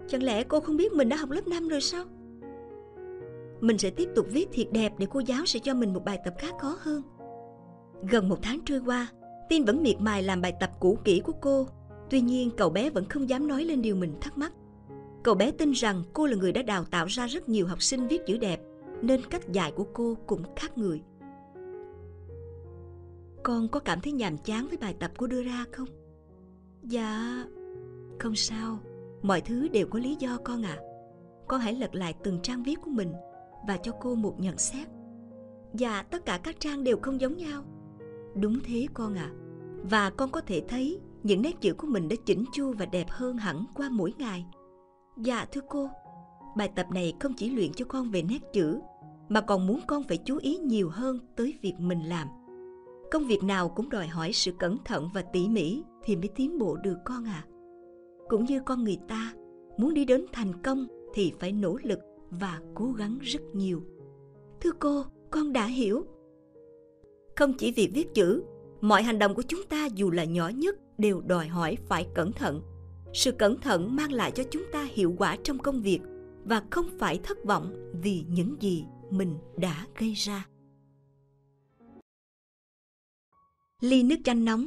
[SPEAKER 1] Chẳng lẽ cô không biết mình đã học lớp 5 rồi sao? Mình sẽ tiếp tục viết thiệt đẹp để cô giáo sẽ cho mình một bài tập khác khó hơn. Gần một tháng trôi qua, Tin vẫn miệt mài làm bài tập cũ kỹ của cô. Tuy nhiên cậu bé vẫn không dám nói lên điều mình thắc mắc. Cậu bé tin rằng cô là người đã đào tạo ra rất nhiều học sinh viết chữ đẹp, nên cách dạy của cô cũng khác người. Con có cảm thấy nhàm chán với bài tập cô đưa ra không? Dạ, không sao, mọi thứ đều có lý do con ạ. À. Con hãy lật lại từng trang viết của mình và cho cô một nhận xét. Dạ, tất cả các trang đều không giống nhau. Đúng thế con ạ. À. Và con có thể thấy những nét chữ của mình đã chỉnh chu và đẹp hơn hẳn qua mỗi ngày. Dạ thưa cô, bài tập này không chỉ luyện cho con về nét chữ mà còn muốn con phải chú ý nhiều hơn tới việc mình làm. Công việc nào cũng đòi hỏi sự cẩn thận và tỉ mỉ thì mới tiến bộ được con à. Cũng như con người ta, muốn đi đến thành công thì phải nỗ lực và cố gắng rất nhiều. Thưa cô, con đã hiểu. Không chỉ việc viết chữ, mọi hành động của chúng ta dù là nhỏ nhất đều đòi hỏi phải cẩn thận. Sự cẩn thận mang lại cho chúng ta hiệu quả trong công việc và không phải thất vọng vì những gì mình đã gây ra. Ly nước chanh nóng.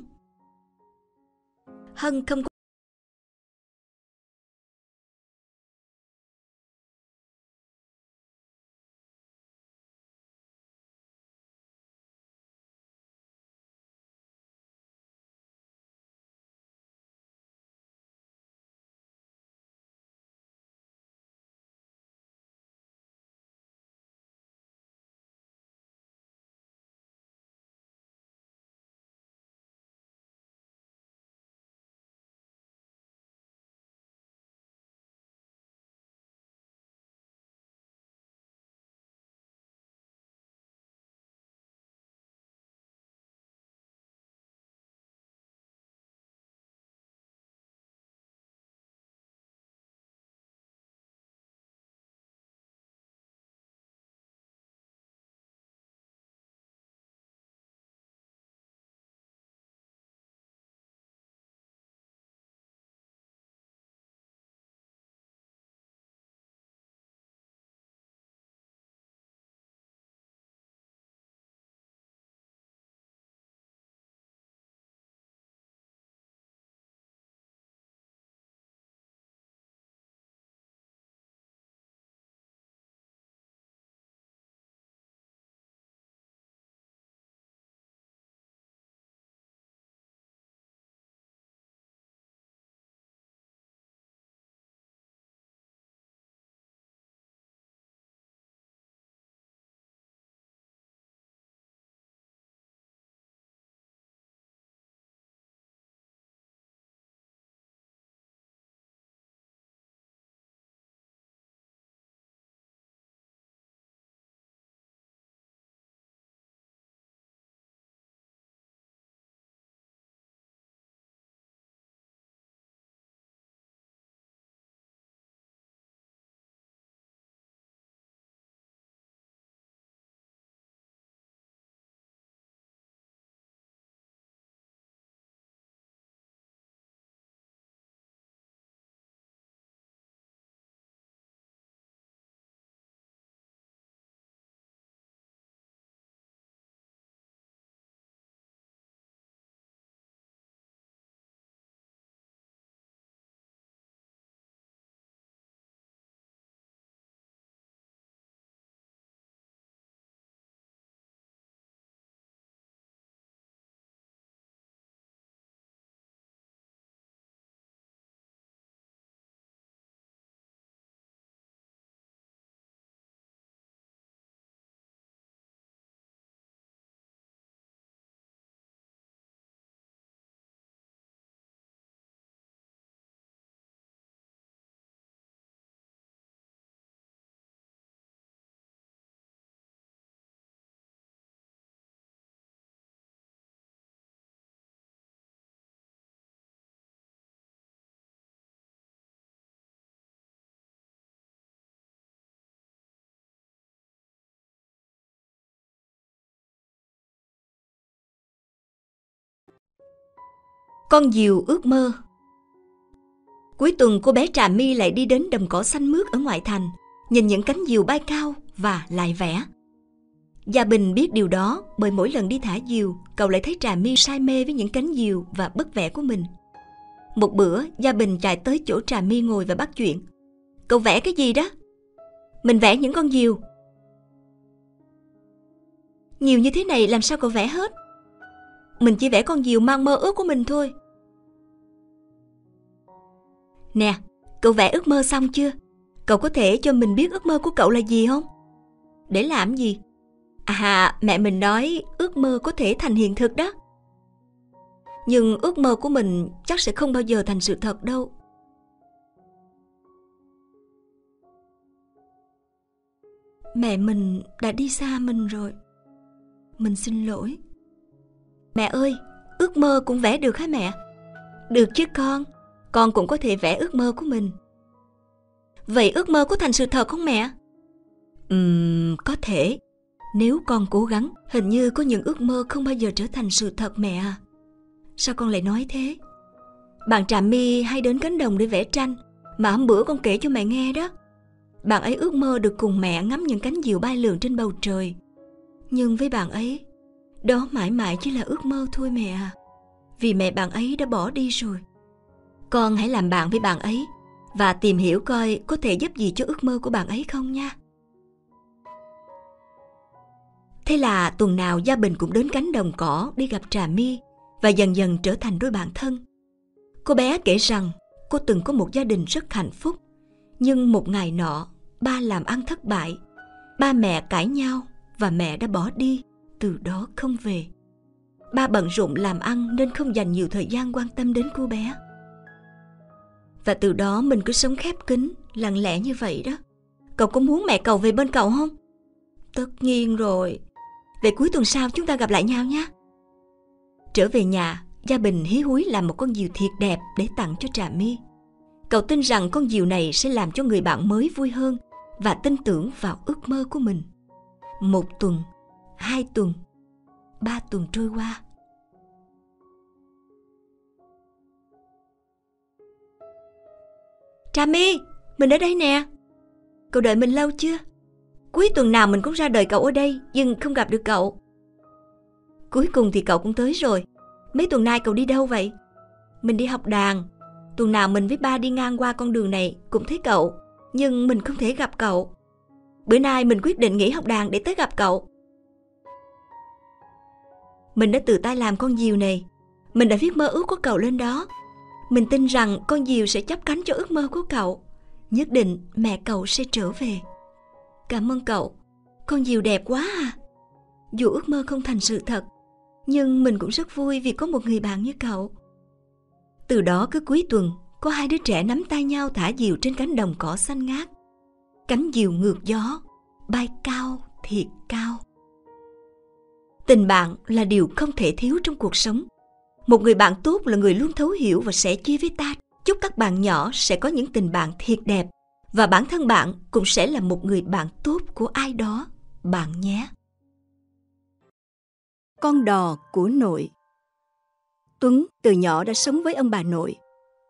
[SPEAKER 1] Hân không Con diều ước mơ Cuối tuần cô bé Trà My lại đi đến đầm cỏ xanh mướt ở ngoại thành, nhìn những cánh diều bay cao và lại vẽ. Gia Bình biết điều đó bởi mỗi lần đi thả diều, cậu lại thấy Trà My say mê với những cánh diều và bức vẽ của mình. Một bữa, Gia Bình chạy tới chỗ Trà My ngồi và bắt chuyện. Cậu vẽ cái gì đó? Mình vẽ những con diều. Nhiều như thế này làm sao cậu vẽ hết? Mình chỉ vẽ con diều mang mơ ước của mình thôi. Nè, cậu vẽ ước mơ xong chưa? Cậu có thể cho mình biết ước mơ của cậu là gì không? Để làm gì? À, mẹ mình nói ước mơ có thể thành hiện thực đó. Nhưng ước mơ của mình chắc sẽ không bao giờ thành sự thật đâu. Mẹ mình đã đi xa mình rồi. Mình xin lỗi. Mẹ ơi, ước mơ cũng vẽ được hả mẹ? Được chứ con con cũng có thể vẽ ước mơ của mình. Vậy ước mơ có thành sự thật không mẹ? Ừm, có thể. Nếu con cố gắng, hình như có những ước mơ không bao giờ trở thành sự thật mẹ à. Sao con lại nói thế? Bạn Trà My hay đến cánh đồng để vẽ tranh, mà hôm bữa con kể cho mẹ nghe đó. Bạn ấy ước mơ được cùng mẹ ngắm những cánh diều bay lượn trên bầu trời. Nhưng với bạn ấy, đó mãi mãi chỉ là ước mơ thôi mẹ à. Vì mẹ bạn ấy đã bỏ đi rồi. Con hãy làm bạn với bạn ấy và tìm hiểu coi có thể giúp gì cho ước mơ của bạn ấy không nha. Thế là tuần nào Gia Bình cũng đến cánh đồng cỏ đi gặp Trà My và dần dần trở thành đôi bạn thân. Cô bé kể rằng cô từng có một gia đình rất hạnh phúc, nhưng một ngày nọ ba làm ăn thất bại, ba mẹ cãi nhau và mẹ đã bỏ đi, từ đó không về. Ba bận rộn làm ăn nên không dành nhiều thời gian quan tâm đến cô bé và từ đó mình cứ sống khép kín, lặng lẽ như vậy đó. Cậu có muốn mẹ cậu về bên cậu không? Tất nhiên rồi. Về cuối tuần sau chúng ta gặp lại nhau nhé. Trở về nhà, gia bình hí húi làm một con diều thiệt đẹp để tặng cho trà my. Cậu tin rằng con diều này sẽ làm cho người bạn mới vui hơn và tin tưởng vào ước mơ của mình. Một tuần, hai tuần, ba tuần trôi qua. Trà My, mình ở đây nè. Cậu đợi mình lâu chưa? Cuối tuần nào mình cũng ra đợi cậu ở đây, nhưng không gặp được cậu. Cuối cùng thì cậu cũng tới rồi. Mấy tuần nay cậu đi đâu vậy? Mình đi học đàn. Tuần nào mình với ba đi ngang qua con đường này cũng thấy cậu, nhưng mình không thể gặp cậu. Bữa nay mình quyết định nghỉ học đàn để tới gặp cậu. Mình đã tự tay làm con diều này. Mình đã viết mơ ước của cậu lên đó mình tin rằng con diều sẽ chấp cánh cho ước mơ của cậu. Nhất định mẹ cậu sẽ trở về. Cảm ơn cậu. Con diều đẹp quá à. Dù ước mơ không thành sự thật, nhưng mình cũng rất vui vì có một người bạn như cậu. Từ đó cứ cuối tuần, có hai đứa trẻ nắm tay nhau thả diều trên cánh đồng cỏ xanh ngát. Cánh diều ngược gió, bay cao thiệt cao. Tình bạn là điều không thể thiếu trong cuộc sống một người bạn tốt là người luôn thấu hiểu và sẻ chia với ta. Chúc các bạn nhỏ sẽ có những tình bạn thiệt đẹp và bản thân bạn cũng sẽ là một người bạn tốt của ai đó, bạn nhé. Con đò của nội Tuấn từ nhỏ đã sống với ông bà nội.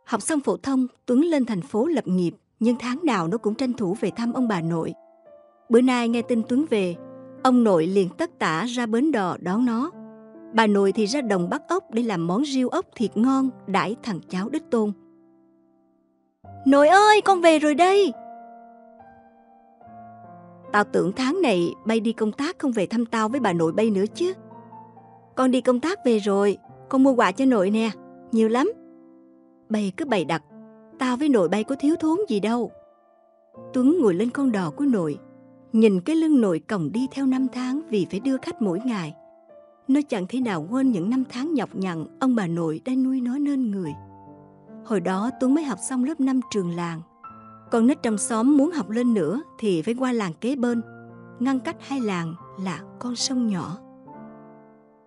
[SPEAKER 1] Học xong phổ thông, Tuấn lên thành phố lập nghiệp, nhưng tháng nào nó cũng tranh thủ về thăm ông bà nội. Bữa nay nghe tin Tuấn về, ông nội liền tất tả ra bến đò đón nó Bà nội thì ra đồng bắt ốc để làm món riêu ốc thiệt ngon đãi thằng cháu đích tôn. Nội ơi, con về rồi đây! Tao tưởng tháng này bay đi công tác không về thăm tao với bà nội bay nữa chứ. Con đi công tác về rồi, con mua quà cho nội nè, nhiều lắm. Bay cứ bày đặt, tao với nội bay có thiếu thốn gì đâu. Tuấn ngồi lên con đò của nội, nhìn cái lưng nội còng đi theo năm tháng vì phải đưa khách mỗi ngày. Nó chẳng thể nào quên những năm tháng nhọc nhằn ông bà nội đã nuôi nó nên người. Hồi đó Tuấn mới học xong lớp 5 trường làng. Còn nít trong xóm muốn học lên nữa thì phải qua làng kế bên. Ngăn cách hai làng là con sông nhỏ.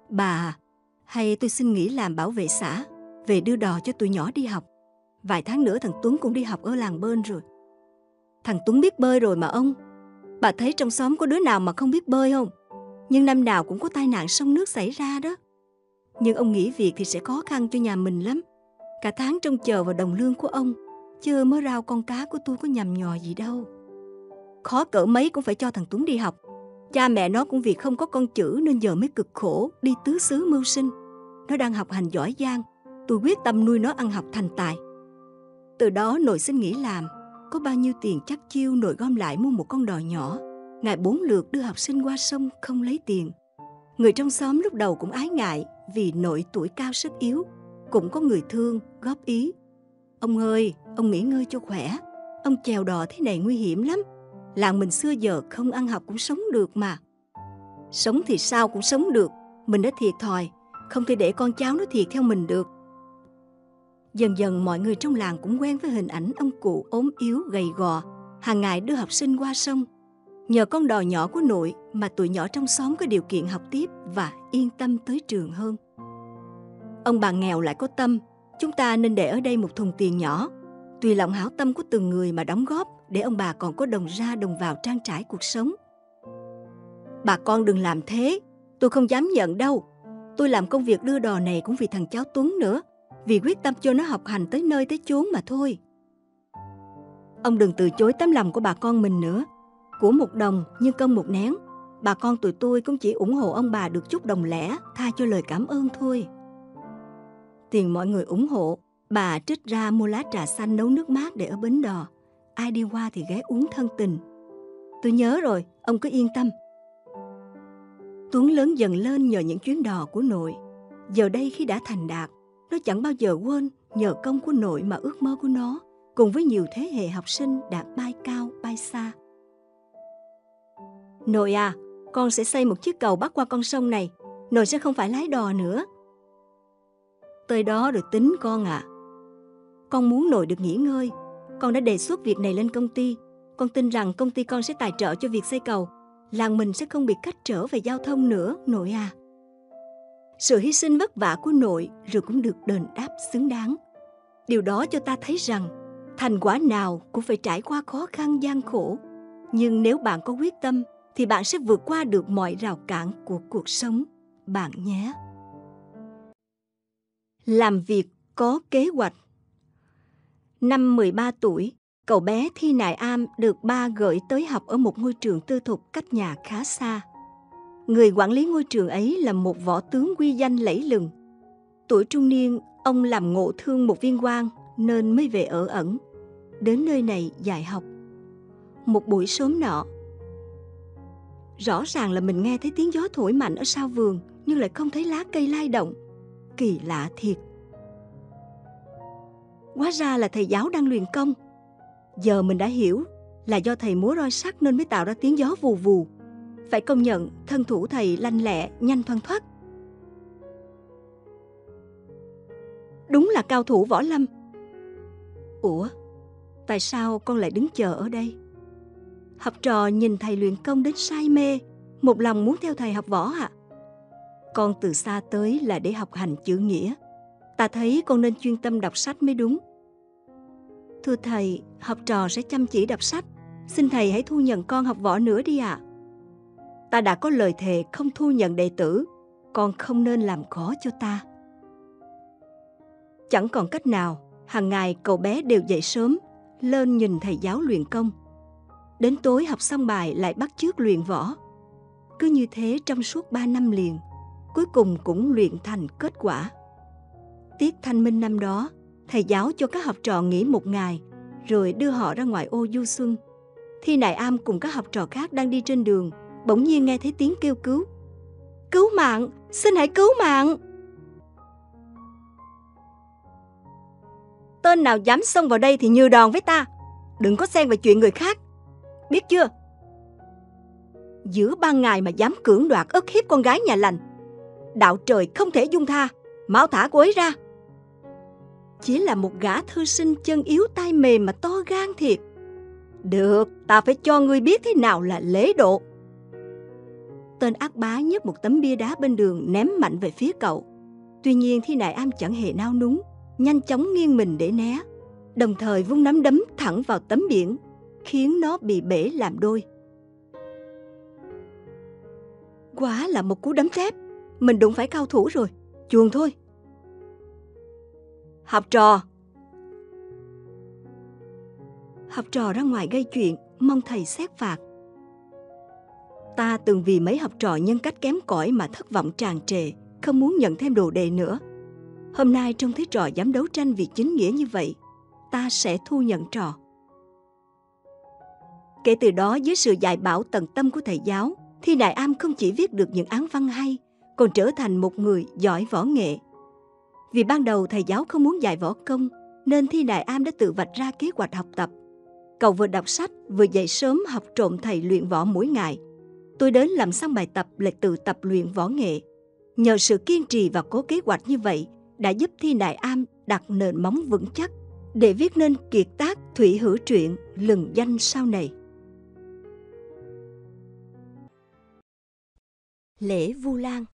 [SPEAKER 1] Bà, hay tôi xin nghỉ làm bảo vệ xã, về đưa đò cho tụi nhỏ đi học. Vài tháng nữa thằng Tuấn cũng đi học ở làng bên rồi. Thằng Tuấn biết bơi rồi mà ông. Bà thấy trong xóm có đứa nào mà không biết bơi không? Nhưng năm nào cũng có tai nạn sông nước xảy ra đó. Nhưng ông nghỉ việc thì sẽ khó khăn cho nhà mình lắm. Cả tháng trông chờ vào đồng lương của ông, chưa mới rau con cá của tôi có nhầm nhò gì đâu. Khó cỡ mấy cũng phải cho thằng Tuấn đi học. Cha mẹ nó cũng vì không có con chữ nên giờ mới cực khổ đi tứ xứ mưu sinh. Nó đang học hành giỏi giang, tôi quyết tâm nuôi nó ăn học thành tài. Từ đó nội xin nghỉ làm, có bao nhiêu tiền chắc chiêu nội gom lại mua một con đò nhỏ. Ngài bốn lượt đưa học sinh qua sông không lấy tiền. Người trong xóm lúc đầu cũng ái ngại vì nội tuổi cao sức yếu. Cũng có người thương, góp ý. Ông ơi, ông nghỉ ngơi cho khỏe. Ông chèo đò thế này nguy hiểm lắm. Làng mình xưa giờ không ăn học cũng sống được mà. Sống thì sao cũng sống được. Mình đã thiệt thòi. Không thể để con cháu nó thiệt theo mình được. Dần dần mọi người trong làng cũng quen với hình ảnh ông cụ ốm yếu gầy gò, hàng ngày đưa học sinh qua sông. Nhờ con đò nhỏ của nội mà tụi nhỏ trong xóm có điều kiện học tiếp và yên tâm tới trường hơn. Ông bà nghèo lại có tâm, chúng ta nên để ở đây một thùng tiền nhỏ, tùy lòng hảo tâm của từng người mà đóng góp để ông bà còn có đồng ra đồng vào trang trải cuộc sống. Bà con đừng làm thế, tôi không dám nhận đâu. Tôi làm công việc đưa đò này cũng vì thằng cháu Tuấn nữa vì quyết tâm cho nó học hành tới nơi tới chốn mà thôi. Ông đừng từ chối tấm lòng của bà con mình nữa. Của một đồng nhưng công một nén, bà con tụi tôi cũng chỉ ủng hộ ông bà được chút đồng lẻ, tha cho lời cảm ơn thôi. Tiền mọi người ủng hộ, bà trích ra mua lá trà xanh nấu nước mát để ở bến đò. Ai đi qua thì ghé uống thân tình. Tôi nhớ rồi, ông cứ yên tâm. Tuấn lớn dần lên nhờ những chuyến đò của nội. Giờ đây khi đã thành đạt, nó chẳng bao giờ quên nhờ công của nội mà ước mơ của nó cùng với nhiều thế hệ học sinh đã bay cao bay xa. Nội à, con sẽ xây một chiếc cầu bắc qua con sông này. Nội sẽ không phải lái đò nữa. Tới đó rồi tính con ạ. À. Con muốn nội được nghỉ ngơi. Con đã đề xuất việc này lên công ty. Con tin rằng công ty con sẽ tài trợ cho việc xây cầu. Làng mình sẽ không bị cách trở về giao thông nữa, nội à sự hy sinh vất vả của nội rồi cũng được đền đáp xứng đáng. Điều đó cho ta thấy rằng thành quả nào cũng phải trải qua khó khăn gian khổ. Nhưng nếu bạn có quyết tâm thì bạn sẽ vượt qua được mọi rào cản của cuộc sống, bạn nhé. Làm việc có kế hoạch Năm 13 tuổi, cậu bé Thi Nại Am được ba gửi tới học ở một ngôi trường tư thục cách nhà khá xa. Người quản lý ngôi trường ấy là một võ tướng quy danh lẫy lừng. Tuổi trung niên, ông làm ngộ thương một viên quan nên mới về ở ẩn. Đến nơi này dạy học. Một buổi sớm nọ, rõ ràng là mình nghe thấy tiếng gió thổi mạnh ở sau vườn nhưng lại không thấy lá cây lay động. Kỳ lạ thiệt. Hóa ra là thầy giáo đang luyện công. Giờ mình đã hiểu là do thầy múa roi sắt nên mới tạo ra tiếng gió vù vù phải công nhận thân thủ thầy lanh lẹ, nhanh thoăn thoắt. Đúng là cao thủ võ lâm. Ủa, tại sao con lại đứng chờ ở đây? Học trò nhìn thầy luyện công đến say mê, một lòng muốn theo thầy học võ ạ. À? Con từ xa tới là để học hành chữ nghĩa. Ta thấy con nên chuyên tâm đọc sách mới đúng. Thưa thầy, học trò sẽ chăm chỉ đọc sách. Xin thầy hãy thu nhận con học võ nữa đi ạ. À ta đã có lời thề không thu nhận đệ tử con không nên làm khó cho ta chẳng còn cách nào hàng ngày cậu bé đều dậy sớm lên nhìn thầy giáo luyện công đến tối học xong bài lại bắt chước luyện võ cứ như thế trong suốt ba năm liền cuối cùng cũng luyện thành kết quả tiết thanh minh năm đó thầy giáo cho các học trò nghỉ một ngày rồi đưa họ ra ngoài ô du xuân thi nại am cùng các học trò khác đang đi trên đường bỗng nhiên nghe thấy tiếng kêu cứu. Cứu mạng, xin hãy cứu mạng. Tên nào dám xông vào đây thì như đòn với ta. Đừng có xen vào chuyện người khác. Biết chưa? Giữa ban ngày mà dám cưỡng đoạt ức hiếp con gái nhà lành. Đạo trời không thể dung tha. Mau thả cô ấy ra. Chỉ là một gã thư sinh chân yếu tay mềm mà to gan thiệt. Được, ta phải cho ngươi biết thế nào là lễ độ tên ác bá nhấc một tấm bia đá bên đường ném mạnh về phía cậu. Tuy nhiên Thi Nại Am chẳng hề nao núng, nhanh chóng nghiêng mình để né, đồng thời vung nắm đấm thẳng vào tấm biển, khiến nó bị bể làm đôi. Quá là một cú đấm thép, mình đụng phải cao thủ rồi, chuồng thôi. Học trò! Học trò ra ngoài gây chuyện, mong thầy xét phạt. Ta từng vì mấy học trò nhân cách kém cỏi mà thất vọng tràn trề, không muốn nhận thêm đồ đề nữa. Hôm nay trông thấy trò dám đấu tranh vì chính nghĩa như vậy, ta sẽ thu nhận trò. Kể từ đó dưới sự dạy bảo tận tâm của thầy giáo, Thi Đại Am không chỉ viết được những án văn hay, còn trở thành một người giỏi võ nghệ. Vì ban đầu thầy giáo không muốn dạy võ công, nên Thi Đại Am đã tự vạch ra kế hoạch học tập. Cậu vừa đọc sách, vừa dậy sớm học trộm thầy luyện võ mỗi ngày. Tôi đến làm xong bài tập lại tự tập luyện võ nghệ. Nhờ sự kiên trì và có kế hoạch như vậy, đã giúp Thi Đại Am đặt nền móng vững chắc để viết nên kiệt tác thủy hữu truyện lừng danh sau này. Lễ Vu Lan.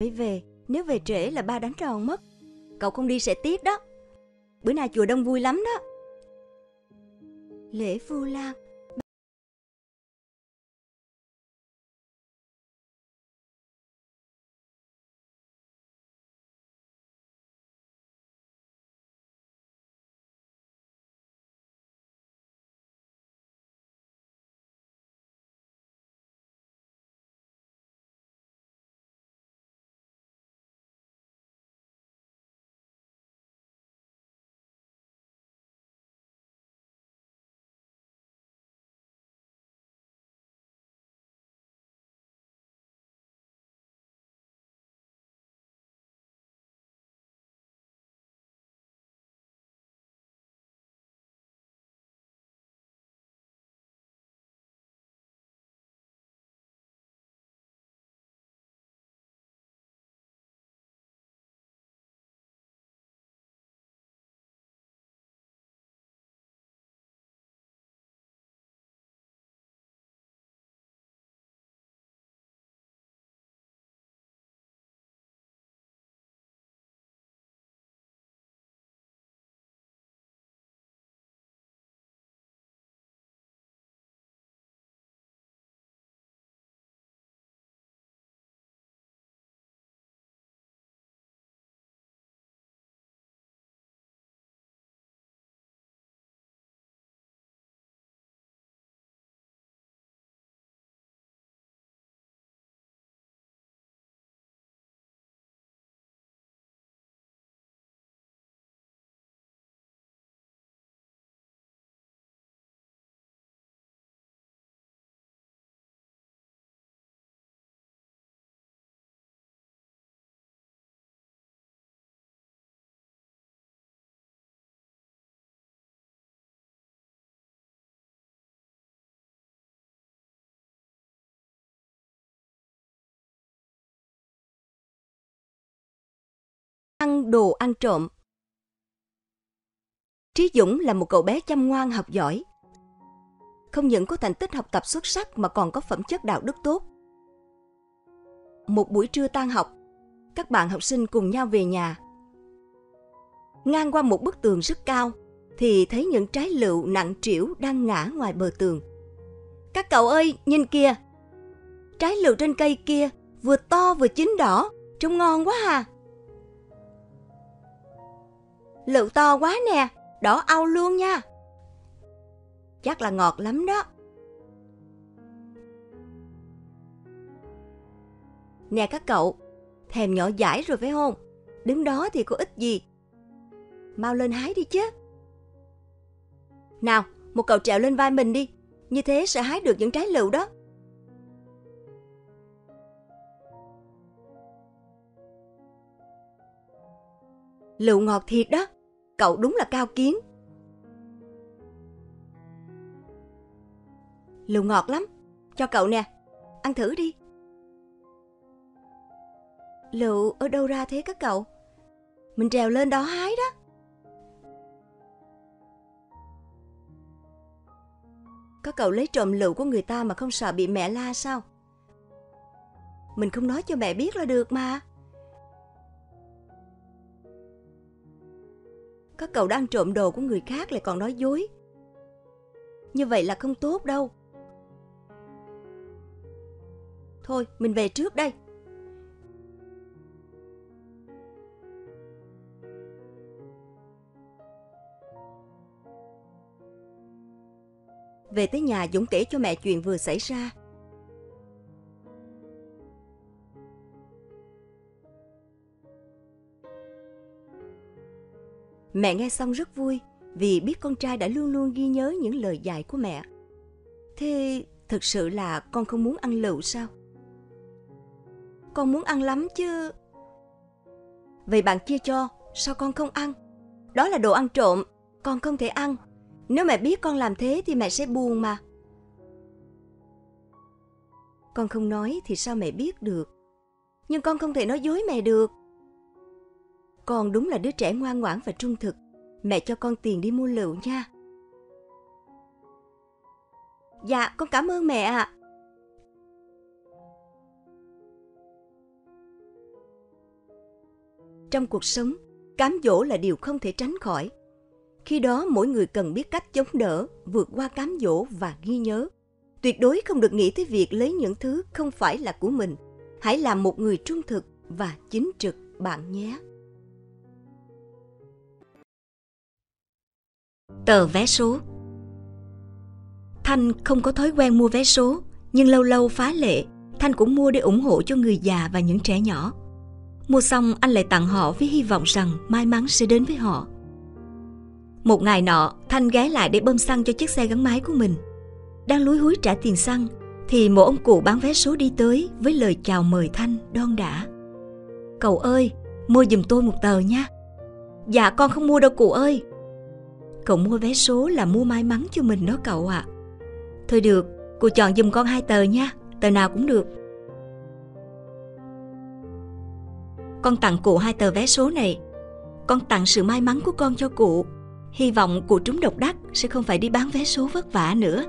[SPEAKER 1] Mới về, nếu về trễ là ba đánh tròn mất. Cậu không đi sẽ tiếc đó. Bữa nay chùa đông vui lắm đó. Lễ Vu Lan ăn đồ ăn trộm. Trí Dũng là một cậu bé chăm ngoan học giỏi. Không những có thành tích học tập xuất sắc mà còn có phẩm chất đạo đức tốt. Một buổi trưa tan học, các bạn học sinh cùng nhau về nhà. ngang qua một bức tường rất cao thì thấy những trái lựu nặng trĩu đang ngã ngoài bờ tường. Các cậu ơi, nhìn kìa! Trái lựu trên cây kia vừa to vừa chín đỏ, trông ngon quá hà. Lựu to quá nè, đỏ au luôn nha. Chắc là ngọt lắm đó. Nè các cậu, thèm nhỏ dãi rồi phải không? Đứng đó thì có ích gì. Mau lên hái đi chứ. Nào, một cậu trèo lên vai mình đi. Như thế sẽ hái được những trái lựu đó. Lựu ngọt thiệt đó. Cậu đúng là cao kiến. Lựu ngọt lắm. Cho cậu nè. Ăn thử đi. Lựu ở đâu ra thế các cậu? Mình trèo lên đó hái đó. Có cậu lấy trộm lựu của người ta mà không sợ bị mẹ la sao? Mình không nói cho mẹ biết là được mà. Có cậu đang trộm đồ của người khác lại còn nói dối. Như vậy là không tốt đâu. Thôi, mình về trước đây. Về tới nhà Dũng kể cho mẹ chuyện vừa xảy ra. Mẹ nghe xong rất vui vì biết con trai đã luôn luôn ghi nhớ những lời dạy của mẹ. Thế thực sự là con không muốn ăn lựu sao? Con muốn ăn lắm chứ. Vậy bạn chia cho, sao con không ăn? Đó là đồ ăn trộm, con không thể ăn. Nếu mẹ biết con làm thế thì mẹ sẽ buồn mà. Con không nói thì sao mẹ biết được? Nhưng con không thể nói dối mẹ được. Con đúng là đứa trẻ ngoan ngoãn và trung thực. Mẹ cho con tiền đi mua lựu nha. Dạ, con cảm ơn mẹ ạ. À. Trong cuộc sống, cám dỗ là điều không thể tránh khỏi. Khi đó mỗi người cần biết cách chống đỡ, vượt qua cám dỗ và ghi nhớ. Tuyệt đối không được nghĩ tới việc lấy những thứ không phải là của mình. Hãy làm một người trung thực và chính trực bạn nhé. Tờ vé số Thanh không có thói quen mua vé số, nhưng lâu lâu phá lệ, Thanh cũng mua để ủng hộ cho người già và những trẻ nhỏ. Mua xong anh lại tặng họ với hy vọng rằng may mắn sẽ đến với họ. Một ngày nọ, Thanh ghé lại để bơm xăng cho chiếc xe gắn máy của mình. Đang lúi húi trả tiền xăng, thì một ông cụ bán vé số đi tới với lời chào mời Thanh đon đã. Cậu ơi, mua giùm tôi một tờ nha. Dạ con không mua đâu cụ ơi. Cậu mua vé số là mua may mắn cho mình đó cậu ạ. À. Thôi được, cụ chọn giùm con hai tờ nha, tờ nào cũng được. Con tặng cụ hai tờ vé số này. Con tặng sự may mắn của con cho cụ hy vọng cụ trúng độc đắc sẽ không phải đi bán vé số vất vả nữa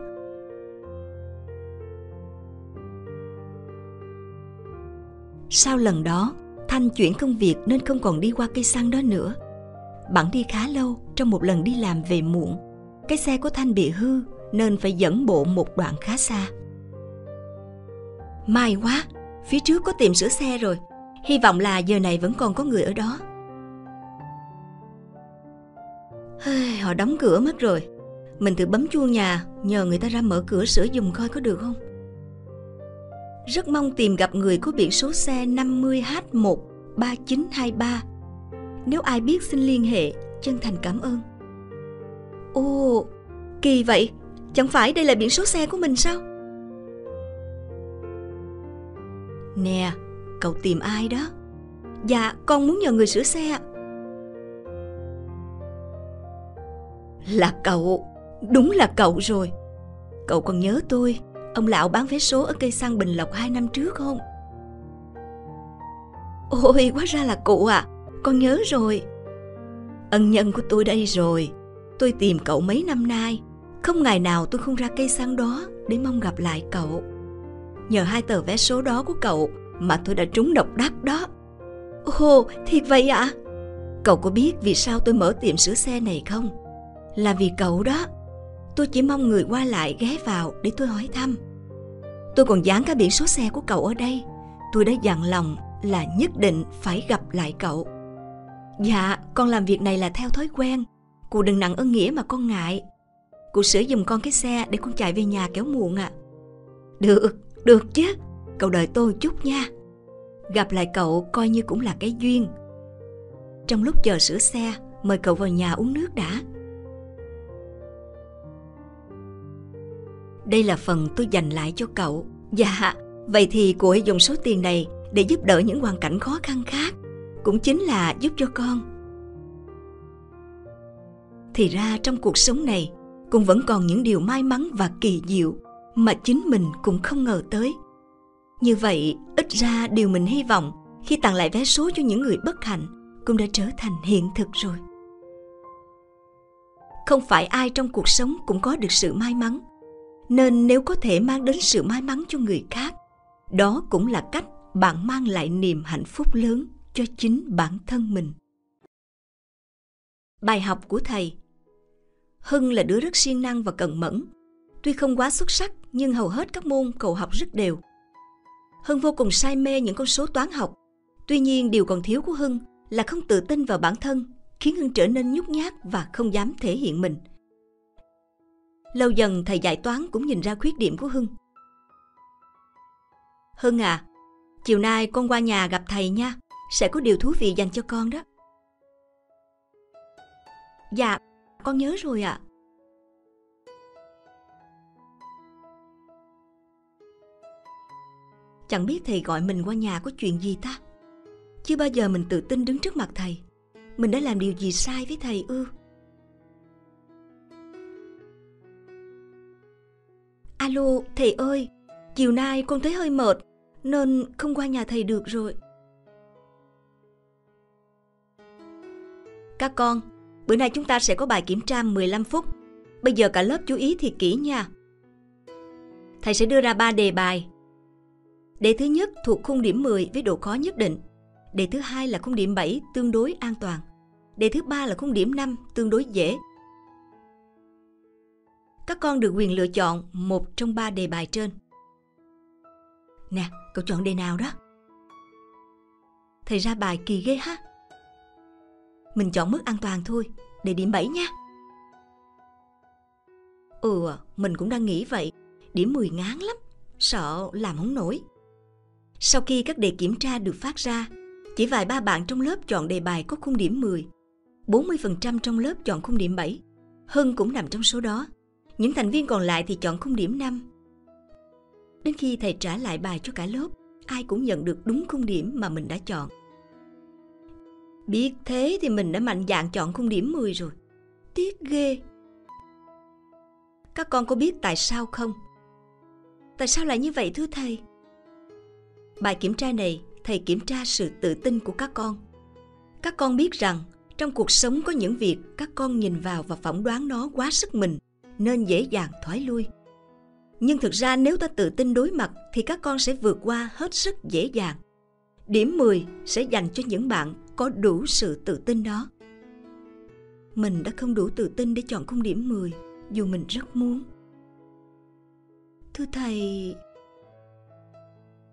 [SPEAKER 1] sau lần đó thanh chuyển công việc nên không còn đi qua cây xăng đó nữa bẵng đi khá lâu trong một lần đi làm về muộn. Cái xe của thanh bị hư nên phải dẫn bộ một đoạn khá xa. May quá, phía trước có tiệm sửa xe rồi. Hy vọng là giờ này vẫn còn có người ở đó. Họ đóng cửa mất rồi. Mình thử bấm chuông nhà, Nhờ người ta ra mở cửa sửa dùm coi có được không? Rất mong tìm gặp người có biển số xe 50H1 3923 nếu ai biết xin liên hệ Chân thành cảm ơn. Ồ Kỳ vậy. Chẳng phải đây là biển số xe của mình sao? Nè Cậu tìm ai đó? Dạ con muốn nhờ người sửa xe Là cậu, đúng là cậu rồi. Cậu còn nhớ tôi, ông lão bán vé số ở cây xăng Bình Lộc hai năm trước không? Ôi, quá ra là cụ à, con nhớ rồi. Ân nhân của tôi đây rồi, tôi tìm cậu mấy năm nay, không ngày nào tôi không ra cây xăng đó để mong gặp lại cậu. Nhờ hai tờ vé số đó của cậu mà tôi đã trúng độc đắc đó. Ồ, thiệt vậy ạ? À? Cậu có biết vì sao tôi mở tiệm sửa xe này không? Là vì cậu đó. Tôi chỉ mong người qua lại ghé vào để tôi hỏi thăm. Tôi còn dán cả biển số xe của cậu ở đây. Tôi đã dặn lòng là nhất định phải gặp lại cậu. Dạ, con làm việc này là theo thói quen. Cụ đừng nặng ơn nghĩa mà con ngại. Cụ sửa giùm con cái xe để con chạy về nhà kéo muộn ạ. À. Được, được chứ. Cậu đợi tôi chút nha. Gặp lại cậu coi như cũng là cái duyên. Trong lúc chờ sửa xe, mời cậu vào nhà uống nước đã. Đây là phần tôi dành lại cho cậu. Dạ, vậy thì cô ấy dùng số tiền này để giúp đỡ những hoàn cảnh khó khăn khác. Cũng chính là giúp cho con. Thì ra trong cuộc sống này cũng vẫn còn những điều may mắn và kỳ diệu mà chính mình cũng không ngờ tới. Như vậy, ít ra điều mình hy vọng khi tặng lại vé số cho những người bất hạnh cũng đã trở thành hiện thực rồi. Không phải ai trong cuộc sống cũng có được sự may mắn, nên nếu có thể mang đến sự may mắn cho người khác, đó cũng là cách bạn mang lại niềm hạnh phúc lớn cho chính bản thân mình. Bài học của thầy Hưng là đứa rất siêng năng và cần mẫn. Tuy không quá xuất sắc nhưng hầu hết các môn cậu học rất đều. Hưng vô cùng say mê những con số toán học. Tuy nhiên điều còn thiếu của Hưng là không tự tin vào bản thân, khiến Hưng trở nên nhút nhát và không dám thể hiện mình. Lâu dần thầy dạy toán cũng nhìn ra khuyết điểm của Hưng. Hưng à, chiều nay con qua nhà gặp thầy nha, sẽ có điều thú vị dành cho con đó. Dạ, con nhớ rồi ạ. À. Chẳng biết thầy gọi mình qua nhà có chuyện gì ta? Chưa bao giờ mình tự tin đứng trước mặt thầy. Mình đã làm điều gì sai với thầy ư? Alo, thầy ơi, chiều nay con thấy hơi mệt, nên không qua nhà thầy được rồi. Các con, bữa nay chúng ta sẽ có bài kiểm tra 15 phút. Bây giờ cả lớp chú ý thì kỹ nha. Thầy sẽ đưa ra 3 đề bài. Đề thứ nhất thuộc khung điểm 10 với độ khó nhất định. Đề thứ hai là khung điểm 7 tương đối an toàn. Đề thứ ba là khung điểm 5 tương đối dễ. Các con được quyền lựa chọn một trong ba đề bài trên. Nè, cậu chọn đề nào đó? Thầy ra bài kỳ ghê ha. Mình chọn mức an toàn thôi, để điểm 7 nha. Ừ, mình cũng đang nghĩ vậy. Điểm 10 ngán lắm, sợ làm không nổi. Sau khi các đề kiểm tra được phát ra, chỉ vài ba bạn trong lớp chọn đề bài có khung điểm 10. 40% trong lớp chọn khung điểm 7. Hưng cũng nằm trong số đó. Những thành viên còn lại thì chọn khung điểm 5. Đến khi thầy trả lại bài cho cả lớp, ai cũng nhận được đúng khung điểm mà mình đã chọn. Biết thế thì mình đã mạnh dạn chọn khung điểm 10 rồi. Tiếc ghê. Các con có biết tại sao không? Tại sao lại như vậy thưa thầy? Bài kiểm tra này, thầy kiểm tra sự tự tin của các con. Các con biết rằng trong cuộc sống có những việc các con nhìn vào và phỏng đoán nó quá sức mình nên dễ dàng thoái lui. Nhưng thực ra nếu ta tự tin đối mặt thì các con sẽ vượt qua hết sức dễ dàng. Điểm 10 sẽ dành cho những bạn có đủ sự tự tin đó. Mình đã không đủ tự tin để chọn khung điểm 10 dù mình rất muốn. Thưa thầy,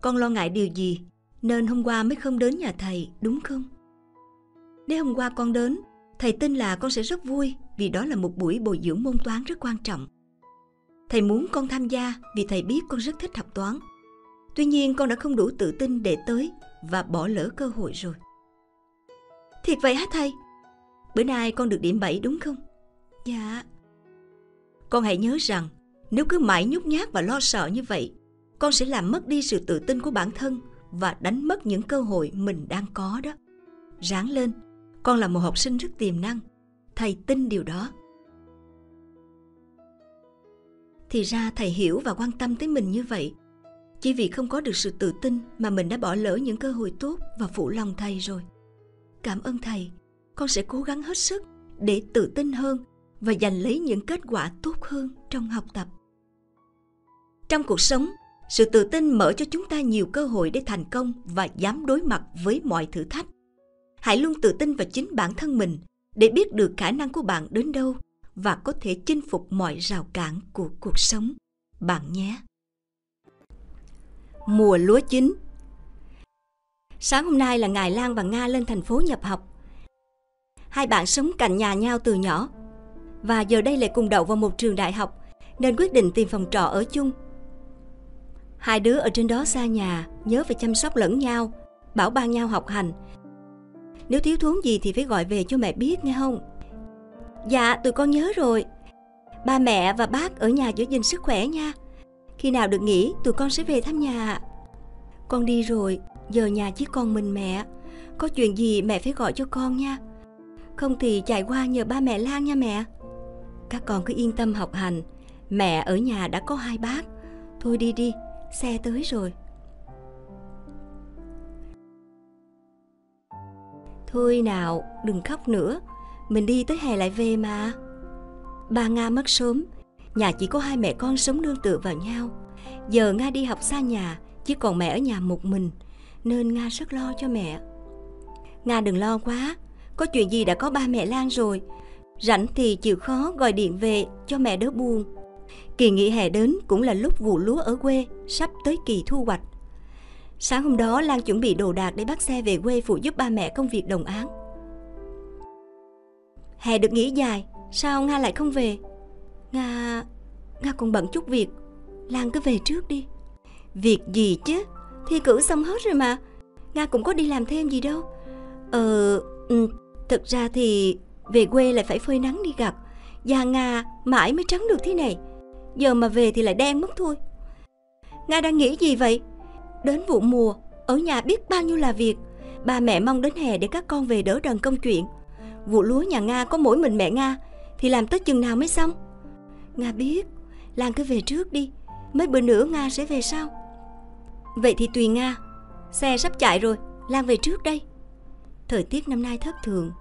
[SPEAKER 1] con lo ngại điều gì nên hôm qua mới không đến nhà thầy, đúng không? Nếu hôm qua con đến, thầy tin là con sẽ rất vui vì đó là một buổi bồi dưỡng môn toán rất quan trọng. Thầy muốn con tham gia vì thầy biết con rất thích học toán. Tuy nhiên con đã không đủ tự tin để tới và bỏ lỡ cơ hội rồi. Thiệt vậy hả thầy? Bữa nay con được điểm 7 đúng không? Dạ. Con hãy nhớ rằng nếu cứ mãi nhút nhát và lo sợ như vậy con sẽ làm mất đi sự tự tin của bản thân và đánh mất những cơ hội mình đang có đó ráng lên con là một học sinh rất tiềm năng thầy tin điều đó thì ra thầy hiểu và quan tâm tới mình như vậy chỉ vì không có được sự tự tin mà mình đã bỏ lỡ những cơ hội tốt và phụ lòng thầy rồi cảm ơn thầy. Con sẽ cố gắng hết sức để tự tin hơn và giành lấy những kết quả tốt hơn trong học tập. Trong cuộc sống, sự tự tin mở cho chúng ta nhiều cơ hội để thành công và dám đối mặt với mọi thử thách. Hãy luôn tự tin vào chính bản thân mình để biết được khả năng của bạn đến đâu và có thể chinh phục mọi rào cản của cuộc sống. Bạn nhé. Mùa lúa chín sáng hôm nay là ngài lan và nga lên thành phố nhập học. Hai bạn sống cạnh nhà nhau từ nhỏ. Và giờ đây lại cùng đậu vào một trường đại học, nên quyết định tìm phòng trọ ở chung. Hai đứa ở trên đó xa nhà, nhớ phải chăm sóc lẫn nhau, bảo ban nhau học hành. Nếu thiếu thốn gì thì phải gọi về cho mẹ biết, nghe không? Dạ tụi con nhớ rồi. Ba mẹ và bác ở nhà giữ gìn sức khỏe nha. Khi nào được nghỉ, tụi con sẽ về thăm nhà. Con đi rồi giờ nhà chỉ còn mình mẹ. Có chuyện gì mẹ phải gọi cho con nha. Không thì chạy qua nhờ ba mẹ lan nha mẹ. Các con cứ yên tâm học hành. Mẹ ở nhà đã có hai bác. Thôi đi đi, xe tới rồi. Thôi nào, đừng khóc nữa. Mình đi tới hè lại về mà. Bà nga mất sớm. Nhà chỉ có hai mẹ con sống nương tựa vào nhau. Giờ nga đi học xa nhà, chỉ còn mẹ ở nhà một mình nên nga rất lo cho mẹ. Nga đừng lo quá, có chuyện gì đã có ba mẹ lan rồi, rảnh thì chịu khó gọi điện về cho mẹ đỡ buồn. Kỳ nghỉ hè đến cũng là lúc vụ lúa ở quê sắp tới kỳ thu hoạch. Sáng hôm đó, lan chuẩn bị đồ đạc để bắt xe về quê phụ giúp ba mẹ công việc đồng áng. Hè được nghỉ dài, sao nga lại không về? Nga nga còn bận chút việc, lan cứ về trước đi. Việc gì chứ? Thi cử xong hết rồi mà. Nga cũng có đi làm thêm gì đâu. Ờ ừ, thật thực ra thì về quê lại phải phơi nắng đi gặt da nga mãi mới trắng được thế này. Giờ mà về thì lại đen mất thôi. Nga đang nghĩ gì vậy? Đến vụ mùa, ở nhà biết bao nhiêu là việc. Ba mẹ mong đến hè để các con về đỡ đần công chuyện. Vụ lúa nhà nga có mỗi mình mẹ nga, thì làm tới chừng nào mới xong? Nga biết, lan cứ về trước đi. Mấy bữa nữa nga sẽ về sau vậy thì tùy nga. Xe sắp chạy rồi, lan về trước đây. Thời tiết năm nay thất thường.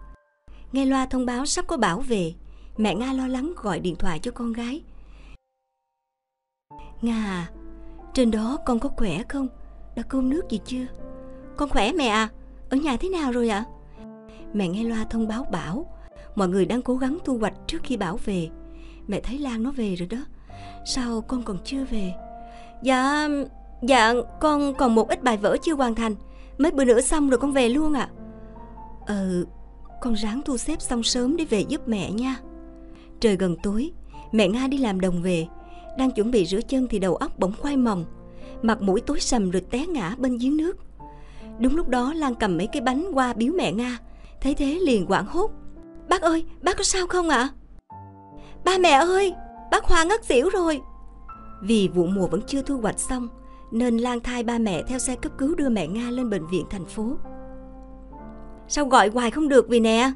[SPEAKER 1] Nghe loa thông báo sắp có bão về. Mẹ nga lo lắng gọi điện thoại cho con gái. Nga à, trên đó con có khỏe không? Đã cơm nước gì chưa? Con khỏe mẹ à ở nhà thế nào rồi ạ? Mẹ nghe loa thông báo bão mọi người đang cố gắng thu hoạch trước khi bão về. Mẹ thấy lan nó về rồi đó. Sao con còn chưa về? Dạ dạ con còn một ít bài vở chưa hoàn thành. Mấy bữa nữa xong rồi con về luôn ạ. À. ờ con ráng thu xếp xong sớm để về giúp mẹ nha. Trời gần tối, mẹ nga đi làm đồng về. Đang chuẩn bị rửa chân thì đầu óc bỗng khoai mòng mặt mũi tối sầm rồi té ngã bên giếng nước. Đúng lúc đó lan cầm mấy cái bánh qua biếu mẹ nga. Thấy thế liền quảng hốt. Bác ơi, bác có sao không ạ? À? ba mẹ ơi, bác hoa ngất xỉu rồi. Vì vụ mùa vẫn chưa thu hoạch xong nên lang thai ba mẹ theo xe cấp cứu đưa mẹ nga lên bệnh viện thành phố. Sao gọi hoài không được vì nè?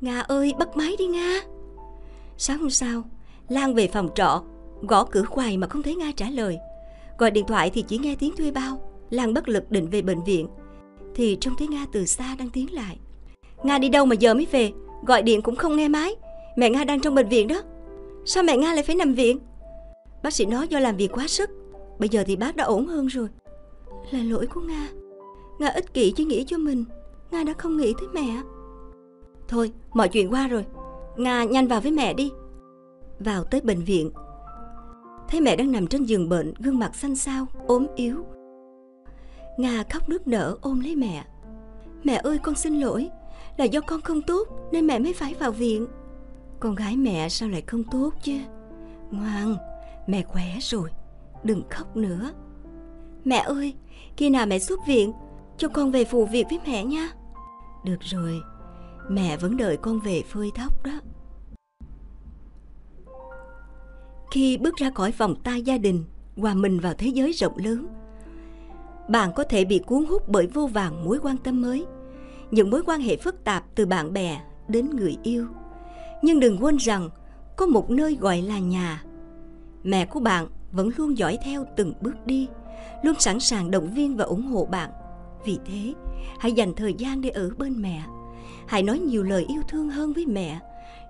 [SPEAKER 1] Nga ơi, bắt máy đi nga. Sáng hôm sau, lan về phòng trọ, gõ cửa hoài mà không thấy nga trả lời. Gọi điện thoại thì chỉ nghe tiếng thuê bao. Lan bất lực định về bệnh viện. Thì trông thấy nga từ xa đang tiến lại. Nga đi đâu mà giờ mới về? Gọi điện cũng không nghe máy. Mẹ nga đang trong bệnh viện đó. Sao mẹ nga lại phải nằm viện? Bác sĩ nói do làm việc quá sức bây giờ thì bác đã ổn hơn rồi. Là lỗi của nga. Nga ích kỷ chỉ nghĩ cho mình. Nga đã không nghĩ tới mẹ. Thôi, mọi chuyện qua rồi. Nga nhanh vào với mẹ đi. Vào tới bệnh viện. Thấy mẹ đang nằm trên giường bệnh, gương mặt xanh xao, ốm yếu. Nga khóc nước nở ôm lấy mẹ. Mẹ ơi, con xin lỗi. Là do con không tốt, nên mẹ mới phải vào viện. Con gái mẹ sao lại không tốt chứ? Ngoan, mẹ khỏe rồi đừng khóc nữa. Mẹ ơi, khi nào mẹ xuất viện, cho con về phụ việc với mẹ nha. Được rồi, mẹ vẫn đợi con về phơi tóc đó. Khi bước ra khỏi vòng tay gia đình hòa mình vào thế giới rộng lớn, bạn có thể bị cuốn hút bởi vô vàng mối quan tâm mới. Những mối quan hệ phức tạp từ bạn bè đến người yêu. Nhưng đừng quên rằng có một nơi gọi là nhà. Mẹ của bạn vẫn luôn dõi theo từng bước đi luôn sẵn sàng động viên và ủng hộ bạn. Vì thế hãy dành thời gian để ở bên mẹ. Hãy nói nhiều lời yêu thương hơn với mẹ.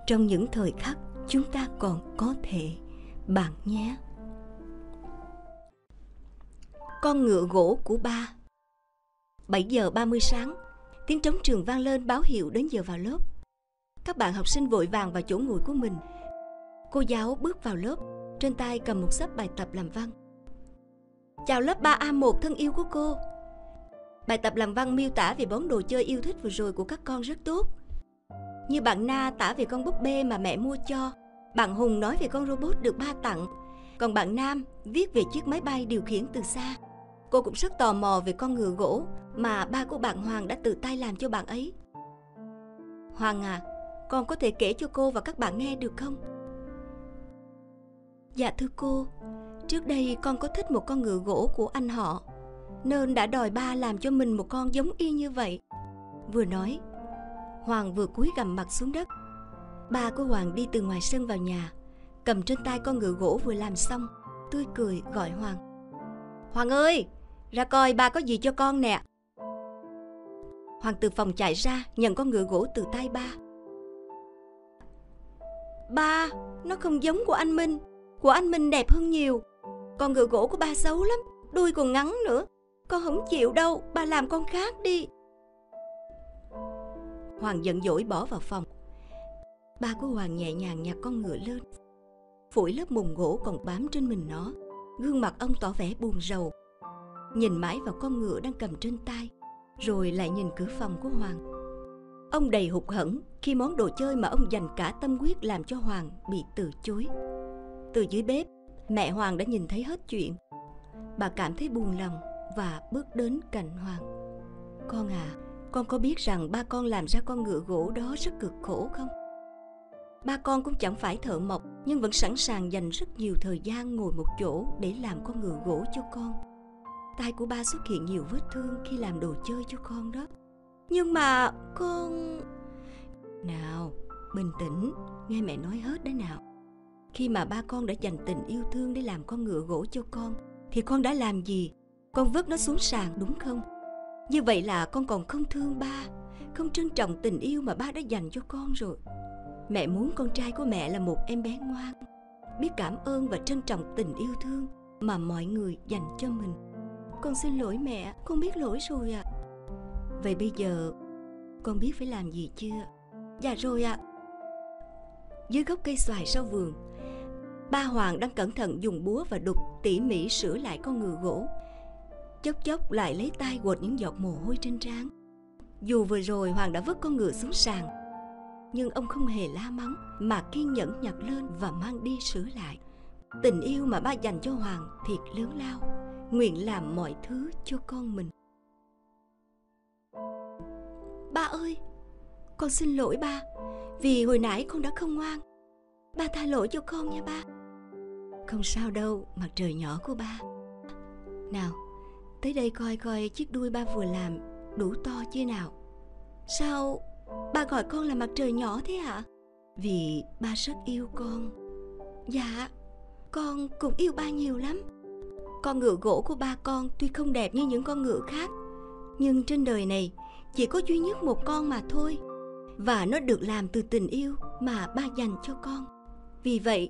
[SPEAKER 1] Trong những thời khắc chúng ta còn có thể bạn nhé. Con ngựa gỗ của ba. 7 giờ 30 sáng Tiếng trống trường vang lên báo hiệu đến giờ vào lớp. Các bạn học sinh vội vàng vào chỗ ngồi của mình. Cô giáo bước vào lớp, trên tay cầm một sấp bài tập làm văn. Chào lớp 3A1 thân yêu của cô. Bài tập làm văn miêu tả về món đồ chơi yêu thích vừa rồi của các con rất tốt. Như bạn Na tả về con búp bê mà mẹ mua cho, bạn Hùng nói về con robot được ba tặng, còn bạn Nam viết về chiếc máy bay điều khiển từ xa. Cô cũng rất tò mò về con ngựa gỗ mà ba của bạn Hoàng đã tự tay làm cho bạn ấy. Hoàng à, con có thể kể cho cô và các bạn nghe được không? Dạ thưa cô, trước đây con có thích một con ngựa gỗ của anh họ, nên đã đòi ba làm cho mình một con giống y như vậy. Vừa nói, Hoàng vừa cúi gằm mặt xuống đất. Ba của Hoàng đi từ ngoài sân vào nhà, cầm trên tay con ngựa gỗ vừa làm xong, tươi cười gọi Hoàng. Hoàng ơi, ra coi ba có gì cho con nè. Hoàng từ phòng chạy ra nhận con ngựa gỗ từ tay ba. Ba, nó không giống của anh Minh. Của anh Minh đẹp hơn nhiều. Con ngựa gỗ của ba xấu lắm, đuôi còn ngắn nữa. Con không chịu đâu, ba làm con khác đi. Hoàng giận dỗi bỏ vào phòng. Ba của Hoàng nhẹ nhàng nhặt con ngựa lên. Phủi lớp mùng gỗ còn bám trên mình nó. Gương mặt ông tỏ vẻ buồn rầu. Nhìn mãi vào con ngựa đang cầm trên tay. Rồi lại nhìn cửa phòng của Hoàng. Ông đầy hụt hẫng khi món đồ chơi mà ông dành cả tâm huyết làm cho Hoàng bị từ chối. Từ dưới bếp, mẹ Hoàng đã nhìn thấy hết chuyện. Bà cảm thấy buồn lòng và bước đến cạnh Hoàng. Con à, con có biết rằng ba con làm ra con ngựa gỗ đó rất cực khổ không? Ba con cũng chẳng phải thợ mộc nhưng vẫn sẵn sàng dành rất nhiều thời gian ngồi một chỗ để làm con ngựa gỗ cho con. Tay của ba xuất hiện nhiều vết thương khi làm đồ chơi cho con đó. Nhưng mà con... Nào, bình tĩnh, nghe mẹ nói hết đấy nào. Khi mà ba con đã dành tình yêu thương để làm con ngựa gỗ cho con, thì con đã làm gì? Con vứt nó xuống sàn đúng không? Như vậy là con còn không thương ba, không trân trọng tình yêu mà ba đã dành cho con rồi. Mẹ muốn con trai của mẹ là một em bé ngoan, biết cảm ơn và trân trọng tình yêu thương mà mọi người dành cho mình. Con xin lỗi mẹ, con biết lỗi rồi ạ. À. Vậy bây giờ con biết phải làm gì chưa? Dạ rồi ạ. À. Dưới gốc cây xoài sau vườn, ba Hoàng đang cẩn thận dùng búa và đục tỉ mỉ sửa lại con ngựa gỗ. Chốc chốc lại lấy tay quệt những giọt mồ hôi trên trán. Dù vừa rồi Hoàng đã vứt con ngựa xuống sàn, nhưng ông không hề la mắng mà kiên nhẫn nhặt lên và mang đi sửa lại. Tình yêu mà ba dành cho Hoàng thiệt lớn lao, nguyện làm mọi thứ cho con mình. Ba ơi, con xin lỗi ba Vì hồi nãy con đã không ngoan Ba tha lỗi cho con nha ba không sao đâu, mặt trời nhỏ của ba. Nào, tới đây coi coi chiếc đuôi ba vừa làm đủ to chưa nào? Sao ba gọi con là mặt trời nhỏ thế hả? Vì ba rất yêu con. Dạ, con cũng yêu ba nhiều lắm. Con ngựa gỗ của ba con tuy không đẹp như những con ngựa khác Nhưng trên đời này chỉ có duy nhất một con mà thôi. Và nó được làm từ tình yêu mà ba dành cho con. Vì vậy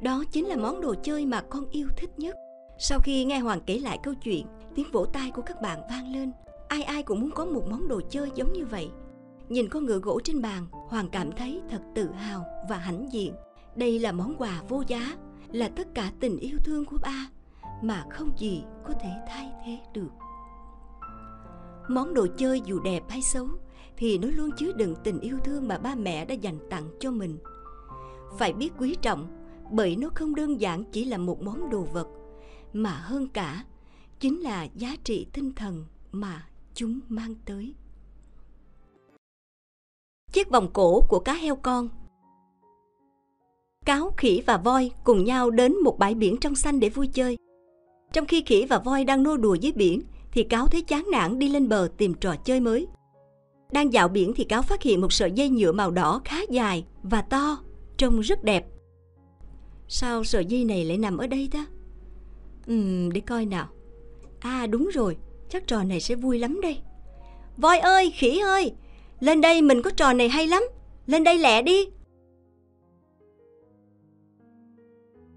[SPEAKER 1] đó chính là món đồ chơi mà con yêu thích nhất. Sau khi nghe hoàng kể lại câu chuyện, tiếng vỗ tay của các bạn vang lên. Ai ai cũng muốn có một món đồ chơi giống như vậy. Nhìn con ngựa gỗ trên bàn, hoàng cảm thấy thật tự hào và hãnh diện. Đây là món quà vô giá, là tất cả tình yêu thương của ba, mà không gì có thể thay thế được. Món đồ chơi dù đẹp hay xấu thì nó luôn chứa đựng tình yêu thương mà ba mẹ đã dành tặng cho mình. Phải biết quý trọng bởi nó không đơn giản chỉ là một món đồ vật mà hơn cả chính là giá trị tinh thần mà chúng mang tới chiếc vòng cổ của cá heo con cáo khỉ và voi cùng nhau đến một bãi biển trong xanh để vui chơi trong khi khỉ và voi đang nô đùa dưới biển thì cáo thấy chán nản đi lên bờ tìm trò chơi mới. Đang dạo biển thì cáo phát hiện một sợi dây nhựa màu đỏ khá dài và to, trông rất đẹp. Sao sợi dây này lại nằm ở đây ta? Ừm, để coi nào. À đúng rồi, chắc trò này sẽ vui lắm đây. Voi ơi, khỉ ơi, lên đây mình có trò này hay lắm, lên đây lẹ đi.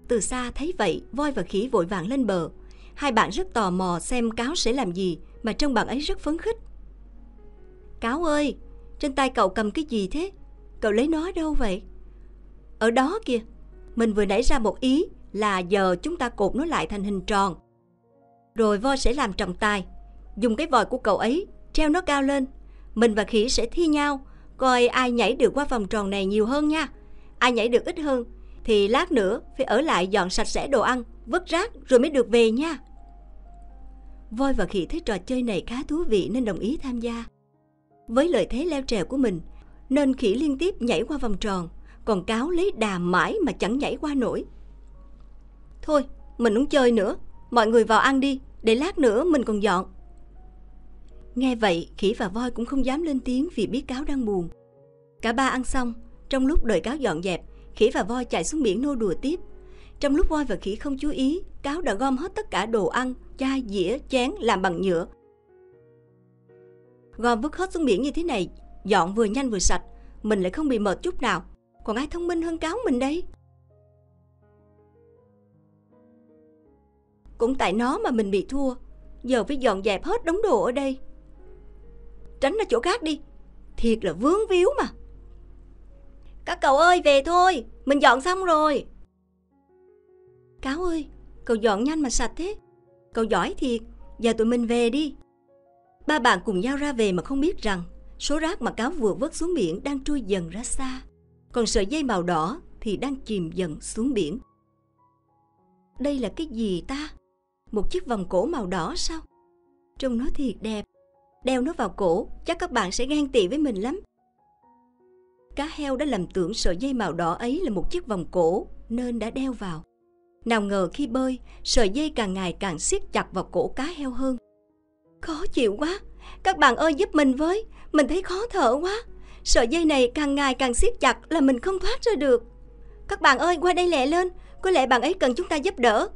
[SPEAKER 1] Từ xa thấy vậy, voi và khỉ vội vàng lên bờ, Hai bạn rất tò mò xem cáo sẽ làm gì mà trông bạn ấy rất phấn khích. Cáo ơi, trên tay cậu cầm cái gì thế? Cậu lấy nó đâu vậy? Ở đó kìa, mình vừa nảy ra một ý là giờ chúng ta cột nó lại thành hình tròn. Rồi voi sẽ làm trọng tài, dùng cái vòi của cậu ấy treo nó cao lên. Mình và khỉ sẽ thi nhau, coi ai nhảy được qua vòng tròn này nhiều hơn nha. Ai nhảy được ít hơn thì lát nữa phải ở lại dọn sạch sẽ đồ ăn, vứt rác rồi mới được về nha. Voi và khỉ thấy trò chơi này khá thú vị nên đồng ý tham gia. Với lợi thế leo trèo của mình, nên khỉ liên tiếp nhảy qua vòng tròn, còn cáo lấy đà mãi mà chẳng nhảy qua nổi. Thôi, mình không chơi nữa, mọi người vào ăn đi, để lát nữa mình còn dọn. Nghe vậy, khỉ và voi cũng không dám lên tiếng vì biết cáo đang buồn. Cả ba ăn xong, trong lúc đợi cáo dọn dẹp, khỉ và voi chạy xuống biển nô đùa tiếp. Trong lúc voi và khỉ không chú ý, cáo đã gom hết tất cả đồ ăn, chai, dĩa, chén làm bằng nhựa. Gom vứt hết xuống biển như thế này, dọn vừa nhanh vừa sạch, mình lại không bị mệt chút nào. Còn ai thông minh hơn cáo mình đây? Cũng tại nó mà mình bị thua, giờ phải dọn dẹp hết đống đồ ở đây. Tránh ra chỗ khác đi, thiệt là vướng víu mà. Các cậu ơi về thôi, mình dọn xong rồi. Cáo ơi, cậu dọn nhanh mà sạch thế. Cậu giỏi thiệt, giờ tụi mình về đi. Ba bạn cùng nhau ra về mà không biết rằng số rác mà cáo vừa vớt xuống biển đang trôi dần ra xa. Còn sợi dây màu đỏ thì đang chìm dần xuống biển. Đây là cái gì ta? Một chiếc vòng cổ màu đỏ sao? Trông nó thiệt đẹp. Đeo nó vào cổ, chắc các bạn sẽ ghen tị với mình lắm. Cá heo đã lầm tưởng sợi dây màu đỏ ấy là một chiếc vòng cổ nên đã đeo vào. Nào ngờ khi bơi, sợi dây càng ngày càng siết chặt vào cổ cá heo hơn. Khó chịu quá, các bạn ơi giúp mình với, mình thấy khó thở quá. Sợi dây này càng ngày càng siết chặt là mình không thoát ra được. Các bạn ơi qua đây lẹ lên, có lẽ bạn ấy cần chúng ta giúp đỡ.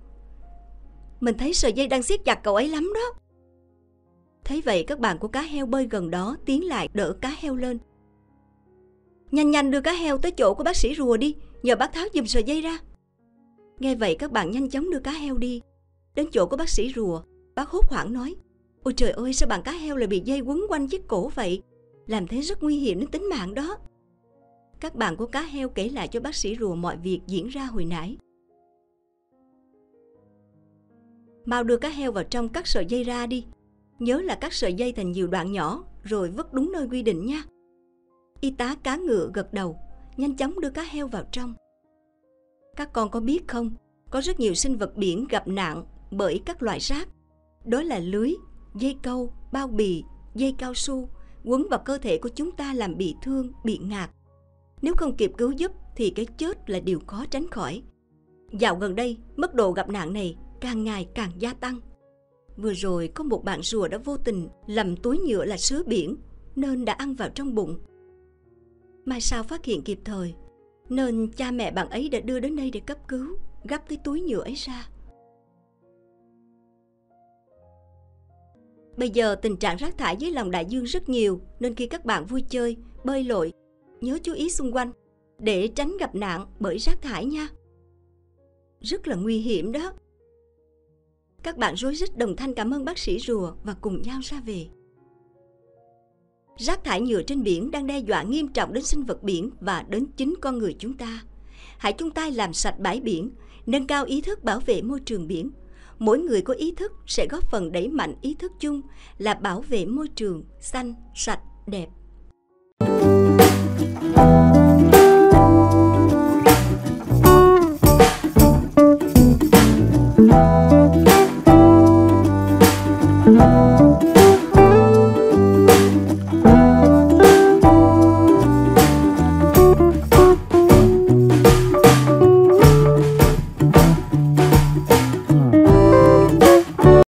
[SPEAKER 1] Mình thấy sợi dây đang siết chặt cậu ấy lắm đó. Thấy vậy các bạn của cá heo bơi gần đó tiến lại đỡ cá heo lên. Nhanh nhanh đưa cá heo tới chỗ của bác sĩ rùa đi, nhờ bác tháo giùm sợi dây ra. Nghe vậy các bạn nhanh chóng đưa cá heo đi. Đến chỗ của bác sĩ rùa, bác hốt hoảng nói. Ôi trời ơi sao bạn cá heo lại bị dây quấn quanh chiếc cổ vậy? Làm thế rất nguy hiểm đến tính mạng đó. Các bạn của cá heo kể lại cho bác sĩ rùa mọi việc diễn ra hồi nãy. Mau đưa cá heo vào trong các sợi dây ra đi. Nhớ là các sợi dây thành nhiều đoạn nhỏ rồi vứt đúng nơi quy định nha. Y tá cá ngựa gật đầu, nhanh chóng đưa cá heo vào trong. Các con có biết không, có rất nhiều sinh vật biển gặp nạn bởi các loại rác. Đó là lưới, dây câu, bao bì, dây cao su quấn vào cơ thể của chúng ta làm bị thương, bị ngạt. Nếu không kịp cứu giúp thì cái chết là điều khó tránh khỏi. Dạo gần đây, mức độ gặp nạn này càng ngày càng gia tăng. Vừa rồi có một bạn rùa đã vô tình lầm túi nhựa là sứa biển nên đã ăn vào trong bụng. Mai sao phát hiện kịp thời nên cha mẹ bạn ấy đã đưa đến đây để cấp cứu, gấp cái túi nhựa ấy ra. Bây giờ tình trạng rác thải dưới lòng đại dương rất nhiều nên khi các bạn vui chơi, bơi lội, nhớ chú ý xung quanh để tránh gặp nạn bởi rác thải nha. Rất là nguy hiểm đó. Các bạn rối rít đồng thanh cảm ơn bác sĩ rùa và cùng nhau ra về. Rác thải nhựa trên biển đang đe dọa nghiêm trọng đến sinh vật biển và đến chính con người chúng ta. Hãy chung tay làm sạch bãi biển, nâng cao ý thức bảo vệ môi trường biển. Mỗi người có ý thức sẽ góp phần đẩy mạnh ý thức chung là bảo vệ môi trường xanh, sạch, đẹp.